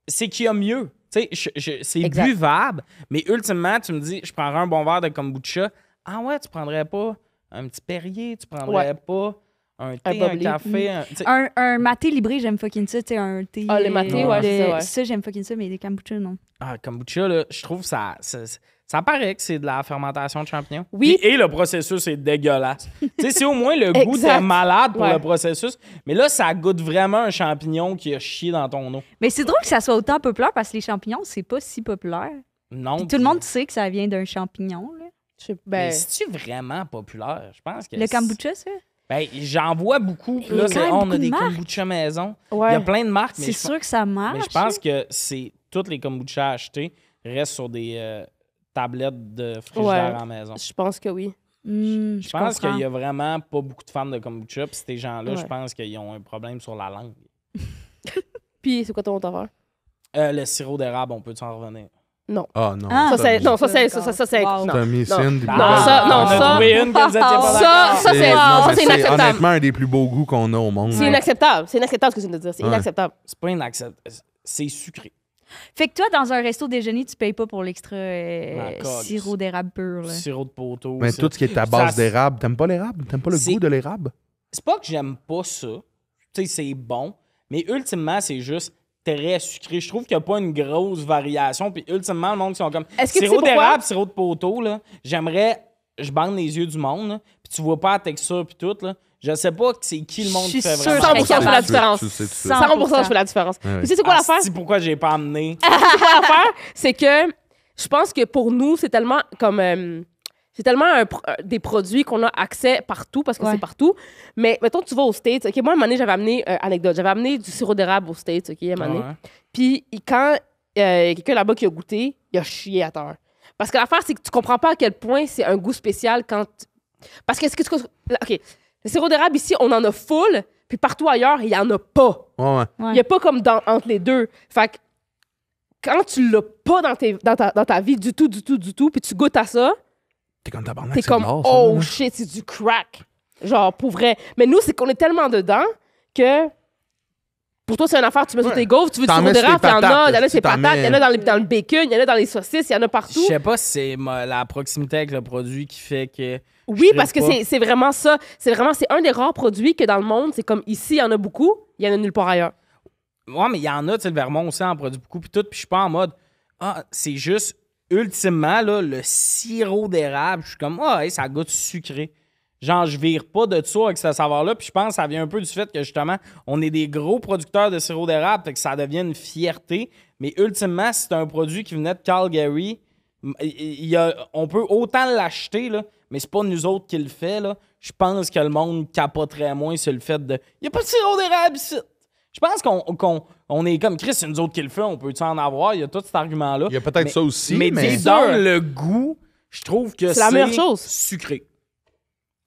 C'est qu'il y a mieux. Tu sais, c'est buvable, mais ultimement, tu me dis, je prendrais un bon verre de kombucha. Ah ouais, tu prendrais pas un petit Perrier, tu prendrais Ouais. pas un thé, un, café. un- Un, un maté libré, j'aime fucking ça. Tu sais, un thé. Ah, les matés, euh, ouais, c'est ça, ouais. Ça, j'aime fucking ça, mais les kombucha, non. Ah, kombucha, là, je trouve ça, ça. ça paraît que c'est de la fermentation de champignons. Oui. Puis- et le processus est dégueulasse. tu sais, c'est au moins le goût, t'es malade pour Ouais. le processus. Mais là, ça goûte vraiment un champignon qui a chié dans ton eau. Mais c'est drôle que ça soit autant populaire parce que les champignons, c'est pas si populaire. Non. Puis tout le monde sait que ça vient d'un champignon. là. Je sais- Mais Ben, c'est-tu vraiment populaire? Je pense que. Le kombucha, ça? Ben, j'en vois beaucoup. Puis là, on beaucoup a de des marques. kombucha maison. Il y a plein de marques, mais C'est sûr que ça marche. mais je pense que c'est toutes les kombucha achetés restent sur des euh, tablettes de frigidaire Ouais. à la maison. Je pense que oui. Hmm, Je pense qu'il y a vraiment pas beaucoup de fans de kombucha. Puis ces gens-là, je pense qu'ils ont un problème sur la langue. Puis, c'est quoi ton autre affaire? Euh, le sirop d'érable, on peut s'en revenir? Ah non. Ah. Ça, c'est. Non, ça, c'est. Ça, ça, c'est. Wow. non. Non. Non, ça- non, ça- trouvé une que vous étiez pas Ça- d'accord. Ça, c'est. non, c'est inacceptable. honnêtement un des plus beaux goûts qu'on a au monde. C'est inacceptable. C'est inacceptable ce que tu viens de dire. C'est Ouais. inacceptable. C'est pas inacceptable. C'est sucré. Fait que toi, dans un resto déjeuner, tu payes pas pour l'extra euh, Ah, sirop d'érable pur. Là. Sirop de poteau. Mais tout ce qui est à base d'érable, t'aimes pas l'érable? T'aimes pas le goût de l'érable? c'est pas que j'aime pas ça. Tu sais, c'est bon. Mais ultimement, c'est juste très sucré. Je trouve qu'il n'y a pas une grosse variation. Puis ultimement, le monde qui sont comme Est-ce que tu sais sirop d'érable, sirop de poteau, là. J'aimerais. Je bande les yeux du monde, là, Puis tu vois pas la texture, puis tout, là. Je sais pas que c'est qui le monde qui fait vraiment. 100% serais je fais la différence. Tu le sais, tu le sais. 100% je fais la différence. Tu sais, c'est quoi l'affaire? Asti, pourquoi j'ai pas amené? c'est quoi l'affaire? C'est que je pense que pour nous, c'est tellement comme. euh, c'est tellement un euh, des produits qu'on a accès partout parce que Ouais. c'est partout. Mais mettons, tu vas aux States. OK, moi, à un moment donné, j'avais amené, euh, anecdote, j'avais amené du sirop d'érable aux States, OK, à un moment donné. Ouais. Puis il- quand euh, quelqu'un là-bas qui a goûté, il a chié à terre. Parce que l'affaire, c'est que tu comprends pas à quel point c'est un goût spécial quand. Parce que ce que tu. OK. Le sirop d'érable ici, on en a full, puis partout ailleurs, il y en a pas. Ouais, ouais. Il n'y a pas comme dans, entre les deux. Fait que quand tu l'as pas dans, tes, dans, ta, dans ta vie du tout, du tout, du tout, puis tu goûtes à ça, T'es comme tabarnak, t'es comme de l'or, ça, oh shit, c'est du crack. Genre, pour vrai. Mais nous, c'est qu'on est tellement dedans que Pour toi, c'est une affaire, tu mets sur tes gaufres, tu veux du sirop d'érable, tes il y en a, il y en a patates, il y en a dans, les- dans le bacon, il y en a dans les saucisses, il y en a partout. Je sais pas si c'est ma- la proximité avec le produit qui fait que. Oui, parce que c'est vraiment ça. C'est vraiment, c'est un des rares produits que dans le monde, c'est comme ici, il y en a beaucoup, il y en a nulle part ailleurs. Ouais, mais il y en a, tu sais, le Vermont aussi en produit beaucoup, puis tout, puis je suis pas en mode. Ah, c'est juste, ultimement, là, le sirop d'érable, je suis comme, ah, hey, ça goûte sucré. Genre, je vire pas de ça avec ce savoir-là, puis je pense que ça vient un peu du fait que, justement, on est des gros producteurs de sirop d'érable, que ça devient une fierté. Mais ultimement, c'est un produit qui venait de Calgary, il y a, on peut autant l'acheter, là, mais c'est pas nous autres qui le fait, là. Je pense que le monde capoterait moins sur le fait de. Il y a pas de sirop d'érable ici. Je pense qu'on- on est comme Chris, c'est nous autres qui le fait, on peut-tu en avoir? Il y a tout cet argument-là. Il y a peut-être ça aussi, Mais, mais- le goût, je trouve que C'est la meilleure chose. sucré.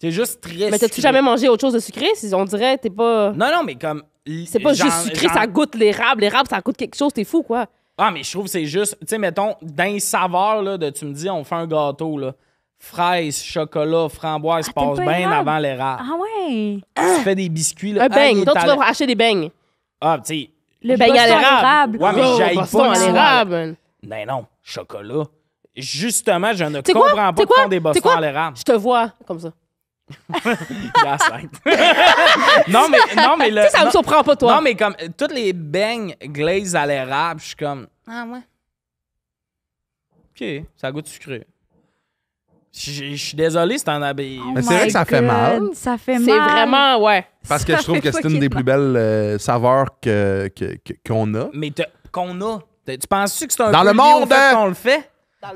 C'est juste très Mais t'as-tu jamais mangé autre chose de sucré? Si on dirait, t'es pas. Non, non, mais comme. C'est pas genre- juste sucré, genre- ça goûte l'érable. L'érable, ça goûte quelque chose, t'es fou, quoi. Ah, mais je trouve que c'est juste. Tu sais, mettons, dans les saveurs, là, de tu me dis, on fait un gâteau, là. Fraises, chocolat, framboise, Ah, passe bien avant l'érable. Ah ouais! Tu fais des biscuits, là. Un beigne. Donc, tu vas acheter des beignes. Ah, tu sais. Le Beigne à Boston l'érable. Ouais, mais Oh, j'aille Boston pas à l'érable. Ben non, chocolat. Justement, je ne quoi? comprends pas T'sais qu'ils font quoi? des quoi? à l'érable. Je te vois comme ça. Non, mais, non, mais le. Tu sais, ça me non- surprend pas, toi. Non, mais comme euh, toutes les beignes glazes à l'érable, je suis comme. Ah ouais. Ok, ça goûte sucré. Je je suis désolé, c'est un abeille. Oh Mais c'est vrai que ça fait mal. Ça fait C'est mal. vraiment, ouais. Parce que je trouve que c'est une des plus belles euh, saveurs que- que- que- qu'on a. Mais qu'on a. Tu penses-tu que c'est un Dans peu le monde, fait hein? qu'on le fait?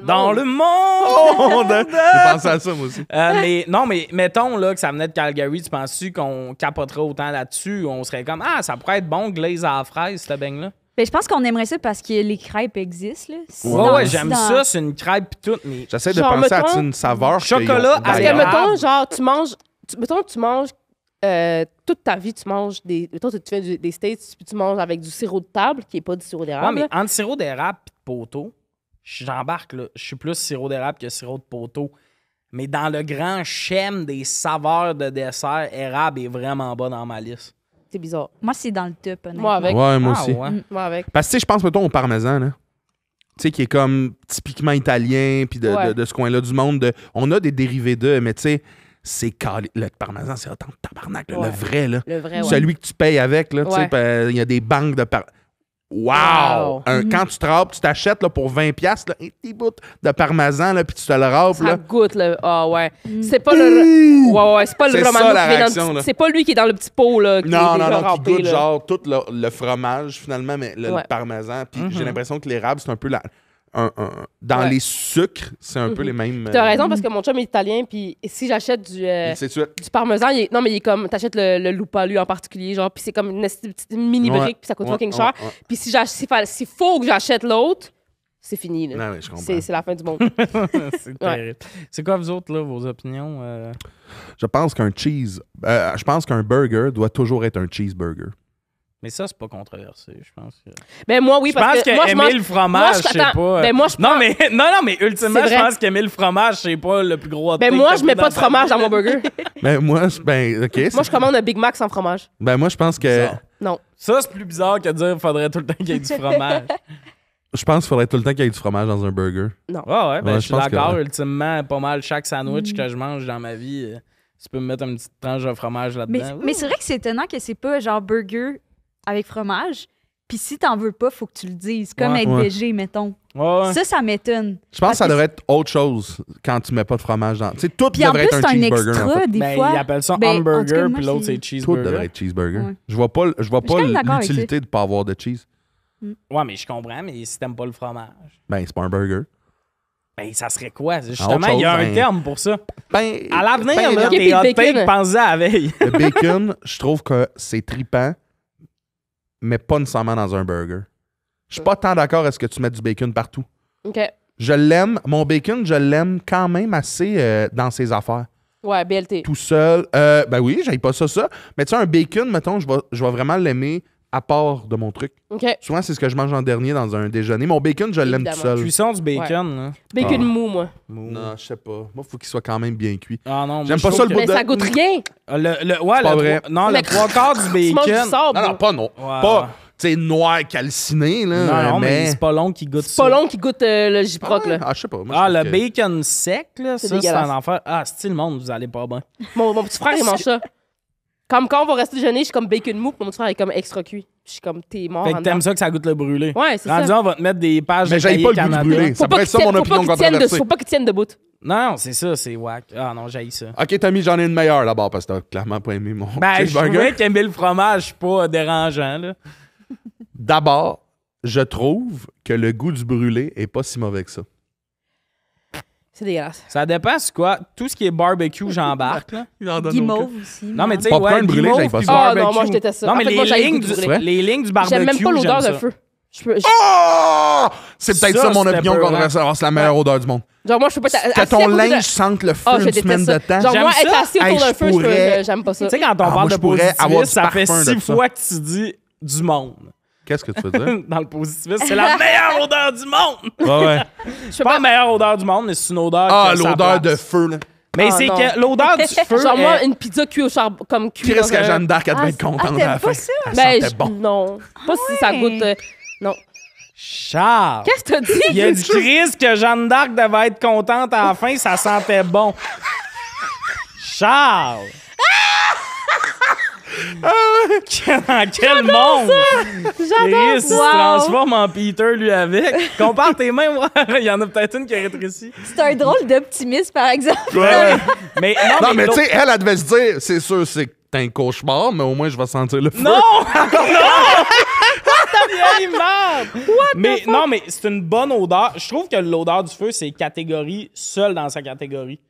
Dans monde. le monde! J'ai pensé à ça, moi aussi. Euh, mais non, mais mettons là, que ça venait de Calgary, tu penses-tu qu'on capoterait autant là-dessus? On serait comme, ah, ça pourrait être bon, glaze à la fraise, cette beigne-là? Ben, je pense qu'on aimerait ça parce que les crêpes existent. Là. Si Ouais, dans- ouais, si j'aime dans- ça, c'est une crêpe pis tout, mais. J'essaie de Genre, penser à une saveur. chocolat ont Parce que, d'ailleurs. mettons, genre, tu manges. Tu, mettons, tu manges. euh, toute ta vie, tu manges des. Mettons, tu fais du- des States, puis tu manges avec du sirop de table, qui est pas du sirop Ouais, d'érable. mais entre sirop d'érable et de poteau, j'embarque là. Je suis plus sirop d'érable que sirop de poteau. Mais dans le grand schème des saveurs de dessert, érable est vraiment bas dans ma liste. C'est bizarre. Moi, c'est dans le top. honnêtement. Moi, avec. Ouais, moi Ah, aussi. ouais. Moi, avec. Parce que, tu sais, je pense, mettons, au parmesan, là. Tu sais, qui est comme typiquement italien, puis de, Ouais. de- de ce coin-là du monde. de- on a des dérivés d'eux, mais tu sais, c'est calé. Le parmesan, c'est autant de tabarnak, là, Ouais. le vrai, là. Le vrai, ouais. Celui que tu payes avec, là, tu sais, ben, il y a des banques de par... Wow! Wow. Un- Quand tu te râpes, tu t'achètes là, pour 20$, piastres, là, un petit bout de parmesan, là, puis tu te le râpes. Ça Là. goûte, le. Ah, ouais. C'est pas le. Ouais, ouais, c'est pas le C'est romano ça, la qui dans réaction, là. C'est pas lui qui est dans le petit pot, là. Qui Non, est non, non, qui râpé, goûte là. genre tout le, le fromage, finalement, mais le, parmesan. Puis j'ai l'impression que l'érable, c'est un peu la. Un- un- dans Ouais. les sucres, c'est un peu Mhm. les mêmes. T'as euh, raison, parce que mon chum est italien, puis si j'achète du. euh, du parmesan, il est- non, mais il est comme. T'achètes le, le loupa, lui, en particulier, genre, puis c'est comme une petite mini Ouais, brique, puis ça coûte ouais, fucking ouais, cher. ouais. Puis si j'ach- s'il fa- s'il faut que j'achète l'autre, c'est fini, là. Non, mais je comprends. C'est c'est la fin du monde. c'est terrible. C'est quoi, vous autres, là, vos opinions? euh? Je pense qu'un cheese. euh, je pense qu'un burger doit toujours être un cheeseburger. Mais ça, c'est pas controversé, je pense. que- ben, moi, oui, je parce pense que. que, moi, je aimer mange- le fromage, moi, je sais pas. euh, Ben, moi, je non, prends- mais, non, non, mais ultimement, je pense qu'aimer le fromage, c'est pas le plus gros Ben, moi, je mets pas de fromage dans mon burger. Ben, moi, je- ben, OK. moi, je commande un Big Mac sans fromage. Ben, moi, je pense que. Bizarre. Non. Ça, c'est plus bizarre que de dire qu'il faudrait tout le temps qu'il y ait du fromage. Je pense qu'il faudrait tout le temps qu'il y ait du fromage dans un burger. Ouais, ouais, ben, Ouais, je je suis que d'accord. Ultimement, pas mal chaque sandwich que je mange dans ma vie, euh, tu peux me mettre une petite tranche de fromage Mais, là-dedans. mais c'est vrai que c'est étonnant que c'est pas genre burger avec fromage. Puis si t'en veux pas, faut que tu le dises. Comme Ouais. être Ouais. végé, mettons. Ouais, ouais. Ça, ça m'étonne. Je pense que ça devrait être autre chose quand tu mets pas de fromage dans. Tu sais, tout Puis en devrait plus, être c'est un un cheeseburger. en extra, fait. des Ben, fois. ils appellent ça Ben, en tout cas, hamburger, moi, puis l'autre, c'est- c'est Tout cheeseburger. devrait être cheeseburger. Ouais. Je vois pas, je vois Je suis pas quand même d'accord avec l'utilité de pas avoir de cheese. Ouais, mais je comprends, mais si t'aimes pas le fromage, Ben, c'est pas un burger. ben, ça serait quoi? autre Justement, il y a chose, un ben- terme pour ça. Ben, À l'avenir, ben, là, ok, puis tes le hot bacon. takes, à la veille. Le bacon, je trouve que c'est tripant, mais pas nécessairement dans un burger. Je suis pas tant d'accord à ce que tu mets du bacon partout. OK. Je l'aime, mon bacon, je l'aime quand même assez euh, dans ses affaires. Ouais, BLT. Tout seul. Euh, ben oui, j'aille pas ça, ça. Mais tu sais, un bacon, mettons, je vais, je vais vraiment l'aimer à part de mon truc. OK. Souvent, c'est ce que je mange en dernier dans un déjeuner. Mon bacon, je l'aime tout seul. Cuisson du bacon, là. Bacon Ah. mou, moi. Mou. Non, je sais pas. Moi, faut qu'il soit quand même bien cuit. Ah non, J'aime pas ça, le que- bout Mais de- ça goûte rien. Le, le, ouais, pas le vrai. trois- non, Mais le trois quarts du Tu manges du bacon. sable. Non, non, pas non. Ouais, pas, ouais. tu sais, noir calciné, là. Non, non, mais, mais... c'est pas long qui goûte C'est ça. pas long qui goûte euh, le J-Proc, là. Ah, je sais pas. Moi, Ah, le que- bacon sec, là, C'est ça, c'est un enfer. Ah, style monde, vous allez pas bien. Mon, mon petit frère, il mange ça. Comme quand on va rester déjeuner, je suis comme bacon mou, puis mon petit frère est comme extra cuit. Je suis comme, t'es mort. Fait que t'aimes ça que ça goûte le brûlé. Ouais, c'est Rendu ça. là, on va te mettre des pages Mais de j'aille pas le goût du Canada. brûlé. Ça Faut pas pourrait être ça, mon opinion controversée. Faut pas qu'il tienne debout. Non, c'est ça, c'est whack. Ah non, j'haïs ça. Ok, Tommy, j'en ai une meilleure d'abord parce que t'as clairement pas aimé mon Ben, je trouvais qu'aimer le fromage, c'est pas dérangeant, là. D'abord, je trouve que le goût du brûlé est pas si mauvais que ça. C'est dégueulasse. Ça dépend, c'est quoi? Tout ce qui est barbecue, j'embarque, là. Il en donne Guimauve aussi. Non, mais tu sais, Popcorn ouais, brûlé, guimauve j'aime pas puis ça. Ah barbecue. non, moi, je déteste ça. Non, En mais fait, les, moi, j'haïs lignes le goût du, brûlé. les lignes du barbecue, J'aime même pas l'odeur de ça. feu. Je peux- je- Oh! C'est peut-être Ça, ça, mon opinion peurant. controversée. Alors, c'est la meilleure odeur du monde. Genre, moi, je peux pas être Que assis à ton côté de- linge sente le feu Ah, je une semaine déteste de temps. Genre, J'aime moi, être ça. assis Hey, autour d'un je feu, je peux- pourrais- j'aime pas ça. Tu sais, quand on Ah, moi, parle je de pourrais avoir positivisme, du ça fait de six ça. fois que tu dis du monde. Qu'est-ce que tu veux dire? Dans le positivisme, c'est la meilleure odeur du monde. ouais, ouais. Peux Pas la meilleure odeur du monde, mais c'est une odeur. Ah, l'odeur de feu, là. Mais Ah, c'est que l'odeur du feu. Genre, moi, est- une pizza cuite au charbon, comme cuite dans que Jeanne d'Arc, elle devait Ah, être contente ah, à la pas fin. ça? Ben, je- bon. non. Pas si ça goûte. euh, Non. Charles. Qu'est-ce que t'as dit? Il a dit Chris que Jeanne d'Arc devait être contente à la fin, ça sentait bon. Charles! Dans quel monde? J'adore se transforme en Peter, lui, avec. Compare tes mains, moi. Il y en a peut-être une qui est rétrécie. C'est un drôle d'optimisme, par exemple. Ouais, ouais. Mais non, Non, mais tu sais, elle, elle devait se dire, c'est sûr, c'est un cauchemar, mais au moins, je vais sentir le feu. Non! non! Mais non, mais c'est une bonne odeur. Je trouve que l'odeur du feu, c'est catégorie seule dans sa catégorie.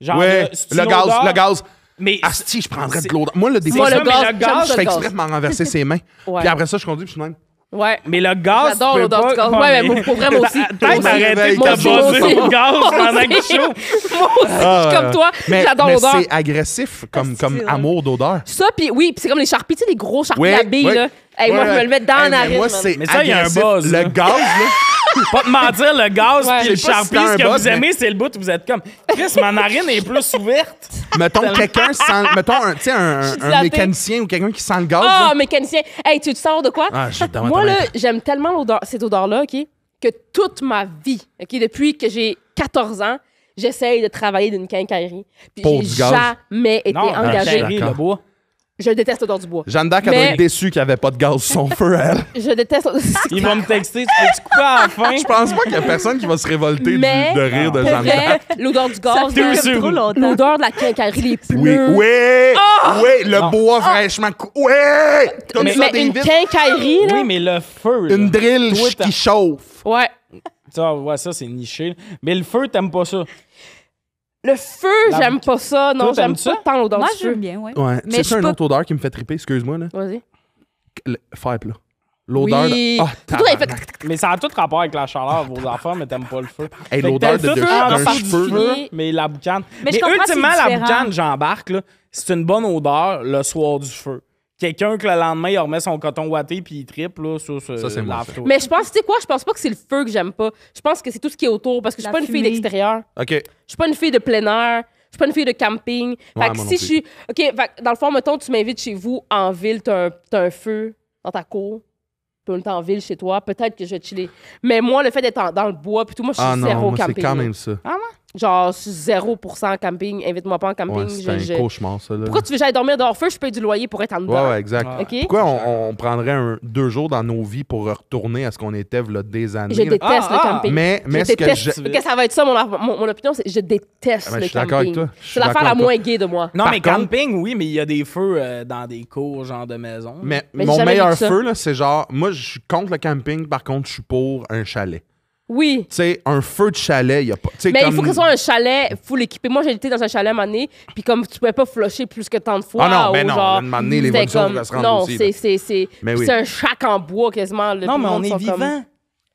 Genre, Ouais, le une gaz, odeur- le gaz. Mais Asti, je prendrais de l'odeur. Moi, le ça, le gaz, gaz, je fais exprès de m'en renverser ses mains. Ouais. Puis après ça, je conduis, puis je suis même. Ouais. Mais le gaz. J'adore l'odeur pas- du gaz. Ouais, mais- pour vrai, moi aussi. Peut-être arrêter de aussi. le gaz pendant que je chauffe. Moi aussi, je suis comme toi. Mais, J'adore l'odeur. c'est agressif comme, comme amour d'odeur. Ça, puis oui, puis c'est comme les charpies, tu sais, les gros charpies à billes, là. Hey, moi, je me le mets dans hey, la. Moi, c'est Mais ça, il y a un buzz, Le gaz, là. Pas te mentir, le gaz Ouais. puis le Je sais pas si charpie, un ce que vous mais- aimez, c'est le bout où vous êtes comme Chris, ma narine est plus ouverte. mettons quelqu'un sent. Mettons un, tu sais, un, suis un dilatée. mécanicien ou quelqu'un qui sent le gaz. Ah, là. mécanicien. Hey, tu veux savoir de quoi? Ah, j'ai Moi, là, j'aime tellement l'odeur, cette odeur-là, OK, que toute ma vie, OK, depuis que j'ai 14 ans, j'essaye de travailler d'une quincaillerie. Puis Pour j'ai du gaz. jamais été Non, engagée. le bois. Je déteste l'odeur du bois. Jeanne d'Arc, elle Mais- doit être déçue qu'il n'y avait pas de gaz sur son feu, elle. Je déteste. Il va me texter, tu peux-tu couper à la fin? Je pense pas qu'il y a personne qui va se révolter du- Mais, de rire de Jeanne d'Arc. l'odeur du Ça gaz, fait là, Deux comme trop longtemps. l'odeur de la quincaillerie, les pneus. Oui, oui, oui, le Non. bois fraîchement cou- Oui! Comme mais ça, mais des une vitres. quincaillerie, là. Oui, mais le feu. là. Une drill Toi, ch- t'as- qui chauffe. Ouais. Ça, ouais, ça, c'est niché. Mais le feu, t'aimes pas ça. Le feu, La- j'aime pas ça. Non, Toi, j'aime t'aimes ça? pas tant l'odeur Moi, du feu. j'aime bien, ouais. Ouais. Mais C'est ça une autre odeur qui me fait triper, excuse-moi, là. Vas-y. Le faire plat. L'odeur Oui. de. Ah, Surtout, elle fait- tabarnak. Mais ça a tout rapport avec la chaleur, vos enfants, mais t'aimes pas le feu. Hey, Fait que l'odeur de, d'un feu, mais la boucane. Mais Mais, je comprends, ultimement, la différent. boucane, j'embarque, là. C'est une bonne odeur le soir du feu. Quelqu'un que le lendemain, il remet son coton ouaté puis il triple, là, ça, c'est Ça, c'est moi, ça. lave-toi. Mais je pense, tu sais quoi, je pense pas que c'est le feu que j'aime pas. Je pense que c'est tout ce qui est autour parce que je suis La pas une fille fumée. d'extérieur. OK. Je suis pas une fille de plein air. Je suis pas une fille de camping. Ouais, fait que moi si je suis. OK, fait que dans le fond, mettons, tu m'invites chez vous en ville, t'as un, t'as un feu dans ta cour. Puis on est en ville chez toi, peut-être que je vais chiller. Mais moi, le fait d'être en- dans le bois, puis tout, moi, je suis Ah zéro non, moi, c'est camping. quand même ça. Genre, je suis 0% camping. Invite-moi pas en camping. Ouais, c'est je- un je- cauchemar, ça. Là. Pourquoi tu veux que j'aille dormir dehors? Feu? Je paye du loyer pour être en dedans. Ouais, ouais, exact. Pourquoi on, on prendrait un- deux jours dans nos vies pour retourner à ce qu'on était là, des années? Je déteste Ah, le ah. camping. Mais, mais je ce que je... que ça va être ça, mon, mon, mon opinion, c'est je déteste Ah, ben, le je suis d'accord avec camping. toi. Je suis C'est l'affaire la moins gay de moi. Non, Par mais contre- camping, oui, mais il y a des feux euh, dans des cours, genre de maison. Mais, Mais mon meilleur feu, là, c'est genre... Moi, je suis contre le camping. Par contre, je suis pour un chalet. Oui. Tu sais, un feu de chalet, il y a pas... Mais comme... il faut que ce soit un chalet full équipé. Moi, j'ai été dans un chalet à un moment donné, puis comme tu pouvais pas flusher plus que tant de fois. Ah non, ou mais non, genre, à un moment donné, c'était l'évolution comme- va se rendre Non, aussi, c'est, là. c'est, c'est, Mais puis oui. c'est un shack en bois quasiment. là, non, mais on est comme- vivant.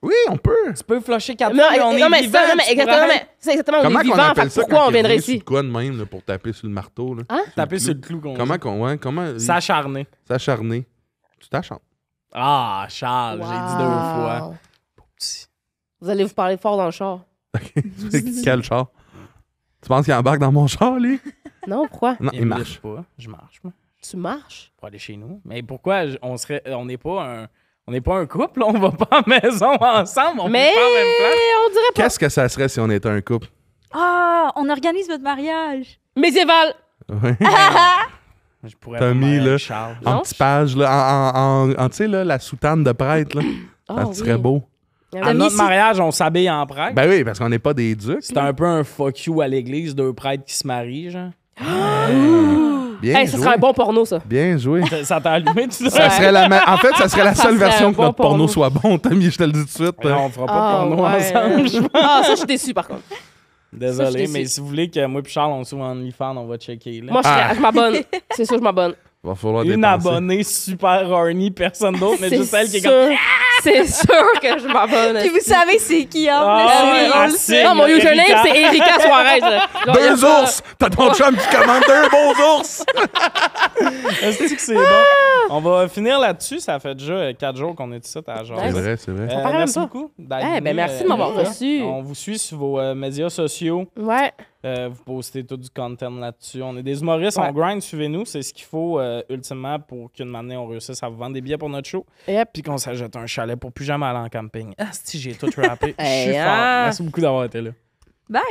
Oui, on peut. Tu peux flusher quatre Non, on non, est mais vivant. ça, non, mais exactement, mais c'est exactement, on Comment est qu'on vivant. appelle fait ça pourquoi quand on viendrait ici? de quoi de même là, pour taper sur le marteau? Là? Hein? Taper sur le clou qu'on Comment qu'on... Ouais, comment... S'acharner. S'acharner. Tu t'achantes. Ah, Charles, j'ai dit deux fois. Petit. Vous allez vous parler fort dans le char. Quel char? Tu penses qu'il embarque dans mon char, lui? Non, pourquoi? Non, il, marche. pas. Je marche, moi, Tu marches? pour aller chez nous. Mais pourquoi on serait. On n'est pas un. On n'est pas un couple, là, on va pas à la maison ensemble, on Mais peut pas en même place. on dirait pas. Qu'est-ce que ça serait si on était un couple? Ah, on organise votre mariage. Médiéval! Ouais. Je pourrais Tommy, là. Charles. En petit page, là, en, en, en- en- tu sais, là, la soutane de prêtre, là. Ah, ça serait oui. beau. À notre mariage, on s'habille en prêtre. Ben oui, parce qu'on n'est pas des ducs. C'est un peu un fuck you à l'église, deux prêtres qui se marient, genre. Bien Hey, ça joué. serait un bon porno, ça. Bien joué. Ça- Ça t'a allumé, tu Ça serait la ma- En fait, ça serait la Ça seule serait version un que bon notre porno porno. soit bon, Tommy, je te le dis tout de suite. Mais non, on fera pas Ah, de porno ouais. ensemble. je- Ah, ça, je suis déçue, par contre. Désolé, Ça, mais si vous voulez que moi et Charles, on soit en OnlyFans, on va checker. Là. Moi, je, Ah. je m'abonne. C'est sûr, je m'abonne. Va falloir Une dépenser. abonnée super horny, personne d'autre, mais juste elle qui est comme. C'est sûr que je m'abonne. Puis vous savez c'est qui, hein? Ah, c'est- Non, mon username, c'est Erika Suarez. Genre, Deux pas- ours! T'as ton chum qui commande deux beaux ours! Est-ce que c'est bon? On va finir là-dessus. Ça fait déjà 4 jours qu'on est ici à genre. C'est vrai, c'est vrai. Euh, merci beaucoup. d'être Eh ben, merci de m'avoir Erika. reçu. On vous suit sur vos euh, médias sociaux. Ouais. Euh, vous postez tout du content là-dessus. On est des humoristes, Ouais. on grind, suivez-nous. C'est ce qu'il faut euh, ultimement pour qu'une année on réussisse à vous vendre des billets pour notre show. Yep. Puis qu'on s'achète un chalet pour plus jamais aller en camping. Ah, si j'ai tout rappé. Je suis fort. hein? Merci beaucoup d'avoir été là. Bye!